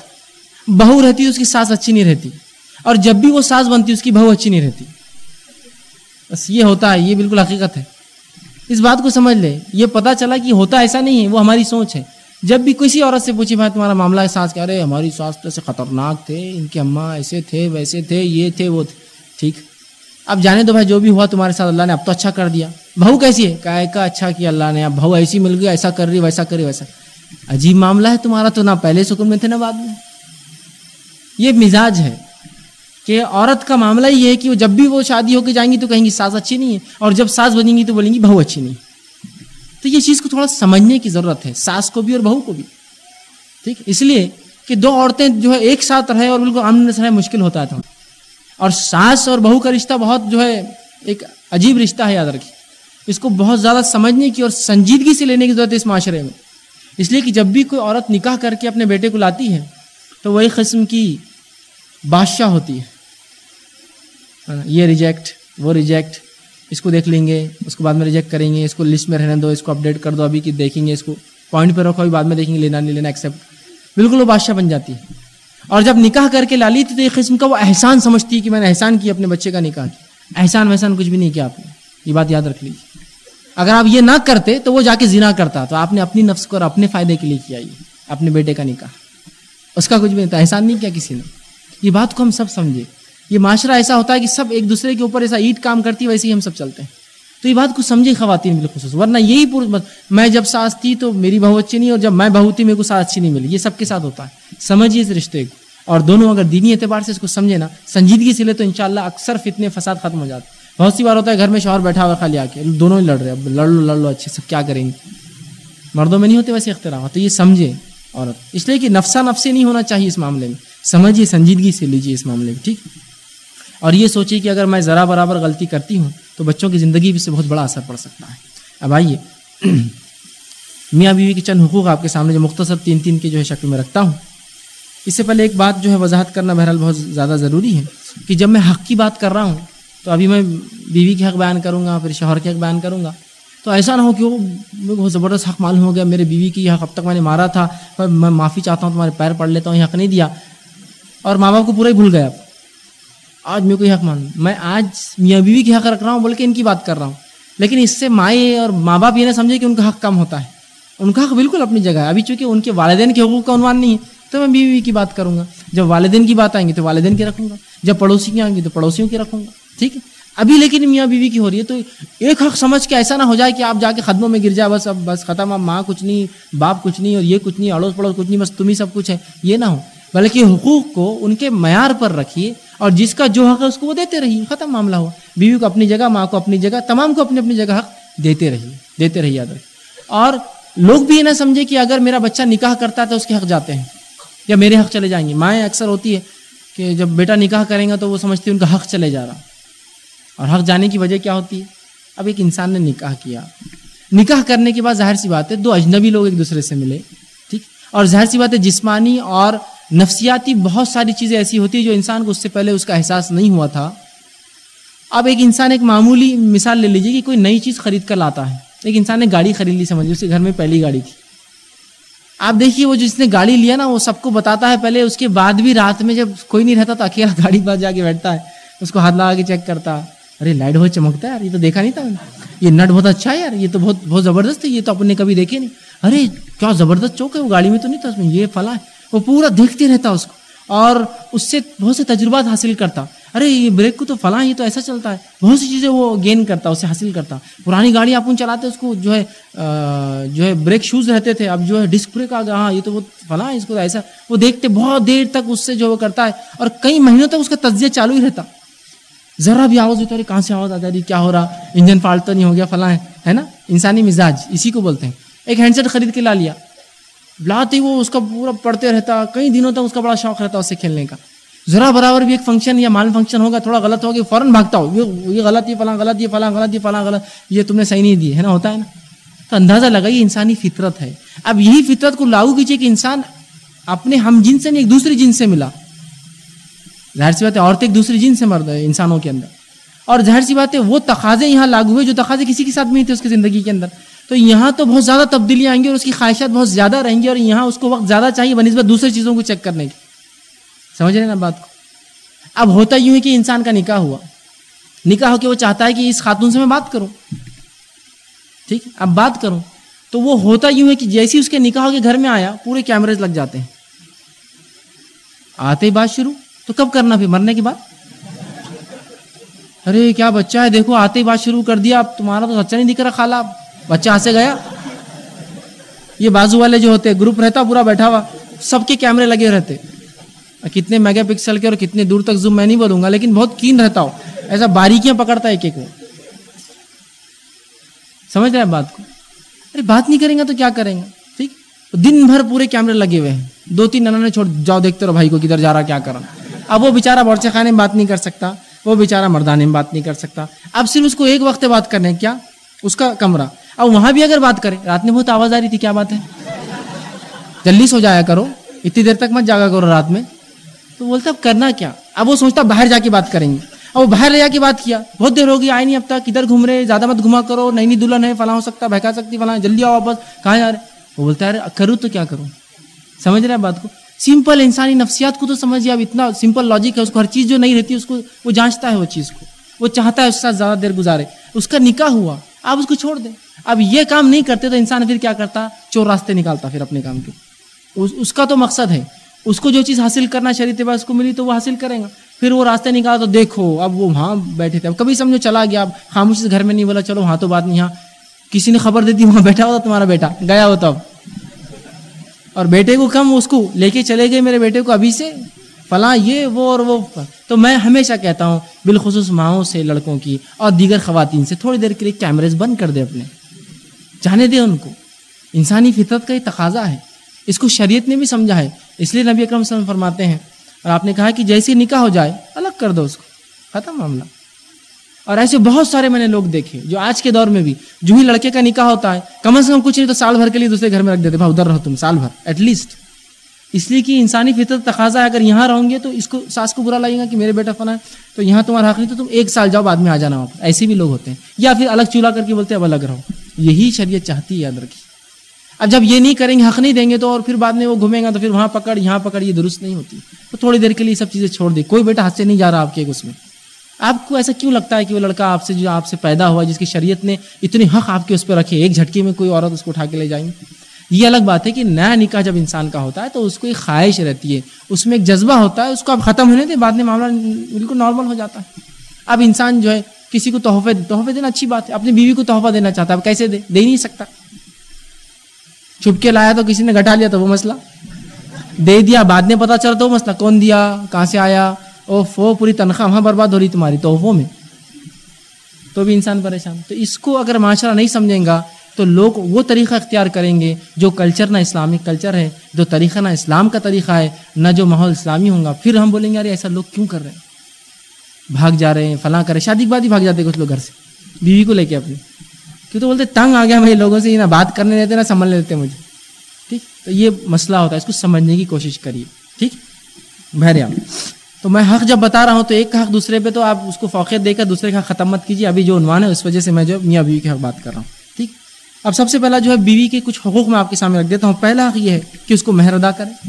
بہو رہتی اس کی ساس اچھی نہیں رہتی۔ اور جب بھی وہ ساس بنتی اس کی بہو اچھی نہیں رہتی۔ بس یہ ہوتا ہے، یہ بالکل حقیقت ہے۔ اس بات کو سمجھ لے۔ یہ پتا چلا کہ ہوتا ایسا نہیں ہے، وہ ہماری سوچ ہے۔ جب بھی کسی عورت سے پوچھی بھائی تمہارا معاملہ ہے سانس کہہ رہے ہماری سانس تو ایسے خطرناک تھے، ان کے اماں ایسے تھے، ویسے تھے، یہ تھے، وہ تھے۔ ٹھیک۔ اب جانے دو بھائی، جو بھی ہوا تمہارے ساتھ، اللہ نے اب تو اچھا کر دیا۔ بہو کیسی ہے؟ کا کا اچھا کیا اللہ نے۔ اب بہو ایسی مل گئی، ایسا کر رہی، ویسا کر رہی، ویسا۔ عجیب معاملہ ہے تمہارا تو، نہ پہلے سکون میں تھے، نہ بعد میں۔ یہ مزاج ہے کہ عورت کا معاملہ یہ ہے کہ وہ جب بھی وہ شادی ہو کے جائیں گی تو کہیں گی ساز اچھی نہیں ہے۔ اور جب ساز بنیں گی تو بولیں گی، بہو اچھی نہیں۔ تو یہ چیز کو تھوڑا سمجھنے کی ضرورت ہے، ساس کو بھی اور بہو کو بھی۔ ٹھیک؟ اس لیے کہ دو عورتیں جو ہے ایک ساتھ رہے اور بالکل آمنے سے مشکل ہوتا تھا۔ اور ساس اور بہو کا رشتہ بہت جو ہے ایک عجیب رشتہ ہے، یاد رکھیے۔ اس کو بہت زیادہ سمجھنے کی اور سنجیدگی سے لینے کی ضرورت ہے اس معاشرے میں۔ اس لیے کہ جب بھی کوئی عورت نکاح کر کے اپنے بیٹے کو لاتی ہے، تو وہی قسم کی بادشاہ ہوتی ہے۔ یہ ریجیکٹ وہ ریجیکٹ اس کو دیکھ لیں گے، اس کو بعد میں ریجیکٹ کریں گے، اس کو لسٹ میں رہنے دو، اس کو اپڈیٹ کر دو، ابھی کہ دیکھیں گے، اس کو پوائنٹ پہ رکھو، ابھی بعد میں دیکھیں گے، لینا نہیں لینا ایکسیپٹ بالکل وہ بادشاہ بن جاتی ہے۔ اور جب نکاح کر کے لالی تھی تو ایک قسم کا وہ احسان سمجھتی ہے کہ میں نے احسان کیا اپنے بچے کا نکاح۔ کیا احسان وحسان کچھ بھی نہیں کیا آپ نے۔ یہ بات یاد رکھ لیجیے اگر آپ یہ نہ کرتے تو وہ جا کے زنا کرتا، تو آپ نے اپنی نفس کو اور اپنے فائدے کے لیے کیا یہ، اپنے بیٹے کا نکاح۔ اس کا کچھ بھی نہیں تھا احسان نہیں کیا کسی نے۔ یہ بات کو ہم سب سمجھے یہ معاشرہ ایسا ہوتا ہے کہ سب ایک دوسرے کے اوپر ایسا اینٹ کام کرتی ہے، ویسے ہی ہم سب چلتے ہیں۔ تو یہ بات کو سمجھے خواتین بالخصوص، ورنہ یہی پور میں جب ساس تھی تو میری بہو اچھی نہیں، اور جب میں بہو تھی، میرے کو ساس اچھی نہیں ملی۔ یہ سب کے ساتھ ہوتا ہے۔ سمجھیے اس رشتے کو۔ اور دونوں اگر دینی اعتبار سے اس کو سمجھے نا، سنجیدگی سے لے تو انشاءاللہ اکثر فتنے فساد ختم ہو جاتے بہت سی بار ہوتا ہے گھر میں شوہر بیٹھا ہوا خالی آ کے، دونوں ہی لڑ رہے اب لڑ لو لڑ لو، اچھے سب کیا کریں گے؟ مردوں میں نہیں ہوتے ویسے اختراع تو یہ سمجھے عورت۔ اس لیے کہ نفسا نفسے نہیں ہونا چاہیے اس معاملے میں۔ سمجھیے، سنجیدگی سے لیجیے اس معاملے میں ٹھیک؟ اور یہ سوچیے کہ اگر میں ذرا برابر غلطی کرتی ہوں تو بچوں کی زندگی سے بہت بڑا اثر پڑ سکتا ہے۔ اب آئیے۔ میاں بیوی کے چند حقوق آپ کے سامنے جو مختصر تین تین کی جو ہے شکل میں رکھتا ہوں۔ اس سے پہلے ایک بات جو ہے وضاحت کرنا بہرحال بہت زیادہ ضروری ہے کہ جب میں حق کی بات کر رہا ہوں تو ابھی میں بیوی کے حق بیان کروں گا، پھر شوہر کے حق بیان کروں گا۔ تو ایسا نہ ہو کہ وہ بہت زبردست حق معلوم ہو گیا، میرے بیوی کی حق اب تک میں نے مارا تھا، پر میں معافی چاہتا ہوں، تمہارے پیر پڑھ لیتا ہوں، یہ حق نہیں دیا۔ اور ماں باپ کو پورا ہی بھول گیا۔ آج میرے کو یہ حق معلوم میں آج میاں بیوی کے حق رکھ رہا ہوں بول کے ان کی بات کر رہا ہوں۔ لیکن اس سے مائیں اور ماں باپ یہ نہ سمجھے کہ ان کا حق کم ہوتا ہے۔ ان کا حق بالکل اپنی جگہ ہے۔ ابھی چونکہ ان کے والدین کے حقوق کا عنوان نہیں ہے، تو میں بیوی کی بات کروں گا۔ جب والدین کی بات آئیں گی تو والدین کی رکھوں گا۔ جب پڑوسی کی آئیں گی تو پڑوسیوں کی رکھوں گا۔ ٹھیک ہے؟ ابھی لیکن میاں بیوی کی ہو رہی ہے۔ تو ایک حق سمجھ کے ایسا نہ ہو جائے کہ آپ جا کے قدموں میں گر جائے بس اب، بس ختم، اب ماں کچھ نہیں، باپ کچھ نہیں اور یہ کچھ نہیں، اڑوس پڑوس کچھ نہیں، بس تم ہی سب کچھ ہے۔ یہ نہ ہو۔ بلکہ حقوق کو ان کے معیار پر رکھیے۔ اور جس کا جو حق ہے اس کو وہ دیتے رہیے ختم معاملہ ہوا۔ بیوی کو اپنی جگہ، ماں کو اپنی جگہ، تمام کو اپنی اپنی جگہ حق دیتے رہیے دیتے رہیے یاد رکھیے اور لوگ بھی یہ نہ سمجھے کہ اگر میرا بچہ نکاح کرتا ہے تو اس کے حق جاتے ہیں، یا میرے حق چلے جائیں گے۔ مائیں اکثر ہوتی ہے کہ جب بیٹا نکاح کریں گا تو وہ سمجھتی ہے ان کا حق چلے جا رہا۔ اور حق جانے کی وجہ کیا ہوتی ہے؟ اب ایک انسان نے نکاح کیا۔ نکاح کرنے کے بعد ظاہر سی بات ہے، دو اجنبی لوگ ایک دوسرے سے ملے، ٹھیک۔ اور ظاہر سی بات ہے، جسمانی اور نفسیاتی بہت ساری چیزیں ایسی ہوتی ہیں جو انسان کو اس سے پہلے اس کا احساس نہیں ہوا تھا۔ اب ایک انسان ایک معمولی مثال لے لیجیے کہ کوئی نئی چیز خرید کر لاتا ہے۔ ایک انسان نے گاڑی خرید لی سمجھ اس کے گھر میں پہلی گاڑی تھی۔ آپ دیکھیے، وہ جس نے گاڑی لیا نا، وہ سب کو بتاتا ہے۔ پہلے اس کے بعد بھی رات میں جب کوئی نہیں رہتا تو اکیلا گاڑی پاس جا کے بیٹھتا ہے۔ اس کو ہاتھ لگا کے چیک کرتا ارے، لائٹ بہت چمکتا ہے یار، یہ تو دیکھا نہیں تھا۔ یہ نٹ بہت اچھا ہے یار، یہ تو بہت بہت زبردست ہے، یہ تو اپنے نے کبھی دیکھے نہیں۔ ارے، کیا زبردست چوک ہے، وہ گاڑی میں تو نہیں تھا اس میں، یہ فلاں ہے۔ وہ پورا دیکھتے رہتا اس کو اور اس سے بہت سے تجربات حاصل کرتا۔ ارے، یہ بریک کو تو فلاں یہ تو ایسا چلتا ہے۔ بہت سی چیزیں وہ گین کرتا، اسے حاصل کرتا۔ پرانی گاڑی آپ چلاتے، اس کو جو ہے جو ہے بریک شوز رہتے تھے۔ اب جو ہے ڈسک بریک آ گیا۔ ہاں یہ تو وہ فلاں اس کو ایسا۔ وہ دیکھتے بہت دیر تک اس سے جو وہ کرتا ہے۔ اور کئی مہینوں تک اس کا تجزیہ چالو ہی رہتا۔ ذرا بھی آواز ہوتا ہے کہاں سے آواز آ جا رہی کیا ہو رہا؟ انجن فالٹ تو نہیں ہو گیا، فلاں ہے۔ نا؟ انسانی مزاج، اسی کو بولتے ہیں۔ ایک ہینڈ سیٹ خرید کے لا لیا۔ لاتے وہ اس کا پورا پڑھتے رہتا، کئی دنوں تک اس کا بڑا شوق رہتا اس سے کھیلنے کا۔ ذرا برابر بھی ایک فنکشن یا مال فنکشن ہوگا، تھوڑا غلط ہوگا فوراً بھاگتا ہو، یہ غلط، یہ فلاں غلط، یہ فلاں غلط، یہ فلاں غلط، یہ تم نے صحیح نہیں دی، ہے نا؟ ہوتا ہے نا؟ تو اندازہ لگا یہ انسانی فطرت ہے۔ اب یہی فطرت کو لاگو کیجیے کہ انسان اپنے ہم جن سے نہیں، ایک دوسری جن سے ملا۔ ظاہر سی بات ہے عورتیں ایک دوسری جن سے مرد ہے، انسانوں کے اندر۔ اور ظاہر سی بات ہے، وہ تقاضے یہاں لاگو ہوئے، جو تقاضے کسی کے ساتھ نہیں تھے اس کی زندگی کے اندر۔ تو یہاں تو بہت زیادہ تبدیلیاں آئیں گی اور اس کی خواہشات بہت زیادہ رہیں گی اور یہاں اس کو وقت زیادہ چاہیے بنسبت دوسری چیزوں کو چیک کرنے کی۔ سمجھ رہے نا بات کو؟ اب ہوتا یوں ہے کہ انسان کا نکاح ہوا۔ نکاح ہو کے وہ چاہتا ہے کہ اس خاتون سے میں بات کروں۔ ٹھیک؟ اب بات کروں۔ تو وہ ہوتا یوں ہے کہ جیسی اس کے نکاح ہو کے گھر میں آیا، پورے کیمرے لگ جاتے ہیں۔ آتے ہی بات شروع۔ تو کب کرنا پھر؟ مرنے کے بعد؟ ارے، کیا بچہ ہے؟ دیکھو، آتے ہی بات شروع کر دیا۔ اب تمہارا تو سچا نہیں دکھ رہا خالہ۔ بچہ آ سے گیا۔ یہ بازو والے جو ہوتے، گروپ رہتا، پورا بیٹھا ہوا۔ سب کے کیمرے لگے رہتے۔ کتنے میگا پکسل کے اور کتنے دور تک زوم میں نہیں بولوں گا، لیکن بہت کین رہتا ہو ایسا باریکیاں پکڑتا ہے ایک ایک وہ۔ سمجھ رہے ہیں بات کو؟ ارے بات نہیں کریں گے تو کیا کریں گے؟ ٹھیک؟ دن بھر پورے کیمرے لگے ہوئے ہیں۔ دو تین ننا نے چھوڑ، جاؤ دیکھتے رہو بھائی کو کدھر جا رہا، کیا کر رہا۔ اب وہ بےچارا بورچے خانے میں بات نہیں کر سکتا، وہ بےچارا مردانے میں بات نہیں کر سکتا۔ اب صرف اس کو ایک وقت بات کرنے کیا؟ اس کا کمرہ۔ اب وہاں بھی اگر بات کرے رات میں بہت آواز آ رہی تھی، کیا بات ہے؟ جلدی سو جایا کرو، اتنی دیر تک مت جاگا کرو رات میں۔ تو بولتا، اب کرنا کیا؟ اب وہ سوچتا، باہر جا کے بات کریں گے۔ اب وہ باہر لے جا کے بات کیا۔ بہت دیر ہوگی آئے نہیں اب تک کدھر گھوم رہے، زیادہ مت گھما کرو، نئی نئی دلہن ہے، فلاں ہو سکتا، بہکا سکتی، فلاں، جلدی آؤ واپس، کہاں جا رہے؟ وہ بولتا ہے کروں تو کیا کروں؟ سمجھ رہے ہیں بات کو؟ سمپل انسانی نفسیات کو تو سمجھیے، اب اتنا سمپل لاجک ہے، اس کو ہر چیز جو نہیں رہتی اس کو وہ جانچتا ہے وہ چیز کو۔ وہ چاہتا ہے اس کے ساتھ زیادہ دیر گزارے۔ اس کا نکاح ہوا۔ آپ اس کو چھوڑ دیں۔ اب یہ کام نہیں کرتے تو انسان پھر کیا کرتا؟ چور راستے نکالتا پھر اپنے کام کے۔ اس کا تو مقصد ہے۔ اس کو جو چیز حاصل کرنا شریعت اس کو ملی تو وہ حاصل کریں گا۔ پھر وہ راستے نکالا تو دیکھو، اب وہ وہاں بیٹھے تھے۔ اب کبھی سمجھو چلا گیا۔ اب خاموشی سے گھر میں نہیں بولا، چلو وہاں تو بات نہیں۔ یہاں کسی نے خبر دے دی، وہاں بیٹھا ہوتا تمہارا بیٹا۔ گیا ہوتا اب اور بیٹے کو کم اس کو لے کے چلے گئے میرے بیٹے کو ابھی سے۔ فلاں یہ وہ اور وہ تو میں ہمیشہ کہتا ہوں بالخصوص ماؤں سے لڑکوں کی اور دیگر خواتین سے تھوڑی دیر کے لیے کیمریز بند کر دے اپنے۔ جانے دے ان کو۔ انسانی فطرت کا یہ تقاضا ہے۔ اس کو شریعت نے بھی سمجھا ہے۔ اس لیے نبی اکرم صلی اللہ علیہ وسلم فرماتے ہیں اور آپ نے کہا کہ جیسے نکاح ہو جائے الگ کر دو اس کو۔ ختم معاملہ۔ اور ایسے بہت سارے میں نے لوگ دیکھے جو آج کے دور میں بھی جو ہی لڑکے کا نکاح ہوتا ہے، کم از کم کچھ نہیں تو سال بھر کے لیے دوسرے گھر میں رکھ دیتے، بھائی ادھر رہو تم، سال بھر ایٹ لیسٹ اس لیے کہ انسانی فطرت تقاضا ہے، اگر یہاں رہوں گے تو اس کو، ساس کو برا لگے گا کہ میرے بیٹا فنا ہے، تو یہاں تمہارا حق نہیں، تو تم ایک سال جاؤ، بعد میں آ جانا واپس ایسے بھی لوگ ہوتے ہیں۔ یا پھر الگ چولہا کر کے بولتے ہیں، اب الگ رہو۔ یہی شریعت چاہتی ہے، یاد رکھی اب جب یہ نہیں کریں گے، حق نہیں دیں گے، تو اور پھر بعد میں وہ گھومے گا تو پھر وہاں پکڑ، یہاں پکڑ، یہ درست نہیں ہوتی۔ تو تھوڑی دیر کے لیے سب چیزیں چھوڑ دے کوئی بیٹا ہاتھ سے نہیں جا رہا آپ کے اس میں۔ آپ کو ایسا کیوں لگتا ہے کہ وہ لڑکا آپ سے جو آپ سے پیدا ہوا، جس کی شریعت نے اتنی حق آپ کے اس پہ رکھے ایک جھٹکے میں کوئی عورت اس کو اٹھا کے لے جائیں؟ گے یہ الگ بات ہے کہ نیا نکاح جب انسان کا ہوتا ہے تو اس کو ایک خواہش رہتی ہے، اس میں ایک جذبہ ہوتا ہے، اس کو اب ختم ہونے دے بعد میں معاملہ بالکل نارمل ہو جاتا ہے۔ اب انسان جو ہے کسی کو تحفے تحفے دینا اچھی بات ہے، اپنی بیوی کو تحفہ دینا چاہتا ہے، اب کیسے دے؟ دے نہیں سکتا۔ چھپ کے لایا تو کسی نے گھٹا لیا تو وہ مسئلہ۔ دے دیا، بعد میں پتا چلا تو وہ مسئلہ۔ کون دیا؟ کہاں سے آیا؟ او فو پوری تنخواہ وہاں برباد ہو رہی تمہاری تحفوں میں۔ تو بھی انسان پریشان۔ تو اس کو اگر معاشرہ نہیں سمجھیں گا تو لوگ وہ طریقہ اختیار کریں گے جو کلچر نہ اسلامک کلچر ہے، جو طریقہ نہ اسلام کا طریقہ ہے، نہ جو ماحول اسلامی ہوں گا۔ پھر ہم بولیں گے، ارے ایسا لوگ کیوں کر رہے ہیں؟ بھاگ جا رہے ہیں، فلاں کر رہے شادی کے بعد ہی بھاگ جاتے کچھ لوگ گھر سے۔ بیوی کو لے کے اپنی کیوں تو بولتے تنگ آ گیا میرے لوگوں سے نہ بات کرنے دیتے، نہ سنبھلنے دیتے مجھے۔ ٹھیک؟ تو یہ مسئلہ ہوتا ہے، اس کو سمجھنے کی کوشش کریے۔ ٹھیک؟ بہر تو میں حق جب بتا رہا ہوں تو ایک کا حق دوسرے پہ، تو آپ اس کو فوقیت دے کر دوسرے کا ختم مت کیجیے۔ ابھی جو عنوان ہے، اس وجہ سے میں جو میاں بیوی کے حق بات کر رہا ہوں۔ اب سب سے پہلا جو ہے بیوی کے کچھ حقوق میں آپ کے سامنے رکھ دیتا ہوں۔ پہلا حق یہ ہے کہ اس کو مہر ادا کرے۔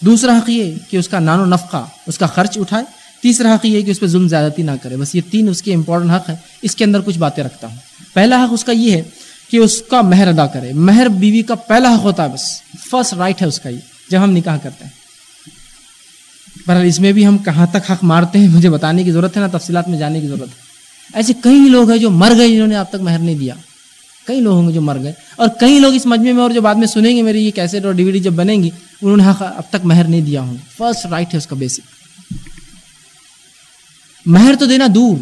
دوسرا حق یہ کہ اس کا نان و نفقہ، اس کا خرچ اٹھائے۔ تیسرا حق یہ ہے کہ اس پہ ظلم زیادتی نہ کرے۔ بس یہ تین اس کے امپورٹنٹ حق ہے اس کے اندر کچھ باتیں رکھتا ہوں۔ پہلا حق اس کا یہ ہے کہ اس کا مہر ادا کرے۔ مہر بیوی کا پہلا حق ہوتا ہے بس۔ فرسٹ رائٹ ہے اس کا یہ، جب ہم نکاح کرتے ہیں۔ بہرحال اس میں بھی ہم کہاں تک حق مارتے ہیں، مجھے بتانے کی ضرورت ہے نا تفصیلات میں جانے کی ضرورت ہے۔ ایسے کئی لوگ ہیں جو مر گئے جنہوں نے اب تک مہر نہیں دیا۔ کئی لوگ ہوں گے جو مر گئے۔ اور کئی لوگ اس مجمع میں اور جو بعد میں سنیں گے میری یہ کیسٹ اور ڈی وی ڈی جب بنیں گی انہوں نے حق اب تک مہر نہیں دیا ہوں فرسٹ رائٹ ہے اس کا بیسک مہر تو دینا دور۔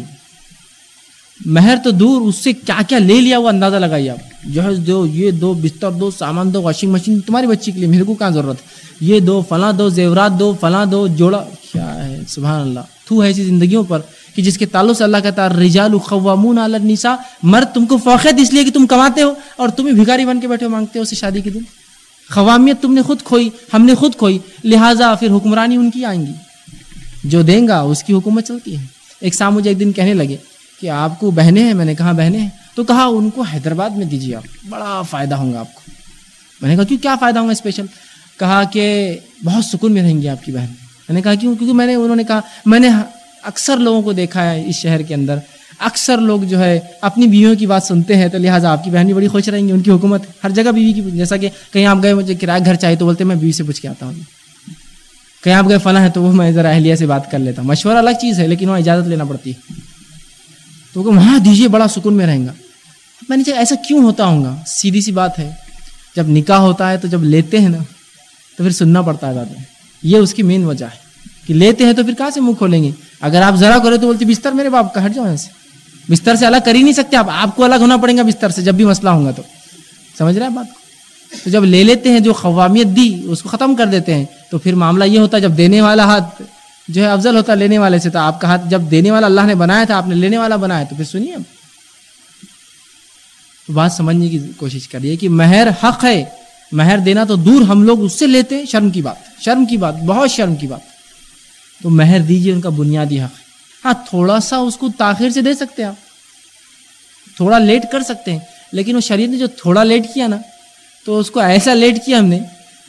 مہر تو دور، اس سے کیا کیا لے لیا وہ اندازہ لگائیے آپ۔ جہاز دو یہ دو بستر، دو سامان، دو واشنگ مشین تمہاری بچی کے لیے میرے کو کہاں ضرورت؟ ہے یہ دو، فلاں دو، زیورات دو، فلاں دو، جوڑا۔ کیا ہے؟ سبحان اللہ۔ تھو ہے ایسی زندگیوں پر۔ کہ جس کے تعلق سے اللہ کہتا ہے، رجال خوامون علی النساء، مرد تم کو فوقیت اس لیے کہ تم کماتے ہو اور تم ہی بھکاری بن کے بیٹھے ہو، مانگتے ہو اسے شادی کے دن۔ خوامیت تم نے خود کھوئی، ہم نے خود کھوئی، لہٰذا پھر حکمرانی ان کی آئیں گی۔ جو دیں گا، اس کی حکومت چلتی ہے۔ ایک سام مجھے ایک دن کہنے لگے کہ آپ کو بہنیں ہیں، میں نے کہا بہنیں ہیں۔ تو کہا، ان کو حیدرآباد میں دیجیے آپ، بڑا فائدہ ہوں گا آپ کو۔ میں نے کہا، کیوں، کیا فائدہ ہوں گا اسپیشل کہا کہ بہت سکون میں رہیں گی آپ کی بہن۔ میں نے کہا، کیوں؟ کیونکہ میں نے، انہوں نے کہا، میں نے اکثر لوگوں کو دیکھا ہے اس شہر کے اندر۔ اکثر لوگ جو ہے اپنی بیویوں کی بات سنتے ہیں تو لہٰذا آپ کی بہن بھی بڑی خوش رہیں گی، ان کی حکومت ہر جگہ بیوی کی، جیسا کہ کہیں آپ گئے، مجھے کرایہ گھر چاہیے تو بولتے میں بیوی سے پوچھ کے آتا ہوں۔ کہیں آپ گئے، فلاں ہے تو وہ میں ذرا اہلیہ سے بات کر لیتا ہوں۔ مشورہ الگ چیز ہے، لیکن وہاں اجازت لینا پڑتی ہے۔ تو وہاں دیجیے بڑا سکون میں رہیں گا۔ میں نے ایسا کیوں ہوتا ہوں گا؟ سیدھی سی بات ہے، جب نکاح ہوتا ہے تو جب لیتے ہیں نا، تو پھر سننا پڑتا ہے زیادہ۔ یہ اس کی مین وجہ ہے۔ کہ لیتے ہیں تو پھر کہاں سے منہ کھولیں گے؟ اگر آپ ذرا کرے تو بولتے بستر میرے باپ کا ہٹ جاؤ ایسے بستر سے الگ کر ہی نہیں سکتے آپ۔ آپ کو الگ ہونا پڑے گا بستر سے جب بھی مسئلہ ہوگا تو۔ سمجھ رہے ہیں بات کو؟ تو جب لے لیتے ہیں جو قوامیت دی، اس کو ختم کر دیتے ہیں، تو پھر معاملہ یہ ہوتا ہے جب دینے والا ہاتھ جو ہے افضل ہوتا لینے والے سے، تو آپ کا ہاتھ جب دینے والا اللہ نے بنایا تھا، آپ نے لینے والا بنایا، تو پھر سنیے بات سمجھنے کی کوشش کریے کہ مہر حق ہے۔ مہر دینا تو دور ہم لوگ اس سے لیتے ہیں، شرم کی بات۔ شرم کی بات، بہت شرم کی بات۔ تو مہر دیجیے ان کا بنیادی حق۔ ہاں تھوڑا سا اس کو تاخیر سے دے سکتے ہیں آپ۔ تھوڑا لیٹ کر سکتے ہیں، لیکن وہ شریعت نے جو تھوڑا لیٹ کیا نا، تو اس کو ایسا لیٹ کیا ہم نے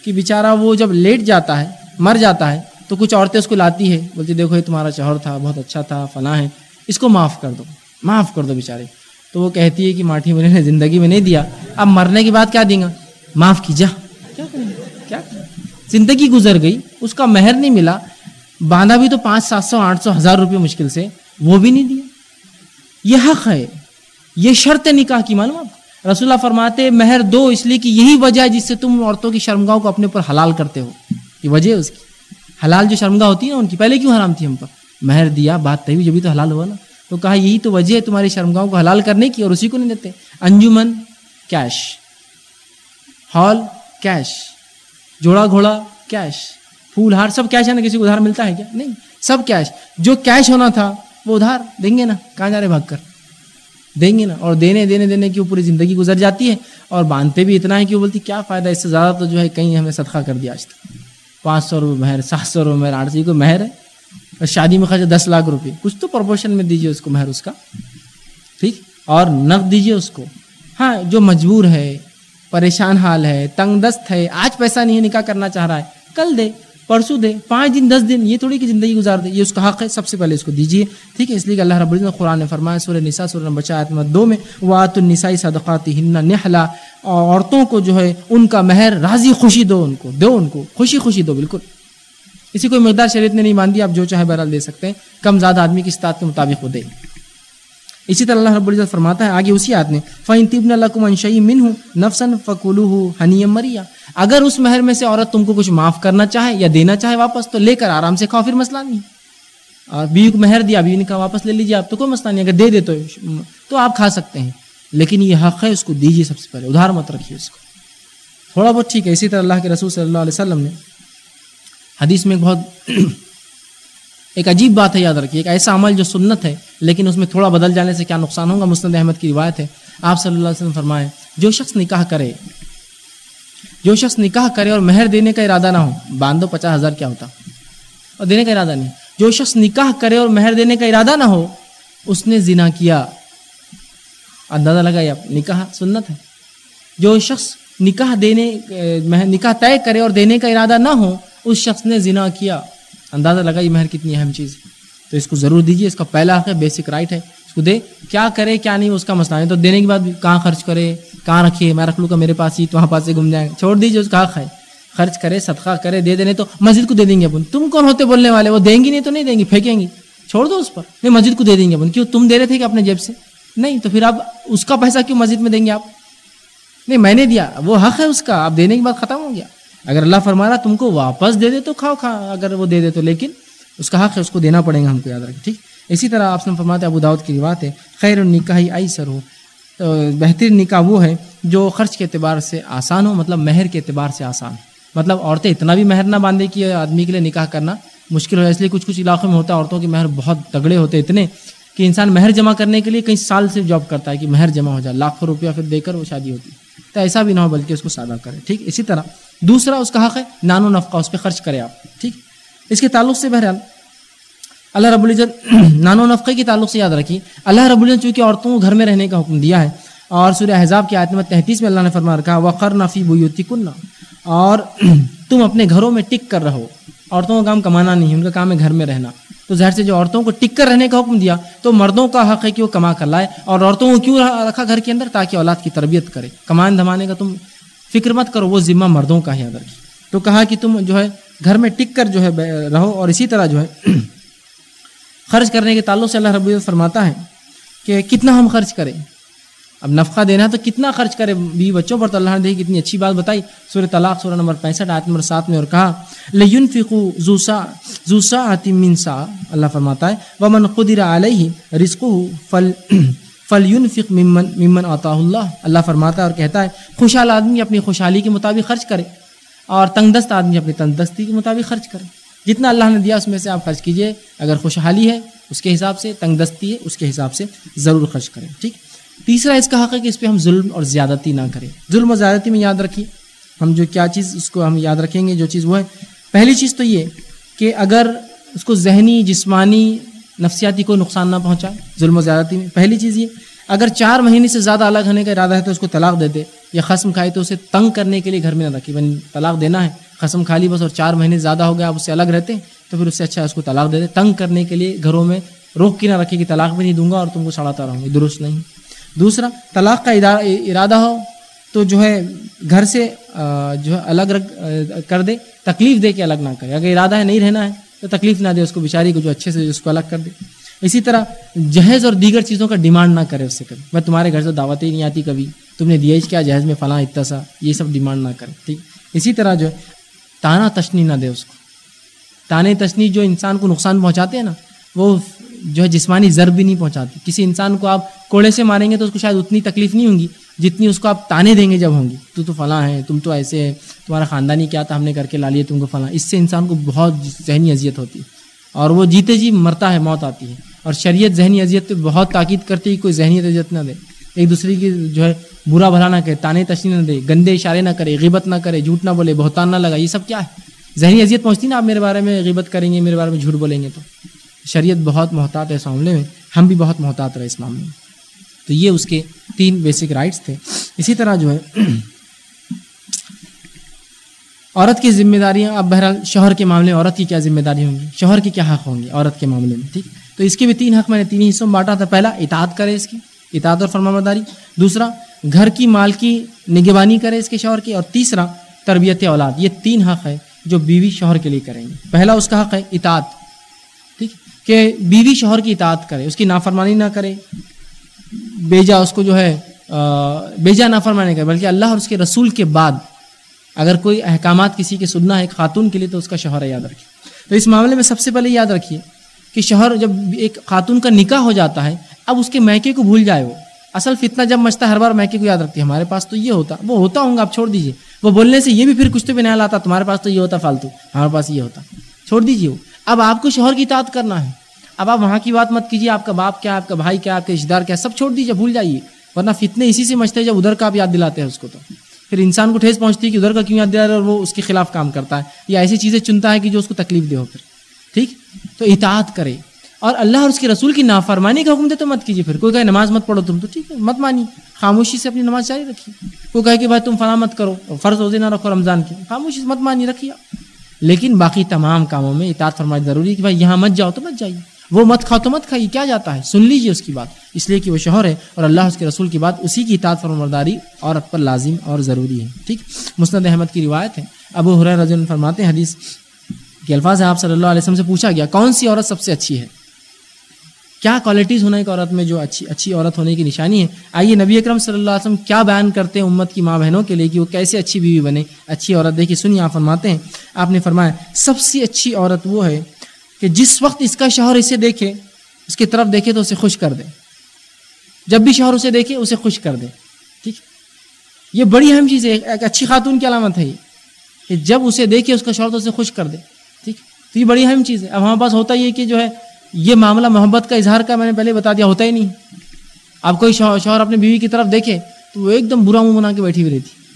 کہ بیچارہ وہ جب لیٹ جاتا ہے، مر جاتا ہے، تو کچھ عورتیں اس کو لاتی ہے بولتی دیکھو یہ تمہارا شوہر تھا، بہت اچھا تھا، فلاں ہے، اس کو معاف کر دو، معاف کر دو بیچارے۔ تو وہ کہتی ہے کہ ماٹھی مجھے نے زندگی میں نہیں دیا۔ اب مرنے کے بعد کیا دیں گا معاف کی جا کیا زندگی گزر گئی، اس کا مہر نہیں ملا باندھا بھی تو پانچ، سات سو، آٹھ سو، ہزار روپے مشکل سے، وہ بھی نہیں دیا۔ یہ حق ہے۔ یہ شرط نکاح کی معلوم آپ رسول اللہ فرماتے مہر دو، اس لیے کہ یہی وجہ ہے جس سے تم عورتوں کی شرمگاہوں کو اپنے اوپر حلال کرتے ہو۔ یہ وجہ ہے اس کی۔ حلال جو شرمگاہ ہوتی ہے نا، ان کی پہلے کیوں حرام تھی ہم پر؟ مہر دیا، بات تھی جبھی تو حلال ہوا نا۔ تو کہا، یہی تو وجہ ہے تمہاری شرمگاہوں کو حلال کرنے کی اور اسی کو نہیں دیتے۔ انجمن، کیش۔ ہال، کیش۔ جوڑا گھوڑا، کیش۔ پھول ہار سب کیش ہے نا؟ کسی کو ادھار ملتا ہے کیا؟ نہیں، سب کیش جو کیش ہونا تھا، وہ ادھار دیں گے نا؟ کہاں جا رہے بھاگ کر؟ دیں گے نا؟ اور دینے دینے دینے کی وہ پوری زندگی گزر جاتی ہے۔ اور باندھتے بھی اتنا ہے کہ وہ بولتی، کیا فائدہ اس سے زیادہ تو جو ہے کہیں ہمیں صدقہ کر دیا آج تک۔ پانچ سو روپے مہر، سات سو روپے مہر، آٹھ سو کو مہر ہے؟ اور شادی میں خرچ دس لاکھ روپے۔ کچھ تو پروپورشن میں دیجیے اس کو مہر، اس کا۔ ٹھیک؟ اور نقد دیجیے اس کو۔ ہاں جو مجبور ہے، پریشان حال ہے، تنگ دست ہے، آج پیسہ نہیں نکاح کرنا چاہ رہا ہے، کل دے۔ پرسوں دے پانچ دن، دس دن، یہ تھوڑی کہ زندگی گزار دے یہ اس کا حق ہے، سب سے پہلے اس کو دیجیے ٹھیک ہے؟ اس لیے کہ اللہ رب العزت قرآن نے فرمایا، سورہ نساء، سورہ نمبر چار نمبر دو میں وات النسائی صدقات ہن نحلا اور عورتوں کو جو ہے، ان کا مہر راضی خوشی دو ان کو، دو ان کو، خوشی خوشی دو، بالکل۔ اسی کوئی مقدار شریعت نے نہیں مان دی آپ جو چاہے بہرحال دے سکتے ہیں، کم زیادہ آدمی کی استاد کے مطابق وہ دے۔ اسی طرح اللہ رب العزت فرماتا ہے، آگے اسی آدمی فعین طبن اللہ منشی من ہوں نفسن فکولو ہوں مریا اگر اس مہر میں سے عورت تم کو کچھ معاف کرنا چاہے یا دینا چاہے واپس، تو لے کر آرام سے کھاؤ، پھر مسئلہ نہیں۔ اور بیوی کو مہر دیا، بیوی نے کہا، واپس لے لیجیے آپ تو کوئی مسئلہ نہیں، اگر دے دے تو تو آپ کھا سکتے ہیں۔ لیکن یہ حق ہے، اس کو دیجیے سب سے پہلے، ادھار مت رکھیے اس کو۔ تھوڑا بہت ٹھیک ہے، اسی طرح اللہ کے رسول صلی اللہ علیہ وسلم نے حدیث میں ایک بہت ایک عجیب بات ہے، یاد رکھیے، ایک ایسا عمل جو سنت ہے، لیکن اس میں تھوڑا بدل جانے سے کیا نقصان ہوگا؟ مسند احمد کی روایت ہے۔ آپ صلی اللہ علیہ وسلم فرمائے، جو شخص نکاح کرے، جو شخص نکاح کرے اور مہر دینے کا ارادہ نہ ہو، باندھو پچاس ہزار کیا ہوتا؟ اور دینے کا ارادہ نہیں۔ جو شخص نکاح کرے اور مہر دینے کا ارادہ نہ ہو، اس نے زنا کیا۔ اندازہ لگایا نکاح سنت ہے۔ جو شخص نکاح دینے نکاح طے کرے اور دینے کا ارادہ نہ ہو، اس شخص نے زنا کیا۔ اندازہ لگا یہ مہر کتنی اہم چیز ہے۔ تو اس کو ضرور دیجیے اس کا پہلا حق ہے بیسک رائٹ ہے۔ اس کو دے، کیا کرے، کیا نہیں، اس کا مسئلہ ہے تو دینے کے بعد کہاں خرچ کرے، کہاں رکھیے میں رکھ لوں گا میرے پاس ہی، تو وہاں پاس سے گھوم جائیں۔ چھوڑ دیجیے اس کا حق ہے۔ خرچ کرے، صدقہ کرے، دے دینے تو مسجد کو دے دیں گے اپن۔ تم کون ہوتے بولنے والے؟ وہ دیں گی نہیں تو نہیں دیں گی، پھینکیں گی۔ چھوڑ دو اس پر۔ نہیں، مسجد کو دے دیں گے اپن۔ کیوں؟ تم دے رہے تھے کہ اپنے جیب سے؟ نہیں، تو پھر آپ اس کا پیسہ کیوں مسجد میں دیں گے آپ؟ نہیں، میں نے دیا، وہ حق ہے اس کا۔ آپ دینے کے بعد ختم ہو گیا۔ اگر اللہ فرما رہا تم کو واپس دے دے تو کھاؤ کھا اگر وہ دے دے تو، لیکن اس کا حق ہے، اس کو دینا پڑے گا، ہم کو یاد رکھیں، ٹھیک؟ اسی طرح آپ نے فرماتے ابو داود کی بات ہے، خیر النکاح آئی سر ہو، تو بہترین نکاح وہ ہے جو خرچ کے اعتبار سے آسان ہو مطلب مہر کے اعتبار سے آسان مطلب عورتیں اتنا بھی مہر نہ باندھے کہ آدمی کے لیے نکاح کرنا مشکل ہو اس لیے کچھ کچھ علاقوں میں ہوتا ہے، عورتوں کی مہر بہت تگڑے ہوتے اتنے کہ انسان مہر جمع کرنے کے لیے کئی سال سے جاب کرتا ہے کہ مہر جمع ہو جائے، لاکھوں روپیہ پھر دے کر وہ شادی ہوتی ہے۔ تو ایسا بھی نہ ہو بلکہ اس کو سادہ کرے، ٹھیک؟ اسی طرح دوسرا اس کا حق ہے، نان و نفقہ، اس پہ خرچ کرے آپ، ٹھیک؟ اس کے تعلق سے بہرحال، اللہ رب العزت نان و نفقے کے تعلق سے یاد رکھیے اللہ رب العزت چونکہ عورتوں کو گھر میں رہنے کا حکم دیا ہے، اور سورہ حضاب کی نمبر تینتیس میں اللہ نے فرما رکھا وقر نفی بوتی کنہ اور تم اپنے گھروں میں ٹک کر رہو۔ عورتوں کا کام کمانا نہیں ان کا کام ہے گھر میں رہنا۔ تو ظاہر سے جو عورتوں کو ٹک کر رہنے کا حکم دیا، تو مردوں کا حق ہے کہ وہ کما کر لائے، اور عورتوں کو کیوں رکھا گھر کے اندر؟ تاکہ اولاد کی تربیت کرے۔ کمان دھمانے کا تم فکر مت کرو، وہ ذمہ مردوں کا ہی یاد رکھی تو کہا کہ تم جو ہے گھر میں ٹک کر جو ہے رہو اور اسی طرح جو ہے خرچ کرنے کے تعلق سے اللہ رب فرماتا ہے کہ کتنا ہم خرچ کریں۔ اب نفقہ دینا ہے تو کتنا خرچ کرے بیوی بچوں پر؟ تو اللہ نے دیکھی کتنی اچھی بات بتائی۔ سورہ طلاق، سورہ نمبر پینسٹھ، آیت نمبر سات میں اور کہا لین فکو زوسا زوسا آتی منسا اللہ فرماتا ہے، ومن قدر علیہ رزق فل فلیون فق ممن ممن عطا اللہ اللہ فرماتا ہے اور کہتا ہے، خوشحال آدمی اپنی خوشحالی کے مطابق خرچ کرے اور تنگ دست آدمی اپنی تنگ دستی کے مطابق خرچ کرے۔ جتنا اللہ نے دیا اس میں سے آپ خرچ کیجیے۔ اگر خوشحالی ہے، اس کے حساب سے تنگ دستی ہے، اس کے حساب سے ضرور خرچ کریں، ٹھیک۔ تیسرا، اس کا حق ہے کہ اس پہ ہم ظلم اور زیادتی نہ کریں۔ ظلم اور زیادتی میں یاد رکھیے، ہم جو کیا چیز، اس کو ہم یاد رکھیں گے، جو چیز وہ ہے۔ پہلی چیز تو یہ کہ اگر اس کو ذہنی، جسمانی نفسیاتی کو نقصان نہ پہنچائے، ظلم و زیادتی میں۔ پہلی چیز یہ، اگر چار مہینے سے زیادہ الگ ہونے کا ارادہ ہے تو اس کو طلاق دے دے، یا قسم کھائے تو اسے تنگ کرنے کے لیے گھر میں نہ رکھے۔ بن طلاق دینا ہے قسم کھا لی بس اور چار مہینے زیادہ ہو گیا آپ اس سے الگ رہتے ہیں، تو پھر اس سے اچھا اس کو طلاق دے دے۔ تنگ کرنے کے لیے گھروں میں روک کے نہ رکھے کہ طلاق بھی نہیں دوں گا اور تم کو سڑاتا رہوں گی، درست نہیں۔ دوسرا، طلاق کا ارادہ ہو تو جو ہے گھر سے جو ہے الگ کر دے، تکلیف دے کے الگ نہ کرے۔ اگر ارادہ ہے نہیں رہنا ہے تو تکلیف نہ دے اس کو، بیچاری کو جو اچھے سے اس کو الگ کر دے۔ اسی طرح جہیز اور دیگر چیزوں کا ڈیمانڈ نہ کرے اس سے کبھی۔ میں تمہارے گھر سے دعوت ہی نہیں آتی کبھی۔ تم نے دیا کیا، جہیز میں فلاں اتنا سا، یہ سب ڈیمانڈ نہ کرے، ٹھیک۔ اسی طرح جو ہے تانا تشنی نہ دے اس کو۔ تانے تشنی جو انسان کو نقصان پہنچاتے ہیں نا، وہ جو ہے جسمانی ضرب بھی نہیں پہنچاتی کسی انسان کو آپ کوڑے سے ماریں گے تو اس کو شاید اتنی تکلیف نہیں ہوں گی۔ جتنی اس کو آپ تانے دیں گے جب ہوں گی، تو تو فلاں ہے تم تو ایسے ہے تمہارا خاندانی کیا تھا، ہم نے کر کے لا لیے، تم کو فلاں۔ اس سے انسان کو بہت ذہنی اذیت ہوتی ہے۔ اور وہ جیتے جی مرتا ہے، موت آتی ہے۔ اور شریعت ذہنی اذیت پہ بہت تاکید کرتی ہے کوئی ذہنی اذیت نہ دے۔ ایک دوسرے کی جو ہے، برا بھلا نہ کرے تانے تشنی نہ دے، گندے اشارے نہ کرے، غیبت نہ کرے، جھوٹ نہ بولے، بہتان نہ لگا یہ سب کیا ہے؟ ذہنی اذیت پہنچتی نا، آپ میرے بارے میں غیبت کریں گے، میرے بارے میں جھوٹ بولیں گے تو۔ شریعت بہت محتاط ہے اس معاملے میں، ہم بھی بہت محتاط رہے اس معاملے میں۔ تو یہ اس کے تین بیسک رائٹس تھے۔ اسی طرح جو ہے، عورت کی ذمہ داریاں اب بہرحال شوہر کے معاملے میں عورت کی کیا ذمہ داری ہوں گی؟ شوہر کی کیا حق ہوں گی عورت کے معاملے میں؟ ٹھیک۔ تو اس کے بھی تین حق میں نے تین حصوں میں بانٹا تھا۔ پہلا، اطاعت کرے اس کی، اطاعت اور فرما برداری دوسرا، گھر کی مال کی نگبانی کرے اس کے شوہر کی۔ اور تیسرا، تربیت اولاد۔ یہ تین حق ہے جو بیوی شوہر کے لیے کریں گے پہلا اس کا حق ہے اطاعت۔ ٹھیک۔ کہ بیوی شوہر کی اطاعت کرے، اس کی نافرمانی نہ کرے۔ بیجا اس کو جو ہے بیجا نافرمانی کرے بلکہ اللہ اور اس کے رسول کے بعد اگر کوئی احکامات کسی کے سننا ہے خاتون کے لیے تو اس کا شوہر یاد رکھے تو اس معاملے میں سب سے پہلے یاد رکھیے کہ شوہر جب ایک خاتون کا نکاح ہو جاتا ہے، اب اس کے میکے کو بھول جائے وہ۔ اصل فتنہ جب مچتا ہے، ہر بار میکے کو یاد رکھتی ہے، ہمارے پاس تو یہ ہوتا، وہ ہوتا ہوں گا، آپ چھوڑ دیجیے وہ بولنے سے یہ بھی پھر کچھ تو بھی نیا لاتا، تمہارے پاس تو یہ ہوتا، فالتو، ہمارے پاس یہ ہوتا، چھوڑ دیجیے وہ۔ اب آپ کو شوہر کی اطاعت کرنا ہے اب آپ وہاں کی بات مت کیجیے، آپ کا باپ کیا، آپ کا بھائی کیا، آپ کے رشتے دار کیا، سب چھوڑ دیجیے، بھول جائیے۔ ورنہ فتنے اسی سے مچتے ہیں جب ادھر کا آپ یاد دلاتے ہیں اس کو تو۔ پھر انسان کو ٹھیس پہنچتی ہے کہ ادھر کا کیوں یاد دلا رہا ہے اور وہ اس کے خلاف کام کرتا ہے۔ یا ایسی چیزیں چنتا ہے کہ جو اس کو تکلیف دے ہو پھر۔ ٹھیک؟ تو اطاعت کرے۔ اور اللہ اور اس کے رسول کی نافرمانی کا حکم دے تو مت کیجیے پھر۔ کوئی کہے نماز مت پڑھو تم تو، ٹھیک ہے، مت مانی خاموشی سے اپنی نماز جاری رکھیے۔ کوئی کہے کہ بھائی تم فلاں مت کرو، فرض روزے نہ رکھو رمضان کی خاموشی سے مت مانی رکھیے۔ لیکن باقی تمام کاموں میں اطاعت فرمائی ضروری ہے کہ بھائی یہاں مت جاؤ تو مت جائیے۔ وہ مت کھاؤ تو مت کھائیے، کیا جاتا ہے؟ سن لیجیے اس کی بات۔ اس لیے کہ وہ شوہر ہے اور اللہ اس کے رسول کی بات اسی کی اطاعت فرمرداری عورت پر لازم اور ضروری ہے، ٹھیک؟ مسند احمد کی روایت ہے۔ ابو حر رضن فرماتے ہیں، حدیث کے الفاظ آپ صلی اللہ علیہ وسلم سے پوچھا گیا، کون سی عورت سب سے اچھی ہے؟ کیا کوالٹیز ہونا ایک عورت میں جو اچھی اچھی عورت ہونے کی نشانی ہے؟ آئیے نبی اکرم صلی اللہ علیہ وسلم کیا بیان کرتے ہیں امت کی ماں بہنوں کے لیے کہ وہ کیسے اچھی بیوی بنے؟ اچھی عورت، دیکھیے، سنیے، آپ فرماتے ہیں۔ آپ نے فرمایا، سب سے اچھی عورت وہ ہے کہ جس وقت اس کا شوہر اسے دیکھے، اس کی طرف دیکھے تو اسے خوش کر دے۔ جب بھی شوہر اسے دیکھے، اسے خوش کر دے۔ ٹھیک؟ یہ بڑی اہم چیز ہے، ایک اچھی خاتون کی علامت ہے یہ۔ کہ جب اسے دیکھے، اس کا شوہر تو اسے خوش کر دے۔ ٹھیک؟ تو یہ بڑی اہم چیز ہے۔ اب ہمارے پاس ہوتا یہ کہ جو ہے، یہ معاملہ محبت کا اظہار کا میں نے پہلے بتا دیا، ہوتا ہی نہیں۔ اب کوئی شوہر اپنی بیوی کی طرف دیکھے، تو وہ ایک دم برا منہ بنا کے بیٹھی ہوئی رہتی۔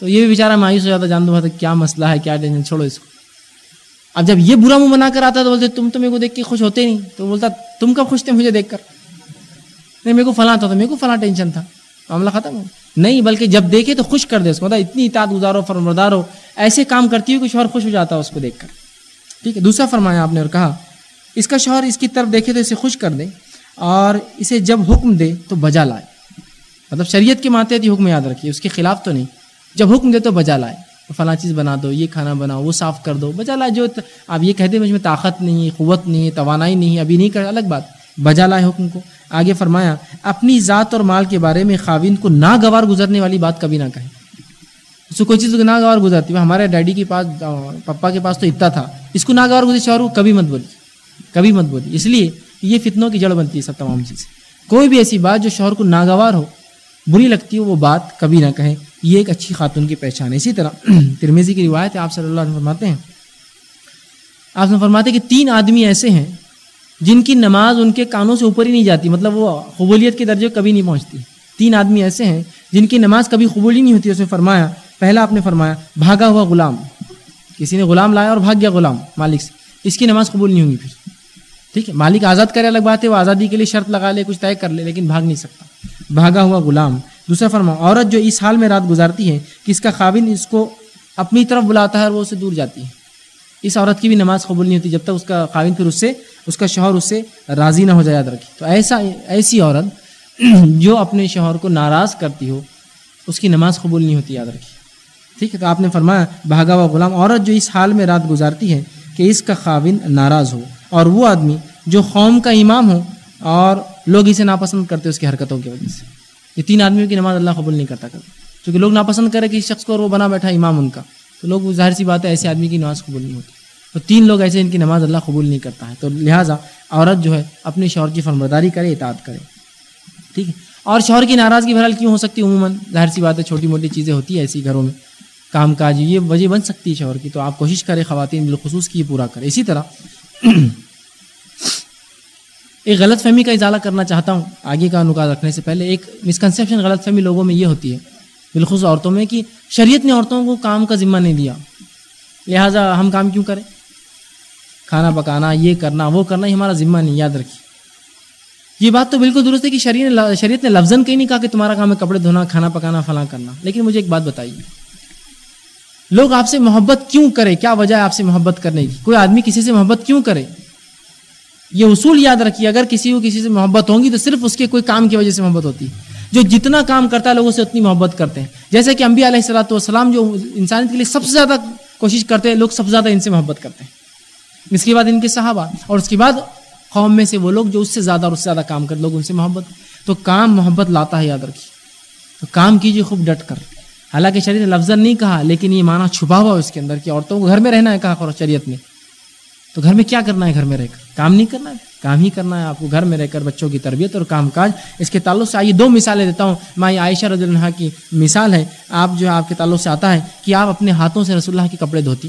تو یہ بھی بیچارہ مایوس ہو جاتا، جان دو کیا مسئلہ ہے، کیا ٹینشن، چھوڑو اس کو۔ اب جب یہ برا منہ بنا کر آتا تو بولتے تم تو میرے کو دیکھ کے خوش ہوتے نہیں۔ تو بولتا تم کب خوش تھے مجھے دیکھ کر؟ نہیں، میرے کو فلاں تھا تو میرے کو فلاں ٹینشن تھا۔ معاملہ ختم ہو۔ نہیں، بلکہ جب دیکھے تو خوش کر دے اس کو۔ مطلب اتنی اطاعت گزارو فرمردار ہو، ایسے کام کرتی ہو کہ شوہر خوش ہو جاتا ہے اس کو دیکھ کر۔ ٹھیک ہے، دوسرا فرمایا آپ نے اور کہا، اس کا شوہر اس کی طرف دیکھے تو اسے خوش کر دے اور اسے جب حکم دے تو بجا لائے۔ مطلب شریعت کے ماتحت حکم یاد رکھیے، اس کے خلاف تو نہیں۔ جب حکم دے تو بجا لائے۔ فلاں چیز بنا دو، یہ کھانا بناؤ، وہ صاف کر دو۔ بجا لائے جو آپ یہ کہتے مجھ میں طاقت نہیں ہے قوت نہیں، توانائی نہیں ہے ابھی نہیں کر، الگ بات۔ بجا لائے حکم کو۔ آگے فرمایا، اپنی ذات اور مال کے بارے میں خاوین کو ناگوار گزرنے والی بات کبھی نہ کہیں۔ اس کو کوئی چیز ناگوار گزرتی ہے۔ ہمارے ڈیڈی کے پاس پپا کے پاس تو اتنا تھا۔ اس کو ناگوار گزر شوہر کو کبھی مت بولی کبھی مت بولی اس لیے یہ فتنوں کی جڑ بنتی ہے سب تمام چیزیں۔ کوئی بھی ایسی بات جو شوہر کو ناگوار ہو، بری لگتی ہو، وہ بات کبھی نہ کہیں۔ یہ ایک اچھی خاتون کی پہچان ہے۔ اسی طرح ترمیزی کی روایت ہے، آپ صلی اللہ علیہ فرماتے ہیں، آپ نے فرماتے کہ تین آدمی ایسے ہیں جن کی نماز ان کے کانوں سے اوپر ہی نہیں جاتی مطلب وہ قبولیت کے درجے کبھی نہیں پہنچتی۔ تین آدمی ایسے ہیں جن کی نماز کبھی قبول ہی نہیں ہوتی۔ اس نے فرمایا، پہلا آپ نے فرمایا، بھاگا ہوا غلام۔ کسی نے غلام لایا اور بھاگ گیا غلام مالک سے۔ اس کی نماز قبول نہیں ہوگی پھر۔ ٹھیک ہے، مالک آزاد کرے الگ بات ہے، وہ آزادی کے لیے شرط لگا لے، کچھ طے کر لے، لیکن بھاگ نہیں سکتا۔ بھاگا ہوا غلام دوسرا فرما عورت جو اس حال میں رات گزارتی ہے کہ اس کا خاوند اس کو اپنی طرف بلاتا ہے اور وہ اسے دور جاتی ہے۔ اس عورت کی بھی نماز قبول نہیں ہوتی جب تک اس کا خاوند پھر اس سے، اس کا شوہر اس سے راضی نہ ہو جائے، یاد رکھی تو ایسا، ایسی عورت جو اپنے شوہر کو ناراض کرتی ہو، اس کی نماز قبول نہیں ہوتی، یاد رکھی ٹھیک ہے، تو آپ نے فرمایا، بھاگا ہوا غلام، عورت جو اس حال میں رات گزارتی ہے کہ اس کا خاوند ناراض ہو اور وہ آدمی جو قوم کا امام ہو اور لوگ اسے ناپسند کرتے اس کی حرکتوں کی وجہ سے۔ یہ تین آدمیوں کی نماز اللہ قبول نہیں کرتا کبھی۔ کیونکہ لوگ ناپسند کرے کہ اس شخص کو اور وہ بنا بیٹھا امام ان کا۔ تو لوگ ظاہر سی بات ہے ایسے آدمی کی نماز قبول نہیں ہوتی۔ تو تین لوگ ایسے ان کی نماز اللہ قبول نہیں کرتا ہے۔ تو لہٰذا عورت جو ہے اپنے شوہر کی فرمبرداری کرے، اطاعت کرے۔ ٹھیک ہے؟ اور شوہر کی ناراضگی بہرحال کیوں ہو سکتی ہے؟ عموماً ظاہر سی بات ہے چھوٹی موٹی چیزیں ہوتی ہیں ایسی گھروں میں۔ کام کاج، یہ وجہ بن سکتی ہے شوہر کی۔ تو آپ کوشش کریں خواتین بالخصوص کی یہ پورا کریں۔ اسی طرح ایک غلط فہمی کا اضالہ کرنا چاہتا ہوں آگے کا نکات رکھنے سے پہلے، ایک مسکنسیپشن غلط فہمی لوگوں میں یہ ہوتی ہے، بالخصوص عورتوں میں، کہ شریعت نے عورتوں کو کام کا ذمہ نہیں دیا۔ لہٰذا ہم کام کیوں کریں؟ کھانا پکانا، یہ کرنا، وہ کرنا، یہ ہمارا ذمہ نہیں، یاد رکھیے۔ یہ بات تو بالکل درست ہے کہ شریعت شریعت نے لفظ کہیں نہیں، کہا کہ تمہارا کام ہے کپڑے دھونا، کھانا پکانا، فلاں کرنا۔ لیکن مجھے ایک بات بتائیے۔ لوگ آپ سے محبت کیوں کرے کیا وجہ ہے آپ سے محبت کرنے کی؟ کوئی آدمی کسی سے محبت کیوں کرے؟ یہ اصول یاد رکھیے، اگر کسی کو کسی سے محبت ہوں گی تو صرف اس کے کوئی کام کی وجہ سے محبت ہوتی ہے۔ جو جتنا کام کرتا ہے، لوگوں سے اتنی محبت کرتے ہیں۔ جیسے کہ انبیاء علیہ السلاۃ والسلام جو انسانیت کے لیے سب سے زیادہ کوشش کرتے ہیں، لوگ سب سے زیادہ ان سے محبت کرتے ہیں۔ اس کے بعد ان کے صحابہ، اور اس کے بعد قوم میں سے وہ لوگ جو اس سے زیادہ اور اس سے زیادہ کام کرتے لوگ ان سے محبت۔ تو کام محبت لاتا ہے، یاد رکھیے۔ تو کام کیجیے خوب ڈٹ کر۔ حالانکہ شریعت نے لفظ نہیں کہا، لیکن یہ معنی چھپا ہوا اس کے اندر کہ عورتوں کو گھر میں رہنا ہے، کہا شریعت نے۔ تو گھر میں کیا کرنا ہے، گھر میں رہ کر؟ کام نہیں کرنا ہے، کام ہی کرنا ہے۔ آپ کو گھر میں رہ کر بچوں کی تربیت اور کام کاج۔ اس کے تعلق سے آئیے دو مثالیں دیتا ہوں۔ مائی عائشہ رضی اللہ کی مثال ہے۔ آپ جو آپ کے تعلق سے آتا ہے کہ آپ اپنے ہاتھوں سے رسول اللہ کے کپڑے دھوتی۔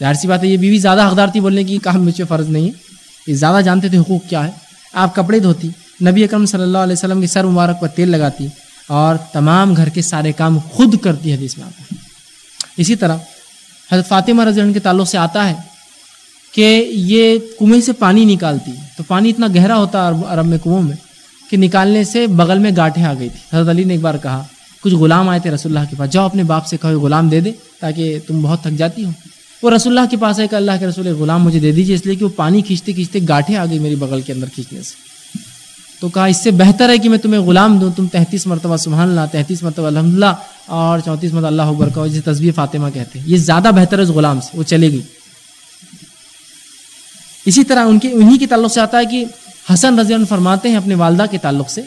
ظاہر سی بات ہے، یہ بیوی زیادہ حقدار تھی بولنے کی کام مجھے فرض نہیں ہے۔ یہ زیادہ جانتے تھے حقوق کیا ہے۔ آپ کپڑے دھوتی۔ نبی اکرم صلی اللہ علیہ وسلم کے سر مبارک پر تیل لگاتی اور تمام گھر کے سارے کام خود کرتی حدیث میں آتا ہے۔ اسی طرح حضرت فاطمہ رضی اللہ کے تعلق سے آتا ہے کہ یہ کنویں سے پانی نکالتی۔ تو پانی اتنا گہرا ہوتا عرب میں کنووں میں کہ نکالنے سے بغل میں گاٹھیں آ گئی تھی حضرت علی نے ایک بار کہا، کچھ غلام آئے تھے رسول اللہ کے پاس، جاؤ اپنے باپ سے کہو، غلام دے دے تاکہ تم بہت تھک جاتی ہو۔ وہ رسول اللہ کے پاس ہے کہ اللہ کے رسول غلام مجھے دے دیجیے اس لیے کہ وہ پانی کھینچتے کھینچتے گاٹھیں آ گئی میری بغل کے اندر کھینچنے سے۔ تو کہا، اس سے بہتر ہے کہ میں تمہیں غلام دوں۔ تم تینتیس مرتبہ، سبحان اللہ، تینتیس مرتبہ الحمد للہ اور چونتیس مرتبہ، اللہ اکبر کا جسے تصویر فاطمہ کہتے ہیں۔ یہ زیادہ بہتر ہے اس غلام سے، وہ چلے گی۔ اسی طرح ان کے انہی کے تعلق سے آتا ہے کہ حسن رضی اللہ فرماتے ہیں اپنے والدہ کے تعلق سے۔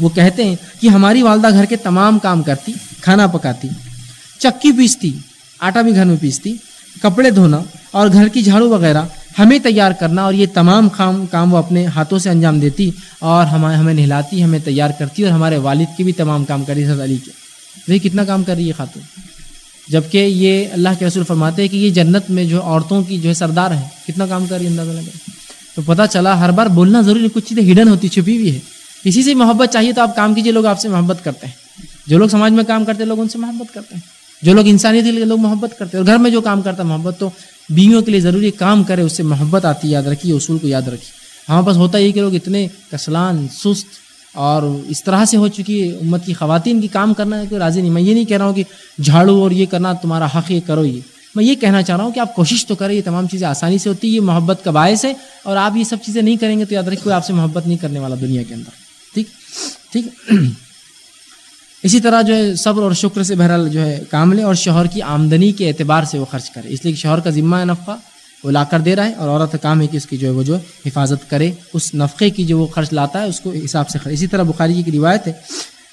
وہ کہتے ہیں کہ ہماری والدہ گھر کے تمام کام کرتی، کھانا پکاتی، چکی پیستی، آٹا بھی گھر میں پیستی، کپڑے دھونا اور گھر کی جھاڑو وغیرہ ہمیں تیار کرنا اور یہ تمام کام کام وہ اپنے ہاتھوں سے انجام دیتی اور ہمیں ہمیں نہلاتی، ہمیں تیار کرتی اور ہمارے والد کے بھی تمام کام کری حضرت علی کے۔ وہی کتنا کام کر رہی ہے خاتون۔ جبکہ یہ اللہ کے رسول فرماتے ہیں کہ یہ جنت میں جو عورتوں کی جو ہے سردار ہے کتنا کام کر رہی ہے اندازہ لگا تو پتہ چلا ہر بار بولنا ضروری نہیں، کچھ چیزیں ہڈن ہوتی، چھپی ہوئی ہے اسی سے محبت چاہیے تو آپ کام کیجیے لوگ آپ سے محبت کرتے ہیں۔ جو لوگ سماج میں کام کرتے ہیں، لوگ ان سے محبت کرتے ہیں۔ جو لوگ انسانیت کے لیے لوگ محبت کرتے ہیں، اور گھر میں جو کام کرتا ہے محبت، تو بیویوں کے لیے ضروری کام کرے، اس سے محبت آتی ہے، یاد رکھیے، اصول کو یاد رکھیے۔ ہمارے پاس ہوتا یہ کہ لوگ اتنے کسلان، سست اور اس طرح سے ہو چکی ہے۔ امت کی خواتین کی کام کرنا ہے کوئی راضی نہیں۔ میں یہ نہیں کہہ رہا ہوں کہ جھاڑو اور یہ کرنا تمہارا حق یہ کرو یہ۔ میں یہ کہنا چاہ رہا ہوں کہ آپ کوشش تو کریں، یہ تمام چیزیں آسانی سے ہوتی ہے یہ محبت کا باعث ہے اور آپ یہ سب چیزیں نہیں کریں گے تو یاد رکھیں کوئی آپ سے محبت نہیں کرنے والا دنیا کے اندر۔ ٹھیک؟ ٹھیک؟ اسی طرح جو ہے، صبر اور شکر سے بہرحال جو ہے، کام لے اور شوہر کی آمدنی کے اعتبار سے وہ خرچ کرے اس لیے کہ شوہر کا ذمہ ہے نفقہ۔ وہ لا کر دے رہا ہے اور عورت کا کام ہے کہ اس کی جو ہے وہ جو حفاظت کرے، اس نفقے کی جو وہ خرچ لاتا ہے، اس کو حساب سے خرچ۔ اسی طرح بخاری جی کی روایت ہے،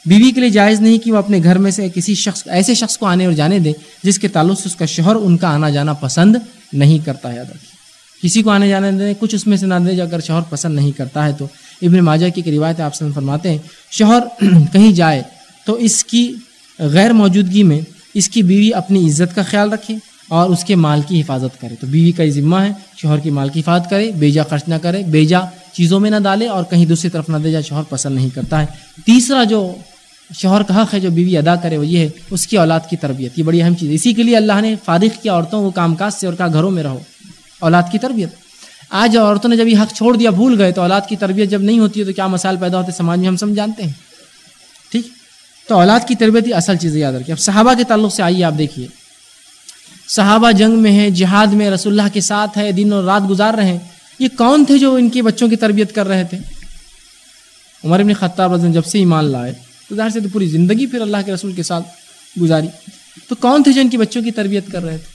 بیوی کے لیے جائز نہیں کہ وہ اپنے گھر میں سے کسی شخص، ایسے شخص کو آنے اور جانے دے جس کے تعلق سے اس کا شوہر ان کا آنا جانا پسند نہیں کرتا ہے۔ یاد کسی کو آنے جانے دیں کچھ اس میں سے نہ دیں جو اگر شوہر پسند نہیں کرتا ہے تو۔ ابن ماجہ کی ایک روایت آپ سے فرماتے ہیں، شوہر کہیں جائے تو اس کی غیر موجودگی میں اس کی بیوی اپنی عزت کا خیال رکھے۔ اور اس کے مال کی حفاظت کرے۔ تو بیوی کا یہ ذمہ ہے، شوہر کی مال کی حفاظت کرے، بیجا خرچ نہ کرے، بیجا چیزوں میں نہ ڈالے اور کہیں دوسری طرف نہ دے جا شوہر پسند نہیں کرتا ہے۔ تیسرا جو شوہر کا حق ہے، جو بیوی ادا کرے، وہ یہ ہے، اس کی اولاد کی تربیت۔ یہ بڑی اہم چیز ہے۔ اسی کے لیے اللہ نے فارغ کیا عورتوں کو کام کاج سے اور کہا، گھروں میں رہو، اولاد کی تربیت۔ آج عورتوں نے جب یہ حق چھوڑ دیا، بھول گئے، تو اولاد کی تربیت جب نہیں ہوتی ہے، تو کیا مسائل پیدا ہوتے سماج میں ہم سب جانتے ہیں۔ ٹھیک؟ تو اولاد کی تربیت ہی اصل چیز یاد رکھیے اب صحابہ کے تعلق سے آئیے، آپ دیکھیے۔ صحابہ جنگ میں ہیں، جہاد میں رسول اللہ کے ساتھ ہے دن اور رات گزار رہے ہیں۔ یہ کون تھے جو ان کے بچوں کی تربیت کر رہے تھے؟ عمر ابن خطاب رضی جب سے ایمان لائے، تو ظاہر سے تو پوری زندگی پھر اللہ کے رسول کے ساتھ گزاری۔ تو کون تھے جو ان کی بچوں کی تربیت کر رہے تھے؟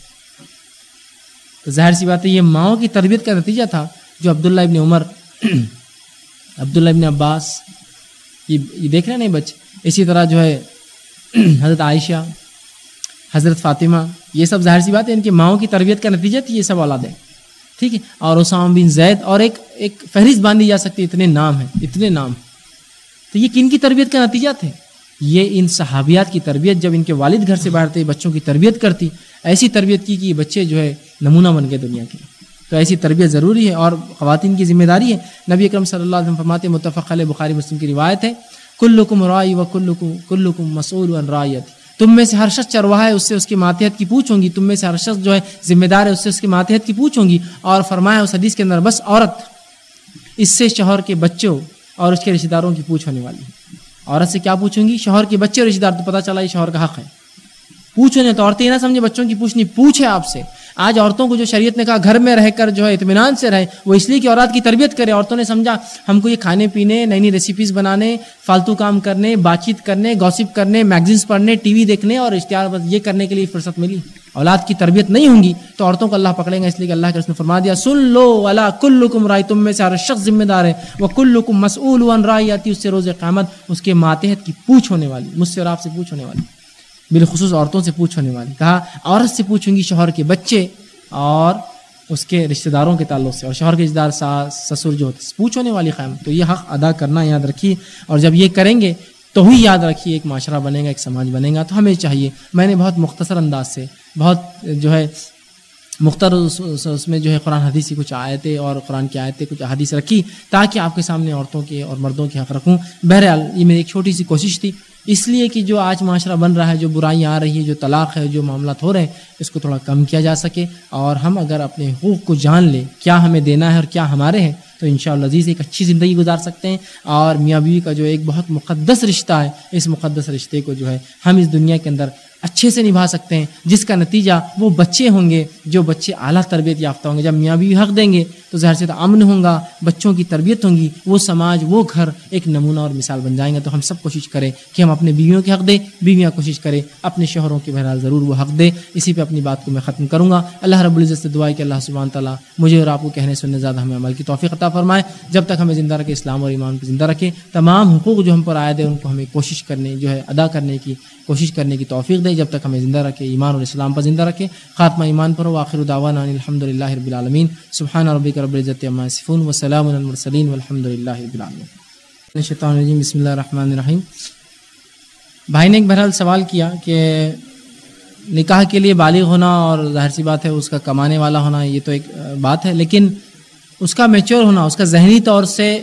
تو ظاہر سی بات ہے، یہ ماؤں کی تربیت کا نتیجہ تھا جو عبداللہ ابن عمر، عبداللہ ابن عباس، یہ دیکھ رہے نہیں بچے؟ اسی طرح جو ہے، حضرت عائشہ، حضرت فاطمہ یہ سب ظاہر سی بات ہے، ان کی ماؤں کی تربیت کا نتیجہ تھی یہ سب اولادیں ٹھیک ہے؟ اور اسام بن زید اور ایک ایک فہرست باندھی جا سکتی، اتنے نام ہیں، اتنے نام۔ تو یہ کن کی تربیت کا نتیجہ تھے؟ یہ ان صحابیات کی تربیت، جب ان کے والد گھر سے باہر تھے، بچوں کی تربیت کرتی، ایسی تربیت کی کہ یہ بچے جو ہے نمونہ بن گئے دنیا کے۔ تو ایسی تربیت ضروری ہے اور خواتین کی ذمہ داری ہے۔ نبی اکرم صلی اللہ علیہ وسلم فرماتے متفق علیہ بخاری مسلم کی روایت ہے، کلکم رائی و کلکم کلکم مسعود و رایت تم میں سے ہر شخص چرواہ ہے، اس سے اس کی ماتحت کی پوچھوں گی۔ تم میں سے ہر شخص جو ہے ذمہ دار ہے، اس سے اس کی ماتحت کی پوچھوں گی۔ اور فرمایا اس حدیث کے اندر، بس عورت، اس سے شوہر کے بچوں اور اس کے رشتہ داروں کی پوچھ ہونے والی ہے۔ عورت سے کیا پوچھوں گی؟ شوہر کے بچے اور رشتہ دار، تو پتہ چلا یہ شوہر کا حق ہے پوچھو نہیں تو عورتیں یہ نہ سمجھے بچوں کی پوچھنی پوچھے آپ سے۔ آج عورتوں کو جو شریعت نے کہا گھر میں رہ کر جو ہے اطمینان سے رہے وہ اس لیے کہ اولاد کی تربیت کرے عورتوں نے سمجھا، ہم کو یہ کھانے پینے، نئی نئی ریسیپیز بنانے، فالتو کام کرنے، بات چیت کرنے گوسپ کرنے میگزینس پڑھنے، ٹی وی دیکھنے اور اشتہار یہ کرنے کے لیے فرصت ملی۔ اولاد کی تربیت نہیں ہوں گی تو عورتوں کو اللہ پکڑیں گا، اس لیے کہ اللہ کے رسول فرما دیا سن لو اللہ کل کم رائے، تم میں سے ہر شخص ذمہ دار ہے۔ وہ کل کم مسعول ون رائے، آتی اس سے روز قیامت، اس کے ماتحت کی پوچھ ہونے والی، مجھ سے اور آپ سے پوچھ ہونے والی۔ بالخصوص عورتوں سے پوچھ ہونے والی، کہا، عورت سے پوچھوں گی شوہر کے بچے اور اس کے رشتہ داروں کے تعلق سے، اور شوہر کے رشتہ دار ساس سسر جو ہوتے پوچھ ہونے والی قائم تو یہ حق ادا کرنا یاد رکھیے، اور جب یہ کریں گے تو ہی یاد رکھیے، ایک معاشرہ بنے گا، ایک سماج بنے گا۔ تو ہمیں چاہیے، میں نے بہت مختصر انداز سے، بہت جو ہے مختر اس میں جو ہے قرآن حدیث کی کچھ آیتیں اور قرآن کی آیتیں کچھ حدیث رکھی تاکہ آپ کے سامنے عورتوں کے اور مردوں کے حق رکھوں۔ بہرحال، یہ میری ایک چھوٹی سی کوشش تھی۔ اس لیے کہ جو آج معاشرہ بن رہا ہے، جو برائیاں آ رہی ہے جو طلاق ہے، جو معاملات ہو رہے ہیں، اس کو تھوڑا کم کیا جا سکے۔ اور ہم اگر اپنے حقوق کو جان لیں، کیا ہمیں دینا ہے اور کیا ہمارے ہیں، تو ان شاء اللہ عزیز ایک اچھی زندگی گزار سکتے ہیں۔ اور میاں بیوی کا جو ایک بہت مقدس رشتہ ہے، اس مقدس رشتے کو جو ہے، ہم اس دنیا کے اندر اچھے سے نبھا سکتے ہیں۔ جس کا نتیجہ وہ بچے ہوں گے، جو بچے اعلیٰ تربیت یافتہ ہوں گے۔ جب میاں بیوی حق دیں گے، تو ظاہر سے تو امن ہوں گا، بچوں کی تربیت ہوں گی۔ وہ سماج، وہ گھر ایک نمونہ اور مثال بن جائیں گے۔ تو ہم سب کوشش کریں کہ ہم اپنے بیویوں کے حق دیں۔ بیویاں کوشش کریں، اپنے شوہروں کے بہرحال ضرور وہ حق دیں۔ اسی پہ اپنی بات کو میں ختم کروں گا۔ اللہ رب العزت سے دعائیں کہ اللہ سبحانہ تعالیٰ مجھے اور آپ کو کہنے سننے زیادہ ہمیں عمل کی توفیق عطا فرمائے۔ جب تک ہمیں زندہ رکھے، اسلام اور ایمان کو زندہ رکھے، تمام حقوق جو ہم پر آئے دے ان کو ہمیں کوشش کرنے، جو ہے، ادا کرنے کی، کوشش کرنے کی توفیق دے۔ جب تک ہمیں زندہ رکھے، ایمان اور اسلام پر زندہ رکھے۔ خاتمہ ایمان پر آخر دعوانا الحمد للہ رب العالمین۔ سبحان ربک رب العزت عما صفون وسلام المرسلین والحمد للہ رب العالمین۔ شیطان الرجیم، بسم اللہ الرحمن الرحیم۔ بھائی نے ایک بہرحال سوال کیا کہ نکاح کے لیے بالغ ہونا اور ظاہر سی بات ہے اس کا کمانے والا ہونا، یہ تو ایک بات ہے، لیکن اس کا میچور ہونا، اس کا ذہنی طور سے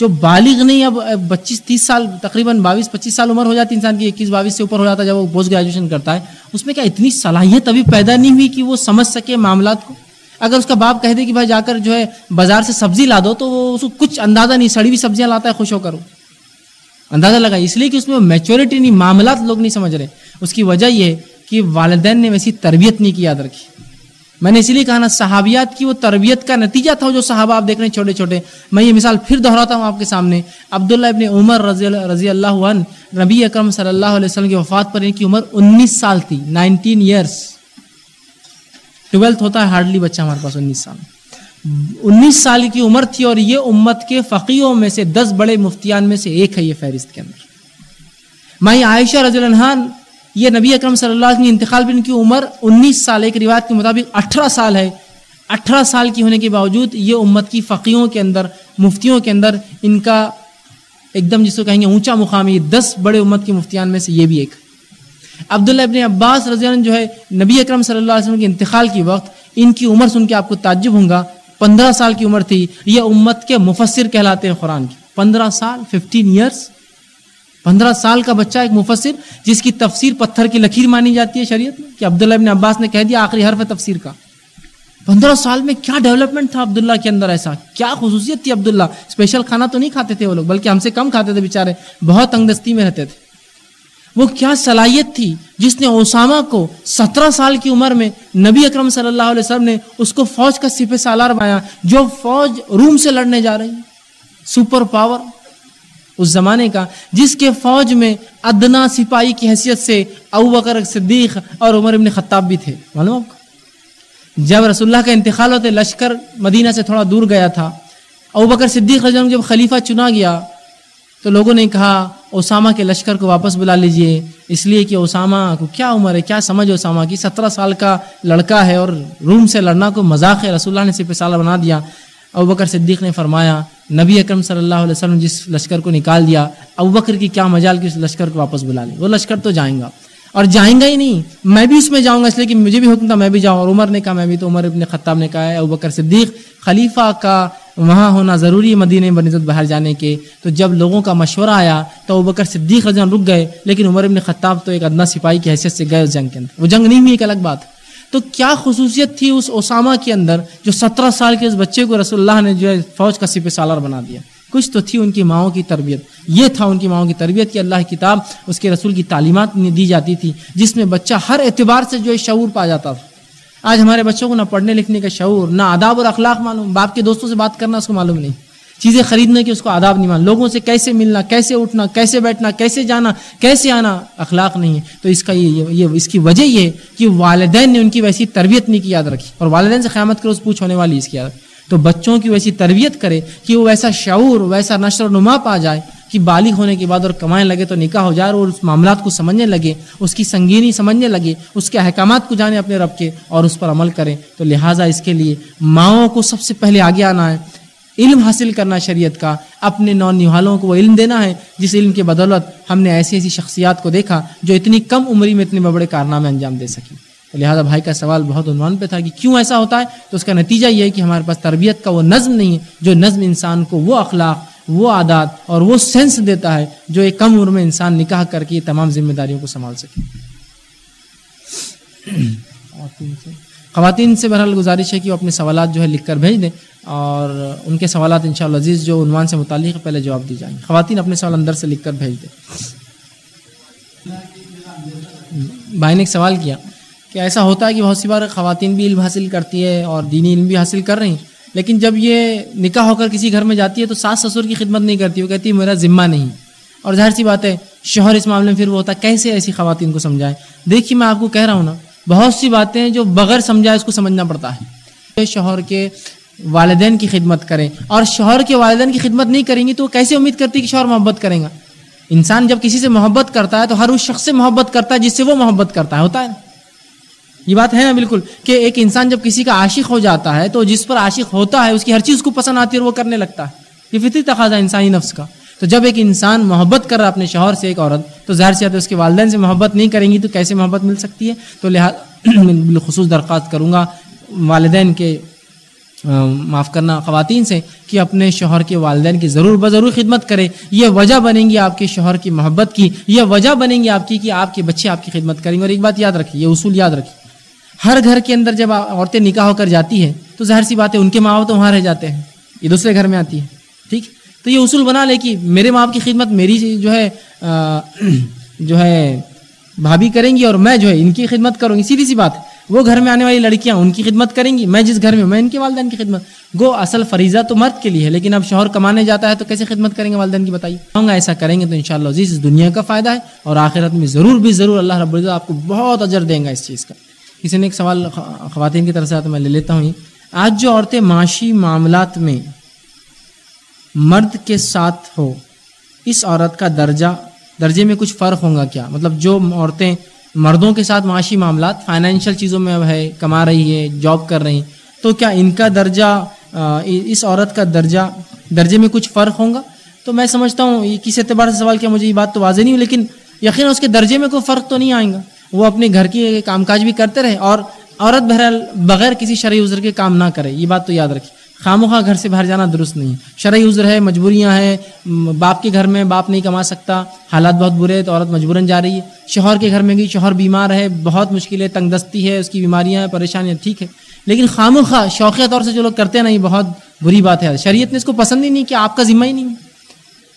جو بالغ نہیں اب پچیس تیس سال، تقریباً باویس پچیس سال عمر ہو جاتی انسان کی، اکیس باویس سے اوپر ہو جاتا ہے جب وہ پوسٹ گریجویشن کرتا ہے۔ اس میں کیا اتنی صلاحیت ابھی پیدا نہیں ہوئی کہ وہ سمجھ سکے معاملات کو؟ اگر اس کا باپ کہہ دے کہ بھائی جا کر جو ہے بازار سے سبزی لا دو، تو وہ اس کو کچھ اندازہ نہیں، سڑی ہوئی سبزیاں لاتا ہے، خوش ہو کر اندازہ لگا اس لیے کہ اس میں میچورٹی نہیں، معاملات لوگ نہیں سمجھ رہے۔ اس کی وجہ یہ ہے کہ والدین نے ویسی تربیت نہیں کی، یاد رکھی میں نے اسی لیے کہا نا، صحابیات کی وہ تربیت کا نتیجہ تھا، جو صحابہ آپ دیکھ رہے ہیں، چھوٹے چھوٹے۔ میں یہ مثال پھر دہراتا ہوں آپ کے سامنے۔ عبداللہ ابن عمر رضی اللہ رضی اللہ عنہ، نبی اکرم صلی اللہ علیہ وسلم کی وفات پر ان کی عمر انیس سال تھی نائنٹین ایئرس ٹویلتھ ہوتا ہے ہارڈلی بچہ ہمارے پاس انیس سال۔ انیس سال کی عمر تھی اور یہ امت کے فقیوں میں سے دس بڑے مفتیان میں سے ایک ہے یہ فہرست کے اندر۔ میں عائشہ رضی اللہ عنہ یہ نبی اکرم صلی اللہ علیہ وسلم انتقال بھی ان کی عمر انیس سال ایک روایت کے مطابق اٹھارہ سال ہے۔ اٹھارہ سال کی ہونے کے باوجود یہ امت کی فقیوں کے اندر، مفتیوں کے اندر ان کا ایک دم جس کو کہیں گے اونچا مقام یہ دس بڑے امت کے مفتیان میں سے یہ بھی ایک۔ عبداللہ ابن عباس رضی اللہ عنہ جو ہے، نبی اکرم صلی اللہ علیہ وسلم کے انتقال کی وقت ان کی عمر سن کے آپ کو تعجب ہوں گا۔ پندرہ سال کی عمر تھی۔ یہ امت کے مفسر کہلاتے ہیں قرآن کی۔ پندرہ سال ففٹین ایئرس پندرہ سال کا بچہ ایک مفسر جس کی تفسیر پتھر کی لکیر مانی جاتی ہے شریعت میں، کہ عبداللہ ابن عباس نے کہہ دیا آخری حرف تفسیر کا۔ پندرہ سال میں کیا ڈیولپمنٹ تھا عبداللہ کے اندر ایسا؟ کیا خصوصیت تھی عبداللہ؟ اسپیشل کھانا تو نہیں کھاتے تھے وہ لوگ، بلکہ ہم سے کم کھاتے تھے بےچارے بہت تنگ دستی میں رہتے تھے۔ وہ کیا صلاحیت تھی جس نے اسامہ کو سترہ سال کی عمر میں نبی اکرم صلی اللہ علیہ وسلم نے اس کو فوج کا سپہ سالار بنایا، جو فوج روم سے لڑنے جا رہی سپر پاور۔ اس زمانے کا، جس کے فوج میں ادنا سپاہی کی حیثیت سے ابو بکر صدیق اور عمر ابن خطاب بھی تھے۔ معلوم آپ کو جب رسول اللہ کا انتقال ہوتے لشکر مدینہ سے تھوڑا دور گیا تھا، ابو بکر صدیق رضی اللہ جب خلیفہ چنا گیا، تو لوگوں نے کہا اسامہ کے لشکر کو واپس بلا لیجیے، اس لیے کہ اسامہ کو کیا عمر ہے، کیا سمجھ اسامہ کی؟ سترہ سال کا لڑکا ہے اور روم سے لڑنا کو مذاق ہے۔ رسول اللہ نے سپہ سالہ بنا دیا۔ ابو بکر صدیق نے فرمایا، نبی اکرم صلی اللہ علیہ وسلم جس لشکر کو نکال دیا، ابو بکر کی کیا مجال کی اس لشکر کو واپس بلا لیں وہ لشکر تو جائیں گا۔ اور جائیں گا ہی نہیں، میں بھی اس میں جاؤں گا، اس لیے کہ مجھے بھی حکم تھا، میں بھی جاؤں۔ اور عمر نے کہا، میں بھی تو عمر ابن خطاب نے کہا ہے، ابو بکر صدیق خلیفہ کا وہاں ہونا ضروری ہے مدینہ بنسبت باہر جانے کے۔ تو جب لوگوں کا مشورہ آیا، تو ابو بکر صدیق رضی رک گئے، لیکن عمر ابن خطاب تو ایک ادنا سپاہی کی حیثیت سے گئے اس جنگ کے اندر۔ وہ جنگ نہیں ہوئی، ایک الگ بات۔ ہے تو کیا خصوصیت تھی اس اسامہ کے اندر جو سترہ سال کے اس بچے کو رسول اللہ نے جو ہے فوج کا سپہ سالار بنا دیا؟ کچھ تو تھی ان کی ماؤں کی تربیت۔ یہ تھا ان کی ماؤں کی تربیت کہ اللہ کی کتاب، اس کے رسول کی تعلیمات دی جاتی تھی، جس میں بچہ ہر اعتبار سے جو ہے شعور پا جاتا تھا۔ آج ہمارے بچوں کو نہ پڑھنے لکھنے کا شعور، نہ آداب اور اخلاق معلوم، باپ کے دوستوں سے بات کرنا اس کو معلوم نہیں۔ چیزیں خریدنے کی اس کو آداب نہیں مان. لوگوں سے کیسے ملنا، کیسے اٹھنا، کیسے بیٹھنا، کیسے جانا، کیسے آنا، اخلاق نہیں ہے. تو اس کا یہ یہ اس کی وجہ یہ کہ والدین نے ان کی ویسی تربیت نہیں کی یاد رکھی. اور والدین سے قیامت کرو اس پوچھ ہونے والی اس کی یاد تو بچوں کی ویسی تربیت کرے کہ وہ ویسا شعور، ویسا نشر و نما پا جائے کہ بالغ ہونے کے بعد اور کمائیں لگے تو نکاح ہو جائے اور اس معاملات کو سمجھنے لگے، اس کی سنگینی سمجھنے لگے، اس کے احکامات کو جانے اپنے رب کے اور اس پر عمل کریں تو لہٰذا اس کے لیے ماؤں کو سب سے پہلے آگے آنا ہے علم حاصل کرنا شریعت کا اپنے نون نہالوں کو وہ علم دینا ہے جس علم کے بدولت ہم نے ایسی ایسی شخصیات کو دیکھا جو اتنی کم عمری میں اتنے بڑے کارنامے انجام دے سکیں۔ لہٰذا بھائی کا سوال بہت عنوان پہ تھا کہ کیوں ایسا ہوتا ہے؟ تو اس کا نتیجہ یہ ہے کہ ہمارے پاس تربیت کا وہ نظم نہیں ہے جو نظم انسان کو وہ اخلاق وہ عادات اور وہ سینس دیتا ہے جو ایک کم عمر میں انسان نکاح کر کے تمام ذمہ داریوں کو سنبھال سکے۔ خواتین سے بہرحال گزارش ہے کہ وہ اپنے سوالات جو ہے لکھ کر بھیج دیں اور ان کے سوالات ان شاء اللہ عزیز جو عنوان سے متعلق پہلے جواب دی جائیں۔ گے خواتین اپنے سوال اندر سے لکھ کر بھیج دیں۔ بھائی نے ایک سوال کیا کہ ایسا ہوتا ہے کہ بہت سی بار خواتین بھی علم حاصل کرتی ہے اور دینی علم بھی حاصل کر رہی ہیں، لیکن جب یہ نکاح ہو کر کسی گھر میں جاتی ہے تو ساس سسر کی خدمت نہیں کرتی، وہ کہتی ہے میرا ذمہ نہیں۔ اور ظاہر سی بات ہے، شوہر اس معاملے میں پھر وہ ہوتا ہے، کیسے ایسی خواتین کو سمجھائیں؟ دیکھیے میں آپ کو کہہ رہا ہوں نا بہت سی باتیں جو بغیر سمجھائے اس کو سمجھنا پڑتا ہے۔ شوہر کے والدین کی خدمت کریں اور شوہر کے والدین کی خدمت نہیں کریں گی تو وہ کیسے امید کرتی کہ شوہر محبت کریں گا؟ انسان جب کسی سے محبت کرتا ہے تو ہر اس شخص سے محبت کرتا ہے جس سے وہ محبت کرتا ہے، ہوتا ہے یہ بات ہے نا بالکل کہ ایک انسان جب کسی کا عاشق ہو جاتا ہے تو جس پر عاشق ہوتا ہے، اس کی ہر چیز کو پسند آتی ہے اور وہ کرنے لگتا ہے۔ یہ فطری تقاضا انسانی نفس کا۔ تو جب ایک انسان محبت کر رہا اپنے شوہر سے ایک عورت، تو ظاہر سی ہے اس کے والدین سے محبت نہیں کریں گی تو کیسے محبت مل سکتی ہے؟ تو لہٰذا بالخصوص درخواست کروں گا والدین کے معاف کرنا خواتین سے کہ اپنے شوہر کے والدین کی ضرور بضرور خدمت کرے۔ یہ وجہ بنیں گی آپ کے شوہر کی محبت کی۔ یہ وجہ بنیں گی آپ کی کہ آپ کے بچے آپ کی خدمت کریں گے۔ اور ایک بات یاد رکھیے، یہ اصول یاد رکھیے۔ ہر گھر کے اندر جب عورتیں نکاح ہو کر جاتی ہیں، تو ظاہر سی بات ہے ان کے ماں باپ تو وہاں رہ جاتے ہیں، یہ دوسرے گھر میں آتی ہے ٹھیک؟ تو یہ اصول بنا لے کہ میرے ماں باپ کی خدمت میری جو ہے جو ہے بھابھی کریں گی اور میں جو ہے ان کی خدمت کروں گی۔ سیدھی سی بات ہے۔ وہ گھر میں آنے والی لڑکیاں ان کی خدمت کریں گی، میں جس گھر میں میں ان کے والدین کی خدمت۔ گو، اصل فریضہ تو مرد کے لیے ہے، لیکن اب شوہر کمانے جاتا ہے تو کیسے خدمت کریں گے والدین کی بتائیے؟ ہوں گا ایسا کریں گے تو ان شاء اللہ عزیز دنیا کا فائدہ ہے اور آخرت میں ضرور بھی ضرور اللہ رب العزت آپ کو بہت اجر دیں گا اس چیز کا۔ کسی نے ایک سوال خواتین کی طرف سے تو میں لے لیتا ہوں آج جو عورتیں معاشی معاملات میں مرد کے ساتھ ہو۔ اس عورت کا درجہ، درجے میں کچھ فرق ہوگا کیا؟ مطلب جو عورتیں مردوں کے ساتھ معاشی معاملات فائنینشیل چیزوں میں ہے، کما رہی ہے جاب کر رہی ہیں، تو کیا ان کا درجہ اس عورت کا درجہ، درجے میں کچھ فرق ہوگا تو میں سمجھتا ہوں کس اعتبار سے سوال کیا؟ مجھے یہ بات تو واضح نہیں ہو لیکن یقین اس کے درجے میں کوئی فرق تو نہیں آئے گا۔ وہ اپنے گھر کی کام کاج بھی کرتے رہے اور عورت بہرحال بغیر کسی شرعی عذر کے کام نہ کرے، یہ بات تو یاد رکھیں۔ خاموخواہ گھر سے باہر جانا درست نہیں ہے۔ شرعی عذر ہے، مجبوریاں ہیں باپ کے گھر میں باپ نہیں کما سکتا۔ حالات بہت برے تو عورت مجبوراً جا رہی ہے۔ شوہر کے گھر میں گئی شوہر بیمار ہے، بہت مشکل ہے تنگ دستی ہے، اس کی بیماریاں ہیں، پریشانیاں ٹھیک ہے لیکن خاموخواہ شوقیہ طور سے جو لوگ کرتے ہیں نا، یہ بہت بری بات ہے۔ شریعت نے اس کو پسند ہی نہیں کہ آپ کا ذمہ ہی نہیں ہے۔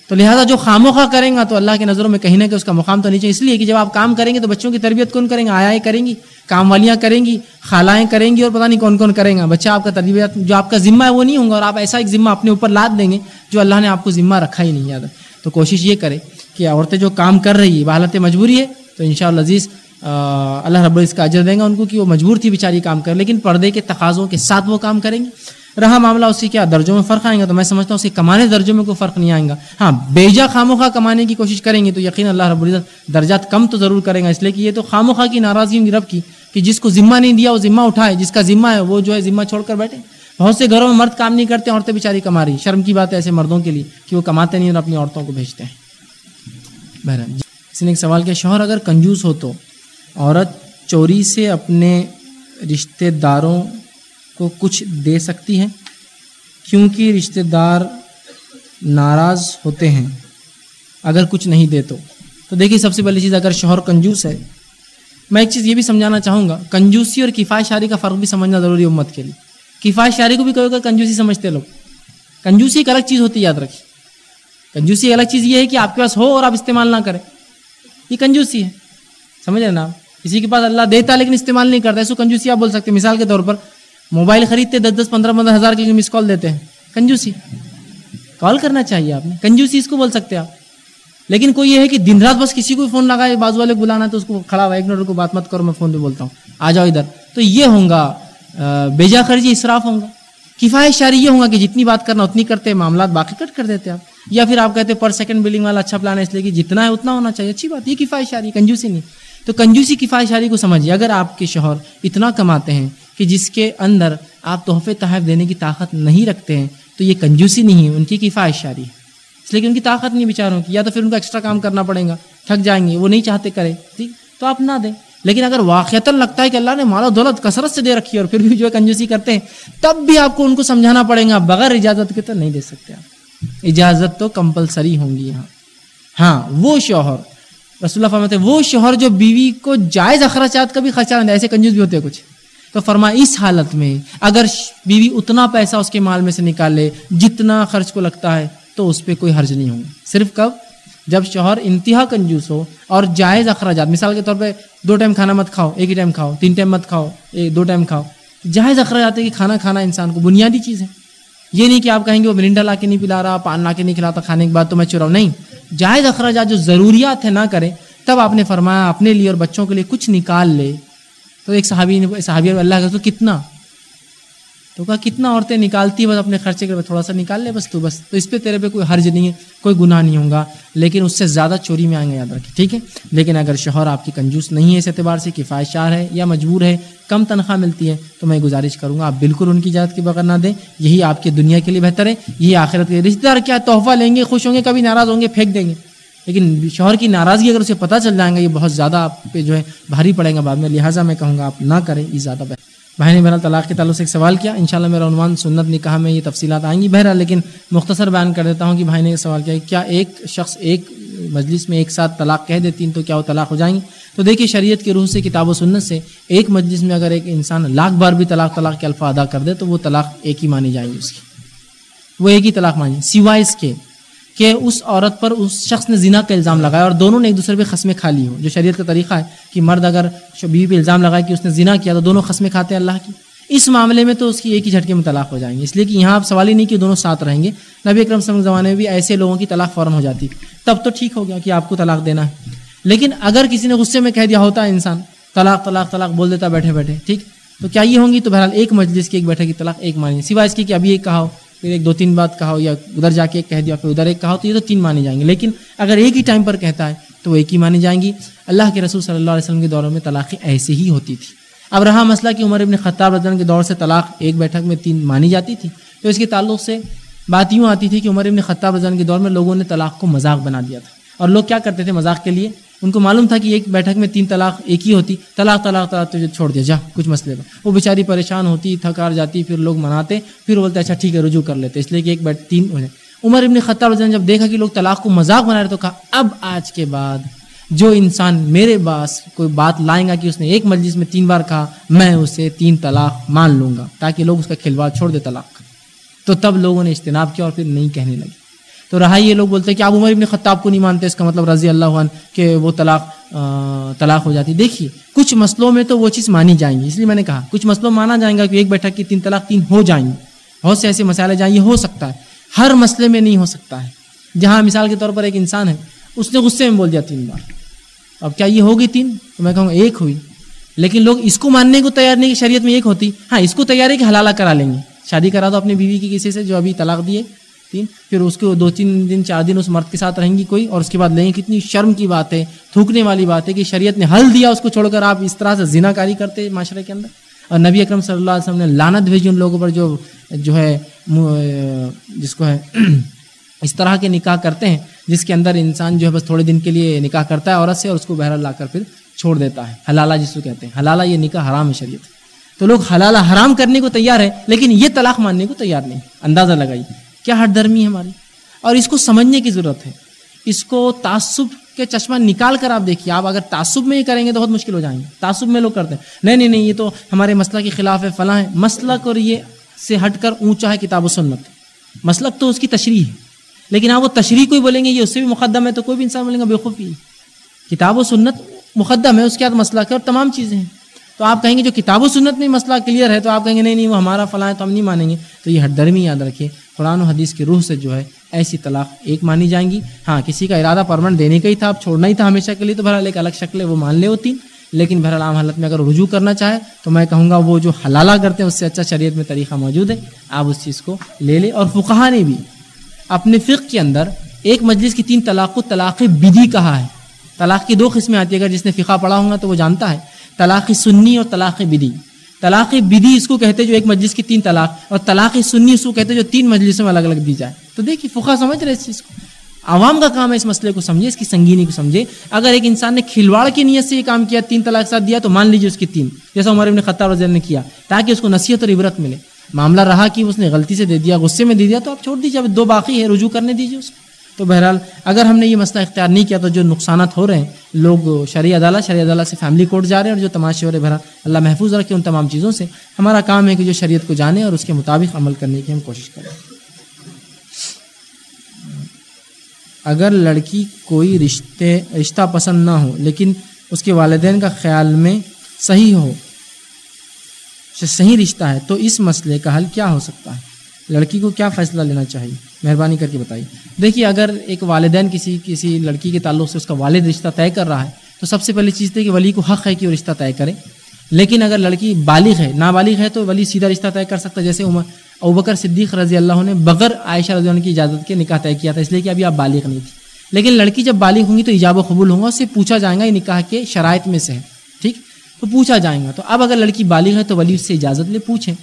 تو لہٰذا جو خام و خواہ کریں گا تو اللہ کی نظروں میں کہیں نہ کہ اس کا مقام تو نہیں چاہیے اس لیے کہ جب آپ کام کریں گے تو بچوں کی تربیت کون کریں گے؟ آیا کریں گی، کام والیاں کریں گی، خالائیں کریں گی اور پتہ نہیں کون کون کریں گا۔ بچہ آپ کا تربیت، جو آپ کا ذمہ ہے وہ نہیں ہوں گا اور آپ ایسا ایک ذمہ اپنے اوپر لاد دیں گے جو اللہ نے آپ کو ذمہ رکھا ہی نہیں، یاد تو کوشش یہ کرے کہ عورتیں جو کام کر رہی ہے بحالت مجبوری ہے، تو ان شاء اللہ عزیز اللہ رب اس کا اجر دیں گا ان کو کہ وہ مجبور تھی بیچاری کام کر، لیکن پردے کے تقاضوں کے ساتھ وہ کام کریں گے۔ رہا معاملہ اسی کیا درجوں میں فرق آئیں گا تو میں سمجھتا ہوں اسی کمانے درجوں میں کوئی فرق نہیں آئیں گا۔ ہاں بیجا خام و خواہ کمانے کی کوشش کریں گے تو یقین اللہ رب العزت درجات کم تو ضرور کریں گا، اس لیے کہ یہ تو خام خواہ کی ناراضگی ہوں رب کی کہ جس کو ذمہ نہیں دیا وہ ذمہ اٹھائے، جس کا ذمہ ہے وہ جو ہے ذمہ چھوڑ کر بیٹھے۔ بہت سے گھروں میں مرد کام نہیں کرتے، عورتیں بیچاری کما رہی شرم کی بات ہے ایسے مردوں کے لیے کہ وہ کماتے نہیں اور اپنی عورتوں کو بھیجتے ہیں۔ بہرحال کسی نے ایک سوال کیا، شوہر اگر کنجوس ہو تو عورت چوری سے اپنے رشتہ داروں کو کچھ دے سکتی ہے کیونکہ رشتہ دار ناراض ہوتے ہیں۔ اگر کچھ نہیں دے تو۔ تو دیکھیے، سب سے پہلی چیز، اگر شوہر کنجوس ہے، میں ایک چیز یہ بھی سمجھانا چاہوں گا، کنجوسی اور کفایت شاری کا فرق بھی سمجھنا ضروری ہے امت کے لیے۔ کفایت شاری کو بھی کبھی کنجوسی سمجھتے لوگ۔ کنجوسی ایک الگ چیز ہوتی ہے، یاد رکھیے۔ کنجوسی ایک الگ چیز یہ ہے کہ آپ کے پاس ہو اور آپ استعمال نہ کریں۔ یہ کنجوسی ہے۔ سمجھ رہے نا آپ؟ کسی کے پاس اللہ دیتا لیکن استعمال نہیں کرتا، اس کو کنجوسی آپ بول سکتے مثال کے طور پر موبائل خریدتے دس دس پندرہ پندرہ ہزار کے لیے مس کال دیتے ہیں۔ کنجوسی۔ کال کرنا چاہیے آپ نے۔ کنجوسی اس کو بول سکتے آپ۔ لیکن کوئی یہ ہے کہ دن رات بس کسی کو فون لگائے بازو والے کو بلانا تو اس کو کھڑا ہوا ایک منٹ کو بات مت کرو، میں فون پہ بولتا ہوں۔ آ جاؤ ادھر۔ تو یہ ہوں گا بیجا خرچی اسراف ہوں گا۔ کفایت شاری یہ ہوں گا کہ جتنی بات کرنا اتنی کرتے، معاملات باقی کٹ کر دیتے آپ۔ یا پھر آپ کہتے پر سیکنڈ بلنگ والا اچھا پلان ہے، اس لیے کہ جتنا ہے اتنا ہونا چاہیے۔ اچھی بات، یہ کفایت شاری کنجوسی نہیں۔ تو کنجوسی کفایت شاری کو سمجھیے۔ اگر آپ کے شوہر اتنا کماتے ہیں کہ جس کے اندر آپ تحفے تحائف دینے کی طاقت نہیں رکھتے ہیں، تو یہ کنجوسی نہیں ہے، ان کی کفایت شاری ہے۔ اس لیے کہ ان کی طاقت نہیں بیچاروں کی، یا تو پھر ان کو ایکسٹرا کام کرنا پڑے گا، تھک جائیں گے، وہ نہیں چاہتے کرے۔ ٹھیک؟ تو آپ نہ دیں۔ لیکن اگر واقعتا لگتا ہے کہ اللہ نے مالا دولت کثرت سے دے رکھی ہے اور پھر بھی جو ہے کنجوسی کرتے ہیں، تب بھی آپ کو ان کو سمجھانا پڑے گا، بغیر اجازت کے تو نہیں دے سکتے آپ۔ اجازت تو کمپلسری ہوں گی یہاں ہاں وہ شوہر، رسول اللہ فرماتے وہ شوہر جو بیوی کو جائز اخراجات کا بھی خرچہ ایسے کنجوس بھی ہوتے ہیں کچھ۔ تو فرما اس حالت میں اگر بیوی اتنا پیسہ اس کے مال میں سے نکال لے جتنا خرچ کو لگتا ہے، تو اس پہ کوئی حرج نہیں ہوگا۔ صرف کب؟ جب شوہر انتہا کنجوس ہو اور جائز اخراجات، مثال کے طور پہ دو ٹائم کھانا مت کھاؤ، ایک ہی ٹائم کھاؤ، تین ٹائم مت کھاؤ ایک دو ٹائم کھاؤ۔ جائز اخراجات ہے کہ کھانا کھانا انسان کو بنیادی چیز ہے۔ یہ نہیں کہ آپ کہیں گے وہ مرنڈا لا کے نہیں پلا رہا، پان لا کے نہیں کھلاتا، کھانے کے بعد تو میں چراؤں۔ نہیں، جائز اخراجات جو ضروریات ہیں نہ کریں، تب آپ نے فرمایا، اپنے لیے اور بچوں کے لیے کچھ نکال لے۔ تو ایک صحابی نے صحابی اللہ کا تو کتنا؟ تو کہا، کتنا عورتیں نکالتی بس اپنے خرچے کے تھوڑا سا نکال لے، بس تو بس۔ تو اس پہ تیرے پہ کوئی حرج نہیں ہے، کوئی گناہ نہیں ہوگا، لیکن اس سے زیادہ چوری میں آئیں گے، یاد رکھیں، ٹھیک ہے؟ لیکن اگر شوہر آپ کی کنجوس نہیں ہے اس اعتبار سے، کفایت شار ہے یا مجبور ہے، کم تنخواہ ملتی ہے، تو میں گزارش کروں گا، آپ بالکل ان کی اجازت کے بغیر نہ دیں۔ یہی آپ کی دنیا کے لیے بہتر ہے، یہی آخرت کے رشتے دار کیا تحفہ لیں گے، خوش ہوں گے، کبھی ناراض ہوں گے، پھینک دیں گے۔ لیکن شوہر کی ناراضگی اگر اسے پتہ چل جائیں گا، یہ بہت زیادہ آپ پہ جو ہے بھاری پڑے گا بعد میں۔ لہٰذا میں کہوں گا آپ نہ کریں، یہ زیادہ بہتر۔ بھائی نے بہرحال طلاق کے تعلق سے ایک سوال کیا۔ انشاءاللہ میرا عنوان سنت نکاح میں یہ تفصیلات آئیں گی۔ بہرحال لیکن مختصر بیان کر دیتا ہوں کہ بھائی نے سوال کیا کیا ایک شخص ایک مجلس میں ایک ساتھ طلاق کہہ دیتی تو کیا وہ طلاق ہو جائیں گی؟ تو دیکھیے شریعت کی روح سے، کتاب و سنت سے ایک مجلس میں اگر ایک انسان لاکھ بار بھی طلاق طلاق کے الفا ادا کر دے تو وہ طلاق ایک ہی مانی جائیں گی اس کی۔ وہ ایک ہی طلاق مانی سوائے اس کے۔ کہ اس عورت پر اس شخص نے زنا کا الزام لگایا اور دونوں نے ایک دوسرے پہ قسمیں کھا لی ہوں۔ جو شریعت کا طریقہ ہے کہ مرد اگر بیوی پہ الزام لگائے کہ اس نے زنا کیا تو دونوں قسمیں کھاتے ہیں اللہ کی۔ اس معاملے میں تو اس کی ایک ہی جھٹکے میں طلاق ہو جائیں گے۔ اس لیے کہ یہاں آپ سوال ہی نہیں کہ دونوں ساتھ رہیں گے۔ نبی اکرم صلی زمانے میں بھی ایسے لوگوں کی طلاق فوراً ہو جاتی۔ تب تو ٹھیک ہو گیا کہ آپ کو طلاق دینا ہے۔ لیکن اگر کسی نے غصے میں کہہ دیا ہوتا ہے انسان، طلاق طلاق طلاق، بول دیتا بیٹھے بیٹھے، ٹھیک؟ تو کیا یہ ہوں گی؟ تو بہرحال ایک مجلس کی ایک بیٹھے کی طلاق ایک مانی سوائے اس کی کہ ابھی ایک کہا ہو پھر ایک دو تین بات کہا ہو یا ادھر جا کے ایک کہہ دیا، پھر ادھر ایک کہا ہو، تو یہ تو تین مانی جائیں گے۔ لیکن اگر ایک ہی ٹائم پر کہتا ہے، تو وہ ایک ہی مانی جائیں گی۔ اللہ کے رسول صلی اللہ علیہ وسلم کے دوروں میں طلاقیں ایسے ہی ہوتی تھی اب رہا مسئلہ کہ عمر ابن خطاب رضن کے دور سے طلاق ایک بیٹھک میں تین مانی جاتی تھی۔ تو اس کے تعلق سے بات یوں آتی تھی کہ عمر ابن خطاب رضن کے دور میں لوگوں نے طلاق کو مذاق بنا دیا تھا۔ اور لوگ کیا کرتے تھے مذاق کے لیے؟ ان کو معلوم تھا کہ ایک بیٹھک میں تین طلاق ایک ہی ہوتی۔ طلاق طلاق طلاق تجھے چھوڑ دیا، جا، کچھ مسئلے پر وہ بیچاری پریشان ہوتی، تھکار جاتی، پھر لوگ مناتے، پھر بولتے اچھا ٹھیک ہے، رجوع کر لیتے۔ اس لیے کہ ایک بیٹھ، تین ہو جائے۔ عمر ابن خطاب رضن جب دیکھا کہ لوگ طلاق کو مذاق بنا رہے تو کہا، اب آج کے بعد جو انسان میرے پاس کوئی بات لائیں گا کہ اس نے ایک مجلس میں تین بار کہا، میں اسے تین طلاق مان لوں گا تاکہ لوگ اس کا کھلواڑ، چھوڑ دے طلاق۔ تو تب لوگوں نے اجتناب کیا اور پھر نہیں کہنے لگے۔ تو رہا یہ لوگ بولتے ہیں کہ آپ عمر ابن خطاب کو نہیں مانتے، اس کا مطلب رضی اللہ عنہ کہ وہ طلاق طلاق ہو جاتی۔ دیکھیے، کچھ مسئلوں میں تو وہ چیز مانی جائیں گی، اس لیے میں نے کہا، کچھ مسئلوں مانا جائیں گا کہ ایک بیٹھک کی تین طلاق تین ہو جائیں گی۔ بہت سے ایسے مسائل جائیں یہ ہو سکتا ہے۔ ہر مسئلے میں نہیں ہو سکتا ہے۔ جہاں مثال کے طور پر ایک انسان ہے، اس نے غصے میں بول دیا تین بار۔ اب کیا یہ ہوگی تین؟ تو میں کہوں گا ایک ہوئی۔ لیکن لوگ اس کو ماننے کو تیار نہیں کہ شریعت میں ایک ہوتی۔ ہاں اس کو تیار ہے کہ حلالہ کرا لیں گے۔ شادی کرا دو اپنی بیوی کی کسی سے جو ابھی طلاق دیے تین، پھر اس کو دو تین دن، چار دن اس مرد کے ساتھ رہیں گی کوئی، اور اس کے بعد لیں گے۔ کتنی شرم کی بات ہے، تھوکنے والی بات ہے کہ شریعت نے حل دیا اس کو چھوڑ کر، آپ اس طرح سے زنا کاری کرتے معاشرے کے اندر۔ اور نبی اکرم صلی اللہ علیہ وسلم نے لانت بھیجی ان لوگوں پر جو جو ہے جس کو ہے، اس طرح کے نکاح کرتے ہیں، جس کے اندر انسان جو ہے بس تھوڑے دن کے لیے نکاح کرتا ہے عورت سے اور اس کو بہرحال لا کر پھر چھوڑ دیتا ہے۔ حلالہ جس کو کہتے ہیں۔ حلالہ یہ نکاح حرام ہے شریعت۔ تو لوگ حلالہ حرام کرنے کو تیار ہے لیکن یہ طلاق ماننے کو تیار نہیں۔ اندازہ لگائی کیا ہٹ درمی ہے ہماری؟ اور اس کو سمجھنے کی ضرورت ہے۔ اس کو تعصب کے چشمہ نکال کر آپ دیکھیے، آپ اگر تعصب میں ہی کریں گے تو بہت مشکل ہو جائیں گے۔ تعصب میں لوگ کرتے ہیں۔ نہیں نہیں نہیں، یہ تو ہمارے مسئلہ کے خلاف ہے، فلاں ہے۔ مسلک اور یہ سے ہٹ کر اونچا ہے کتاب و سنت۔ مسلک تو اس کی تشریح ہے۔ لیکن آپ وہ تشریح کوئی بولیں گے، یہ اس سے بھی مقدم ہے تو کوئی بھی انسان بولیں گا بے خوفی کتاب و سنت مقدم ہے، اس کے بعد مسئلہ کے اور تمام چیزیں ہیں۔ تو آپ کہیں گے جو کتاب و سنت میں مسئلہ کلیئر ہے تو آپ کہیں گے، نہیں نہیں، وہ ہمارا فلاں ہے تو ہم نہیں مانیں گے۔ تو یہ ہر درمی یاد رکھیے۔ قرآن و حدیث کی روح سے جو ہے ایسی طلاق ایک مانی جائیں گی۔ ہاں کسی کا ارادہ پرمنٹ دینے کا ہی تھا، اب چھوڑنا ہی تھا ہمیشہ کے لیے، تو بہرحال ایک الگ شکل ہے وہ مان لے ہوتی لیکن بہرحال عام حالت میں اگر رجوع کرنا چاہے، تو میں کہوں گا وہ جو حلالہ کرتے ہیں، اس سے اچھا شریعت میں طریقہ موجود ہے۔ آپ اس چیز کو لے لیں۔ اور فقہ نے بھی اپنے فقہ کے اندر ایک مجلس کی تین طلاق کو طلاق بدی کہا ہے۔ طلاق کی دو قسمیں آتی ہے اگر جس نے فقہ پڑھا ہوں گا تو وہ جانتا ہے۔ طلاق سنی اور طلاق بدی۔ طلاق بدی اس کو کہتے جو ایک مجلس کی تین طلاق، اور طلاق سنی اس کو کہتے جو تین مجلسوں میں الگ الگ دی جائے۔ تو دیکھیے، فقہ سمجھ رہے اس چیز کو۔ عوام کا کام ہے اس مسئلے کو سمجھے، اس کی سنگینی کو سمجھے۔ اگر ایک انسان نے کھلواڑ کی نیت سے یہ کام کیا، تین طلاق ساتھ دیا، تو مان لیجیے اس کی تین۔ جیسا عمر ابن خطاب رضی نے کیا، تاکہ اس کو نصیحت اور عبرت ملے۔ معاملہ رہا کہ اس نے غلطی سے دے دیا، غصے میں دے دیا، تو آپ چھوڑ دیجیے، اب دو باقی ہے رجوع کرنے دیجیے اس کو۔ تو بہرحال اگر ہم نے یہ مسئلہ اختیار نہیں کیا تو جو نقصانات ہو رہے ہیں، لوگ شرعی عدالت شرعی عدالت سے فیملی کورٹ جا رہے ہیں اور جو تماشے ہو رہے بہرحال اللہ محفوظ رکھے ان تمام چیزوں سے۔ ہمارا کام ہے کہ جو شریعت کو جانے اور اس کے مطابق عمل کرنے کی ہم کوشش کریں۔ اگر لڑکی کوئی رشتے، رشتہ پسند نہ ہو، لیکن اس کے والدین کا خیال میں صحیح ہو، صحیح رشتہ ہے، تو اس مسئلے کا حل کیا ہو سکتا ہے؟ لڑکی کو کیا فیصلہ لینا چاہیے؟ مہربانی کر کے بتائیے۔ دیکھیے، اگر ایک والدین کسی کسی لڑکی کے تعلق سے اس کا والد رشتہ طے کر رہا ہے، تو سب سے پہلی چیز تھی کہ ولی کو حق ہے کہ وہ رشتہ طے کرے۔ لیکن اگر لڑکی بالغ ہے، نابالغ ہے، تو ولی سیدھا رشتہ طے کر سکتا ہے۔ جیسے عمر، ابوبکر صدیق رضی اللہ نے بغیر عائشہ رضی اللہ کی اجازت کے نکاح طے کیا تھا، اس لیے کہ ابھی آپ بالغ نہیں تھی لیکن لڑکی جب بالغ ہوں گی تو ایجاب و قبول ہوں گا اس سے پوچھا جائے گا یہ نکاح کے شرائط میں سے ہے۔ ٹھیک؟ تو پوچھا جائے گا۔ تو اب اگر لڑکی بالغ ہے تو ولی اس سے اجازت لے، پوچھیں۔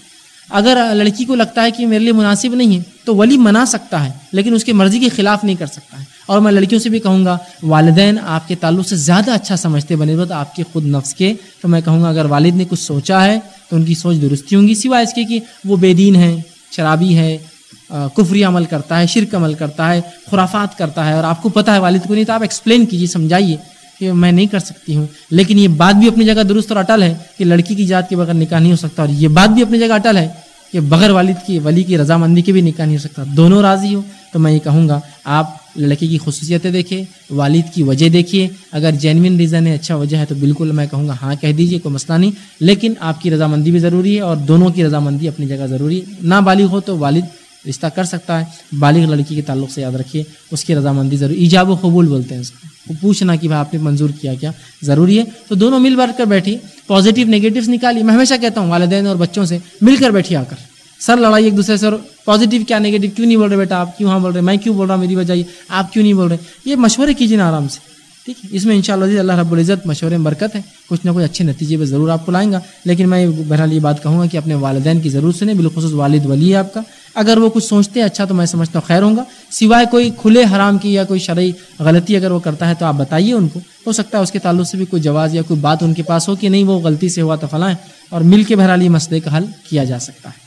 اگر لڑکی کو لگتا ہے کہ میرے لیے مناسب نہیں ہے، تو ولی منا سکتا ہے، لیکن اس کے مرضی کے خلاف نہیں کر سکتا ہے۔ اور میں لڑکیوں سے بھی کہوں گا، والدین آپ کے تعلق سے زیادہ اچھا سمجھتے بنے بت آپ کے خود نفس کے۔ تو میں کہوں گا، اگر والد نے کچھ سوچا ہے، تو ان کی سوچ درستی ہوں گی۔ سوائے اس کے کہ وہ بے دین ہے شرابی ہے کفری عمل کرتا ہے، شرک عمل کرتا ہے، خرافات کرتا ہے۔ اور آپ کو پتہ ہے، والد کو نہیں، تو آپ ایکسپلین کیجیے، سمجھائیے۔ کہ میں نہیں کر سکتی ہوں۔ لیکن یہ بات بھی اپنی جگہ درست اور اٹل ہے کہ لڑکی کی جات کے بغیر نکاح نہیں ہو سکتا۔ اور یہ بات بھی اپنی جگہ اٹل ہے کہ بغیر والد کی ولی کی رضامندی کے بھی نکاح نہیں ہو سکتا۔ دونوں راضی ہو۔ تو میں یہ کہوں گا، آپ لڑکی کی خصوصیتیں دیکھے والد کی وجہ دیکھیے۔ اگر جینوین ریزن ہے اچھا وجہ ہے، تو بالکل میں کہوں گا ہاں کہہ دیجیے کوئی مسئلہ نہیں۔ لیکن آپ کی رضامندی بھی ضروری ہے اور دونوں کی رضامندی اپنی جگہ ضروری ہے۔ نہ بالغ ہو تو والد رشتہ کر سکتا ہے۔ بالغ لڑکی کے تعلق سے یاد رکھیے، اس کی رضامندی ضروری، ایجاب و قبول بولتے ہیں اس کو۔ پوچھنا کہ بھائی آپ نے منظور کیا کیا؟ ضروری ہے۔ تو دونوں مل بیٹھ کر بیٹھی۔ پازیٹیو نگیٹوس نکالیے میں ہمیشہ کہتا ہوں، والدین اور بچوں سے مل کر بیٹھی آ کر۔ سر لڑائی ایک دوسرے سے اور پازیٹیو کیا نگیٹو کیوں نہیں بول رہے بیٹا؟ آپ کیوں ہاں بول رہے؟ میں کیوں بول رہا ہوں؟ میری وجہ یہ آپ کیوں نہیں بول رہے؟ یہ مشورے کیجیے نا آرام سے۔ ٹھیک ہے۔ اس میں ان شاء اللہ اللہ رب العزت مشورے برکت ہے۔ کچھ نہ کچھ اچھے نتیجے پہ ضرور آپ کو لائیں گا۔ لیکن میں بہرحال یہ بات کہوں گا کہ اپنے والدین کی ضرور سنیں بالخصوص والد ولی ہے آپ کا۔ اگر وہ کچھ سوچتے ہیں اچھا تو میں سمجھتا ہوں خیر ہوں گا۔ سوائے کوئی کھلے حرام کی یا کوئی شرعی غلطی اگر وہ کرتا ہے تو آپ بتائیے ان کو۔ ہو سکتا ہے اس کے تعلق سے بھی کوئی جواز یا کوئی بات ان کے پاس ہو کہ نہیں، وہ غلطی سے ہوا تو فلاں اور مل کے بہرحال یہ مسئلے کا حل کیا جا سکتا ہے۔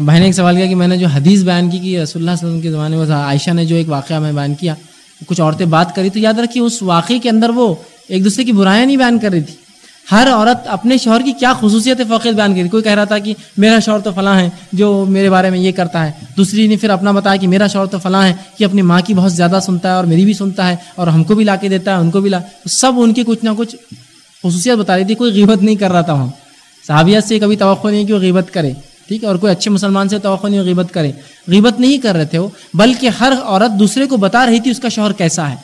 بہن نے ایک سوال کیا کہ میں نے جو حدیث بیان کی کہ رسول اللہ صلی اللہ علیہ وسلم کے زمانے میں عائشہ نے جو ایک واقعہ میں بیان کیا کچھ عورتیں بات کری تو یاد رکھیے، اس واقعے کے اندر وہ ایک دوسرے کی برائیاں نہیں بیان کر رہی تھی۔ ہر عورت اپنے شوہر کی کیا خصوصیت فوقیت بیان کری کوئی کہہ رہا تھا کہ میرا شوہر تو فلاں ہے جو میرے بارے میں یہ کرتا ہے۔ دوسری نے پھر اپنا بتایا کہ میرا شوہر تو فلاں ہے کہ اپنی ماں کی بہت زیادہ سنتا ہے اور میری بھی سنتا ہے اور ہم کو بھی لا کے دیتا ہے، ان کو بھی لا۔ سب ان کی کچھ نہ کچھ خصوصیت بتا رہی تھی، کوئی غیبت نہیں کر رہا تھا وہاں۔ صحابیت سے کبھی توقع نہیں کہ وہ غیبت کرے۔ ٹھیک ہے؟ اور کوئی اچھے مسلمان سے توقع نہیں، غیبت کرے۔ غیبت نہیں کر رہے تھے وہ، بلکہ ہر عورت دوسرے کو بتا رہی تھی اس کا شوہر کیسا ہے۔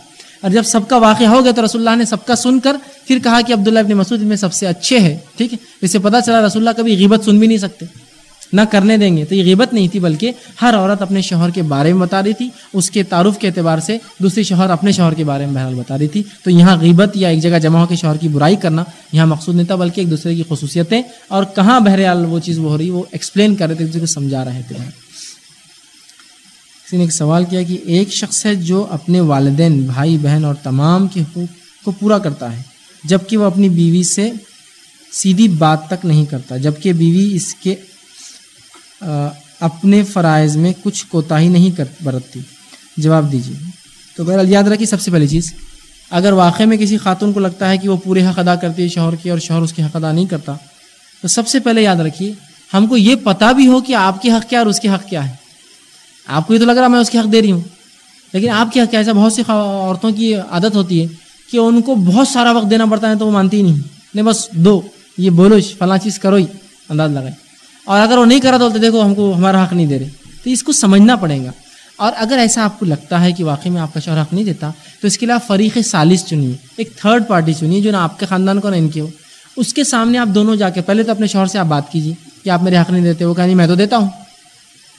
اور جب سب کا واقعہ ہو گیا تو رسول اللہ نے سب کا سن کر پھر کہا کہ عبداللہ ابن مسعود میں سب سے اچھے ہے ٹھیک ہے؟ اس سے پتا چلا رسول اللہ کبھی غیبت سن بھی نہیں سکتے۔ نہ کرنے دیں گے۔ تو یہ غیبت نہیں تھی بلکہ ہر عورت اپنے شوہر کے بارے میں بتا رہی تھی۔ اس کے تعارف کے اعتبار سے دوسری شوہر اپنے شوہر کے بارے میں بہرحال بتا رہی تھی۔ تو یہاں غیبت یا ایک جگہ جمع ہو کے شوہر کی برائی کرنا یہاں مقصود نہیں تھا بلکہ ایک دوسرے کی خصوصیتیں اور کہاں بہرحال وہ چیز وہ ہو رہی وہ ایکسپلین کر رہے تھے دوسرے کو سمجھا رہے تھے۔ کسی نے ایک سوال کیا کہ ایک شخص ہے جو اپنے والدین، بھائی، بہن اور تمام کے حقوق کو پورا کرتا ہے، جبکہ وہ اپنی بیوی سے سیدھی بات تک نہیں کرتا، جبکہ بیوی اس کے اپنے فرائض میں کچھ کوتاہی نہیں کر، برتتی۔ جواب دیجیے تو بہرحال یاد رکھیے سب سے پہلی چیز، اگر واقعے میں کسی خاتون کو لگتا ہے کہ وہ پورے حق ادا کرتی ہے شوہر کی اور شوہر اس کے حق ادا نہیں کرتا، تو سب سے پہلے یاد رکھیے، ہم کو یہ پتا بھی ہو کہ آپ کے حق کیا اور اس کے حق کیا ہے۔ آپ کو یہ تو لگ رہا میں اس کے حق دے رہی ہوں، لیکن آپ کے حق کیا ایسا بہت سی عورتوں کی عادت ہوتی ہے کہ ان کو بہت سارا وقت دینا پڑتا ہے تو وہ مانتی ہی نہیں۔ نہیں، بس دو، یہ بولو، فلاں چیز کرو ہی، انداز لگائے۔ اور اگر وہ نہیں کرا تو دیکھو ہم کو ہمارا حق نہیں دے رہے۔ تو اس کو سمجھنا پڑے گا۔ اور اگر ایسا آپ کو لگتا ہے کہ واقعی میں آپ کا شوہر حق نہیں دیتا، تو اس کے لیے آپ فریق سالس چنیے۔ ایک تھرڈ پارٹی چنیے جو نہ آپ کے خاندان کو نہ ان کے ہو۔ اس کے سامنے آپ دونوں جا کے، پہلے تو اپنے شوہر سے آپ بات کیجیے کہ آپ میرے حق نہیں دیتے، وہ کہ نہیں، میں تو دیتا ہوں۔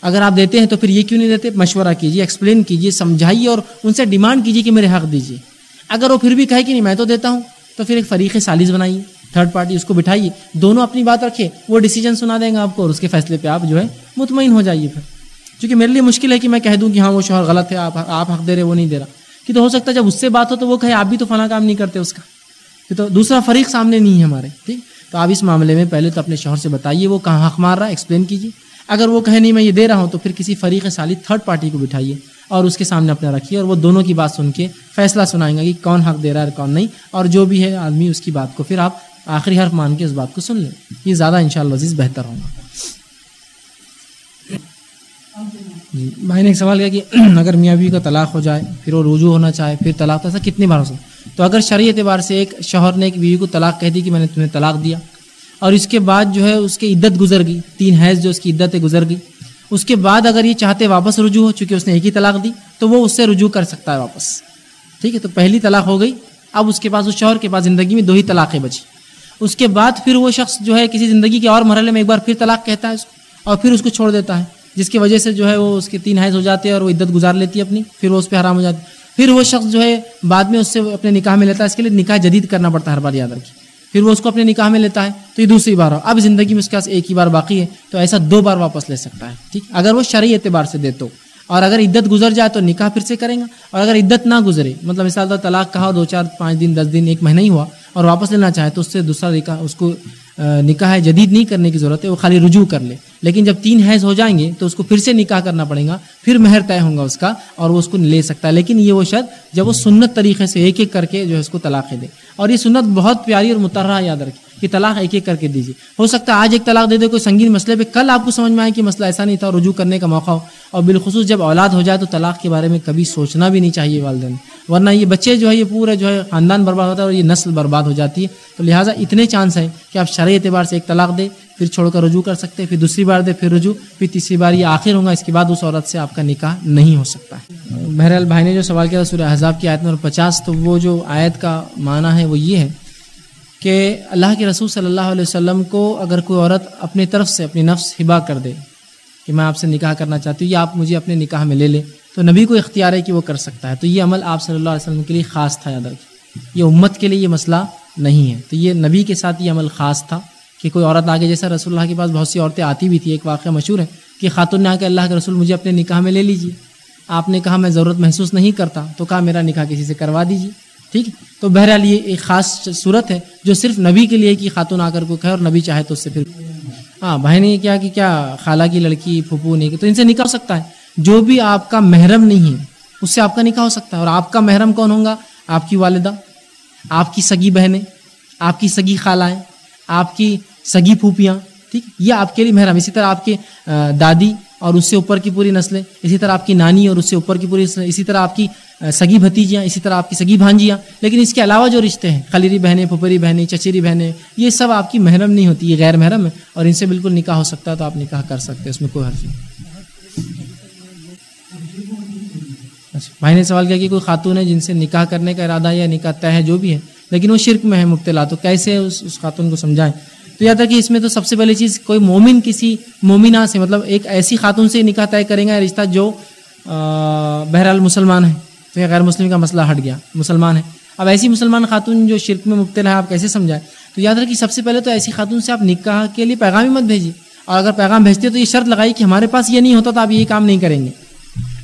اگر آپ دیتے ہیں تو پھر یہ کیوں نہیں دیتے؟ مشورہ کیجیے ایکسپلین کیجیے، سمجھائیے اور ان سے ڈیمانڈ کیجیے کہ میرے حق دیجیے۔ اگر وہ پھر بھی کہے کہ نہیں، میں تو دیتا ہوں، تو پھر ایک فریق سالس بنائیے۔ تھرڈ پارٹی اس کو بٹھائیے۔ دونوں اپنی بات رکھے وہ ڈیسیجن سنا دیں گا آپ کو اور اس کے فیصلے پہ آپ جو ہے مطمئن ہو جائیے پھر۔ کیونکہ میرے لیے مشکل ہے کہ میں کہہ دوں کہ ہاں وہ شوہر غلط ہے، آپ آپ حق دے رہے وہ نہیں دے رہا۔ کہ تو ہو سکتا ہے جب اس سے بات ہو تو وہ کہے، آپ بھی تو فلاں کام نہیں کرتے اس کا۔ کہ تو دوسرا فریق سامنے نہیں ہے ہمارے، ٹھیک؟ تو آپ اس معاملے میں پہلے تو اپنے شوہر سے بتائیے، وہ کہاں حق مار رہا ہے ایکسپلین کیجیے۔ اگر وہ کہے نہیں، میں یہ دے رہا ہوں، تو پھر کسی فریق سالی تھرڈ پارٹی کو بٹھائیے اور اس کے سامنے اپنا رکھیے اور وہ دونوں کی بات سن کے فیصلہ سنائیں گا کہ کون حق دے رہا ہے اور کون نہیں۔ اور جو بھی ہے آدمی، اس کی بات کو پھر آپ آخری حرف مان کے اس بات کو سن لیں۔ یہ زیادہ ان شاء اللہ عزیز بہتر ہوگا جی بھائی نے ایک سوال کیا کہ اگر میاں بیوی کا طلاق ہو جائے، پھر وہ رجوع ہونا چاہے، پھر طلاق ایسا کتنی بار ہو سکتا تو اگر شرعی اعتبار سے ایک شوہر نے ایک بیوی کو طلاق کہہ دی کہ میں نے تمہیں طلاق دیا، اور اس کے بعد جو ہے اس کی عدت گزر گئی، تین حیض جو اس کی عدت گزر گئی، اس کے بعد اگر یہ چاہتے واپس رجوع ہو، چونکہ اس نے ایک ہی طلاق دی، تو وہ اس سے رجوع کر سکتا ہے واپس۔ ٹھیک ہے، تو پہلی طلاق ہو گئی، اب اس کے پاس، اس شوہر کے پاس زندگی میں دو ہی طلاقیں بچی اس کے بعد پھر وہ شخص جو ہے کسی زندگی کے اور مرحلے میں ایک بار پھر طلاق کہتا ہے اس کو اور پھر اس کو چھوڑ دیتا ہے، جس کی وجہ سے جو ہے وہ اس کے تین حیض ہو جاتے ہیں اور وہ عدت گزار لیتی ہے اپنی، پھر وہ اس پہ حرام ہو جاتی پھر وہ شخص جو ہے بعد میں اس سے اپنے نکاح میں لیتا ہے، اس کے لیے نکاح جدید کرنا پڑتا ہے ہر بار یاد رکھیے۔ پھر وہ اس کو اپنے نکاح میں لیتا ہے، تو یہ دوسری بار ہو۔ اب زندگی میں اس کے پاس ایک ہی بار باقی ہے، تو ایسا دو بار واپس لے سکتا ہے، ٹھیک؟ اگر وہ شرعی اعتبار سے دے تو۔ اور اگر عدت گزر جائے تو نکاح پھر سے کریں گا۔ اور اگر عدت نہ گزرے مطلب مثال طلاق کہا، دو چار، پانچ دن، دس دن، ایک مہینہ ہی ہوا اور واپس لینا چاہے تو اس سے دوسرا نکاح اس کو نکاح جدید نہیں کرنے کی ضرورت ہے، وہ خالی رجوع کر لے۔ لیکن جب تین حیض ہو جائیں گے تو اس کو پھر سے نکاح کرنا پڑے گا، پھر مہر طے ہوگا اس کا اور وہ اس کو لے سکتا ہے۔ لیکن یہ وہ شرط، جب وہ سنت طریقے سے ایک ایک کر کے جو ہے اس کو طلاق دے۔ اور یہ سنت بہت پیاری اور مترہ یاد رکھے۔ کہ طلاق ایک ایک کر کے دیجیے ہو سکتا ہے آج ایک طلاق دے دے، کوئی سنگین مسئلے پہ۔ کل آپ کو سمجھ میں آئے کہ مسئلہ ایسا نہیں تھا، رجوع کرنے کا موقع ہو۔ اور بالخصوص جب اولاد ہو جائے تو طلاق کے بارے میں کبھی سوچنا بھی نہیں چاہیے والدین۔ ورنہ یہ بچے جو ہے، یہ پورا جو ہے خاندان برباد ہوتا ہے اور یہ نسل برباد ہو جاتی ہے۔ تو لہٰذا اتنے چانس ہیں کہ آپ شرعی اعتبار سے ایک طلاق دے، پھر چھوڑ کر رجوع کر سکتے، پھر دوسری بار دے، پھر رجوع، پھر تیسری بار یہ آخر ہوگا اس کے بعد اس عورت سے آپ کا نکاح نہیں ہو سکتا۔ ہے بہرحال بھائی نے جو سوال کیا سورہ حذاب کی آیت نمبر پچاس، تو وہ جو آیت کا معنی ہے وہ یہ ہے کہ اللہ کے رسول صلی اللہ علیہ وسلم کو اگر کوئی عورت اپنی طرف سے اپنی نفس ہبا کر دے کہ میں آپ سے نکاح کرنا چاہتی ہوں یا آپ مجھے اپنے نکاح میں لے لیں، تو نبی کو اختیار ہے کہ وہ کر سکتا ہے۔ تو یہ عمل آپ صلی اللہ علیہ وسلم کے لیے خاص تھا، یاد رکھیے۔ یہ امت کے لیے یہ مسئلہ نہیں ہے۔ تو یہ نبی کے ساتھ یہ عمل خاص تھا کہ کوئی عورت آگے جیسا رسول اللہ کے پاس بہت سی عورتیں آتی بھی تھی ایک واقعہ مشہور ہے کہ خاتون نے آ کے اللہ کے رسول مجھے اپنے نکاح میں لے لیجیے۔ آپ نے کہا میں ضرورت محسوس نہیں کرتا، تو کہا میرا نکاح کسی سے کروا دیجیے۔ ٹھیک ہے؟ تو بہرحال یہ ایک خاص صورت ہے جو صرف نبی کے لیے کہ خاتون آ کر کو کہے اور نبی چاہے تو اس سے پھر ہاں بھائی نے کیا کہ کیا خالہ کی لڑکی پھپھو نہیں، تو ان سے نکاح ہو سکتا ہے۔ جو بھی آپ کا محرم نہیں ہے، اس سے آپ کا نکاح ہو سکتا ہے۔ اور آپ کا محرم کون ہوگا آپ کی والدہ، آپ کی سگی بہنیں، آپ کی سگی خالائیں، آپ کی سگی پھوپیاں ٹھیک؟ یہ آپ کے لیے محرم۔ اسی طرح آپ کے دادی اور اس سے اوپر کی پوری نسلیں، اسی طرح آپ کی نانی اور اس سے اوپر کی پوری نسلیں، اسی طرح آپ کی سگی بھتیجیاں، اسی طرح آپ کی سگی بھانجیاں۔ لیکن اس کے علاوہ جو رشتے ہیں، خلیری بہنیں پھپری بہنیں، چچیری بہنیں، یہ سب آپ کی محرم نہیں ہوتی، یہ غیر محرم ہے۔ اور ان سے بالکل نکاح ہو سکتا ہے تو آپ نکاح کر سکتے ہیں، اس میں کوئی حرف نہیں۔ اچھا بھائی نے سوال کیا کہ کوئی خاتون ہے جن سے نکاح کرنے کا ارادہ یا نکاح طے ہے، جو بھی ہے، لیکن وہ شرک میں ہے مبتلا، تو کیسے اس اس خاتون کو سمجھائیں؟ تو یاد کہ اس میں تو سب سے پہلی چیز کوئی مومن کسی مومنہ سے مطلب ایک ایسی خاتون سے نکاح طے کریں گا رشتہ جو بہرحال مسلمان ہے۔ تو یہ غیر مسلم کا مسئلہ ہٹ گیا، مسلمان ہے۔ اب ایسی مسلمان خاتون جو شرک میں مبتلا ہے، آپ کیسے سمجھائیں؟ تو یاد رکھیے، سب سے پہلے تو ایسی خاتون سے آپ نکاح کے لیے پیغام ہی مت بھیجیے۔ اور اگر پیغام بھیجتے تو یہ شرط لگائی کہ ہمارے پاس یہ نہیں ہوتا تو آپ یہ کام نہیں کریں گے۔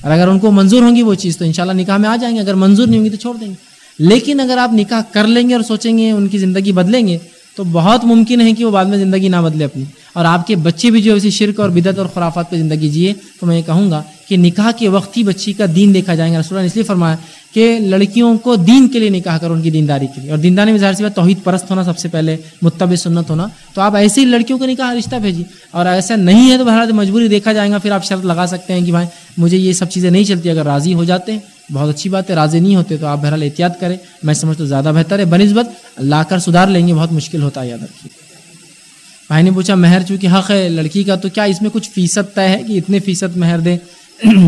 اور اگر ان کو منظور ہوں گی وہ چیز، تو انشاءاللہ نکاح میں آ جائیں گے۔ اگر منظور نہیں ہوں گی تو چھوڑ دیں گے۔ لیکن اگر آپ نکاح کر لیں گے اور سوچیں گے ان کی زندگی بدلیں گے تو بہت ممکن ہے کہ وہ بعد میں زندگی نہ بدلے اپنی۔ اور آپ کے بچے بھی جو اسی شرک اور بدت اور خرافات پہ زندگی جیے، تو میں یہ کہوں گا کہ نکاح کے وقت ہی بچی کا دین دیکھا جائے گا۔ رسول نے اس لیے فرمایا کہ لڑکیوں کو دین کے لیے نکاح کرو، ان کی دینداری کے لیے۔ اور دینداری میں ظاہر سی بات، توحید پرست ہونا سب سے پہلے متب سنت ہونا۔ تو آپ ایسی ہی لڑکیوں کو نکاح رشتہ بھیجیے۔ اور ایسا نہیں ہے تو بہرحال مجبوری دیکھا جائے گا، پھر آپ شرط لگا سکتے ہیں کہ بھائی مجھے یہ سب چیزیں نہیں چلتی، اگر راضی ہو جاتے ہیں بہت اچھی بات ہے، راضی نہیں ہوتے تو آپ بہرحال احتیاط کریں۔ میں سمجھتا ہوں زیادہ بہتر ہے۔ بنسبت لا کر سدھار لیں گے، بہت مشکل ہوتا ہے، یاد رکھیے۔ بھائی نے پوچھا، مہر چونکہ حق ہے لڑکی کا، تو کیا اس میں کچھ فیصد طے ہے کہ اتنے فیصد مہر دیں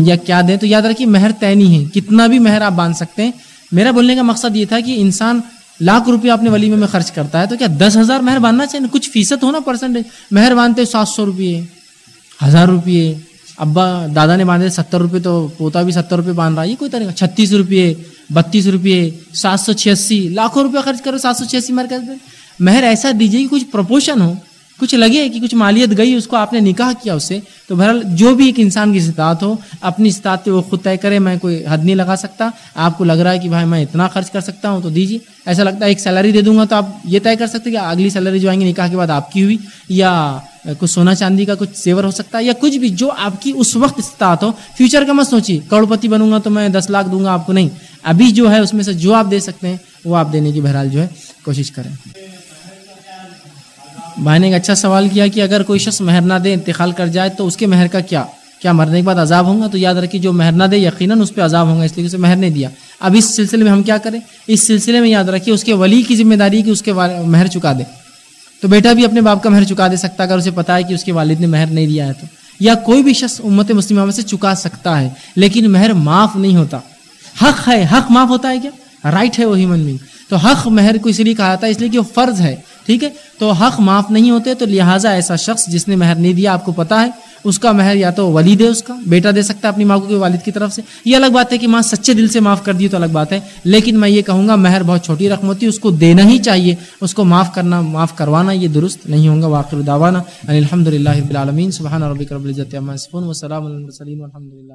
یا کیا دیں؟ تو یاد رکھیے، مہر طے نہیں ہے۔ کتنا بھی مہر آپ باندھ سکتے ہیں۔ میرا بولنے کا مقصد یہ تھا کہ انسان لاکھ روپیہ اپنے ولیمے میں خرچ کرتا ہے، تو کیا دس ہزار مہر باندھنا چاہیے؟ کچھ فیصد ہونا پرسنٹیج مہر باندھتے سات سو روپیے، ہزار روپیے۔ ابا دادا نے باندھے ستر روپئے تو پوتا بھی ستر روپئے باندھ رہا ہے۔ یہ کوئی طریقہ چھتیس روپئے بتیس روپئے سات سو چھیاسی، لاکھوں روپے خرچ کرو، سات سو چھیاسی مہر کر مہر ایسا دیجیے کہ کچھ پروپوشن ہو۔ کچھ لگے کہ کچھ مالیت گئی، اس کو آپ نے نکاح کیا اسے، تو بہرحال جو بھی ایک انسان کی استطاعت ہو، اپنی استطاعت پہ وہ خود طے کرے، میں کوئی حد نہیں لگا سکتا۔ آپ کو لگ رہا ہے کہ بھائی میں اتنا خرچ کر سکتا ہوں، تو دیجیے ایسا لگتا ہے ایک سیلری دے دوں گا تو آپ یہ طے کر سکتے کہ اگلی سیلری جو آئیں گے نکاح کے بعد آپ کی ہوئی، یا کچھ سونا چاندی کا کچھ سیور ہو سکتا ہے، یا کچھ بھی جو آپ کی اس وقت استطاعت ہو۔ فیوچر کا مت سوچیے کروڑپتی بنوں گا تو میں دس لاکھ دوں گا آپ کو نہیں۔ ابھی جو ہے اس میں سے جو آپ دے سکتے ہیں، وہ آپ دینے کی بہرحال جو ہے کوشش کریں۔ بھائی نے ایک اچھا سوال کیا کہ اگر کوئی شخص مہر نہ دے، انتقال کر جائے تو اس کے مہر کا کیا؟ کیا مرنے کے بعد عذاب ہوں گا؟ تو یاد رکھیے، جو مہر نہ دے، یقیناً اس پہ عذاب ہوں گا، اس لیے اسے مہر نہیں دیا۔ اب اس سلسلے میں ہم کیا کریں؟ اس سلسلے میں یاد رکھیے، اس کے ولی کی ذمہ داری کہ اس کے مہر چکا دے۔ تو بیٹا بھی اپنے باپ کا مہر چکا دے سکتا اگر اسے پتا ہے کہ اس کے والد نے مہر نہیں دیا ہے تو۔ یا کوئی بھی شخص امت مسلمہ میں سے چکا سکتا ہے، لیکن مہر معاف نہیں ہوتا۔ حق ہے، حق معاف ہوتا ہے کیا؟ رائٹ ہے وہی من میں تو حق مہر کو اس لیے کہا جاتا ہے، اس لیے کہ وہ فرض ہے۔ ٹھیک ہے؟ تو حق معاف نہیں ہوتے، تو لہٰذا ایسا شخص جس نے مہر نہیں دیا، آپ کو پتا ہے، اس کا مہر یا تو ولی دے اس کا، بیٹا دے سکتا ہے اپنی ماں کو والد کی طرف سے۔ یہ الگ بات ہے کہ ماں سچے دل سے معاف کر دی تو الگ بات ہے، لیکن میں یہ کہوں گا، مہر بہت چھوٹی رقم ہوتی ہے، اس کو دینا ہی چاہیے، اس کو معاف کرنا، معاف کروانا یہ درست نہیں ہوگا واقع داوانا الحمد للہ رب العالمین۔ سبحان ربک رب العزت وسلام الحمد للہ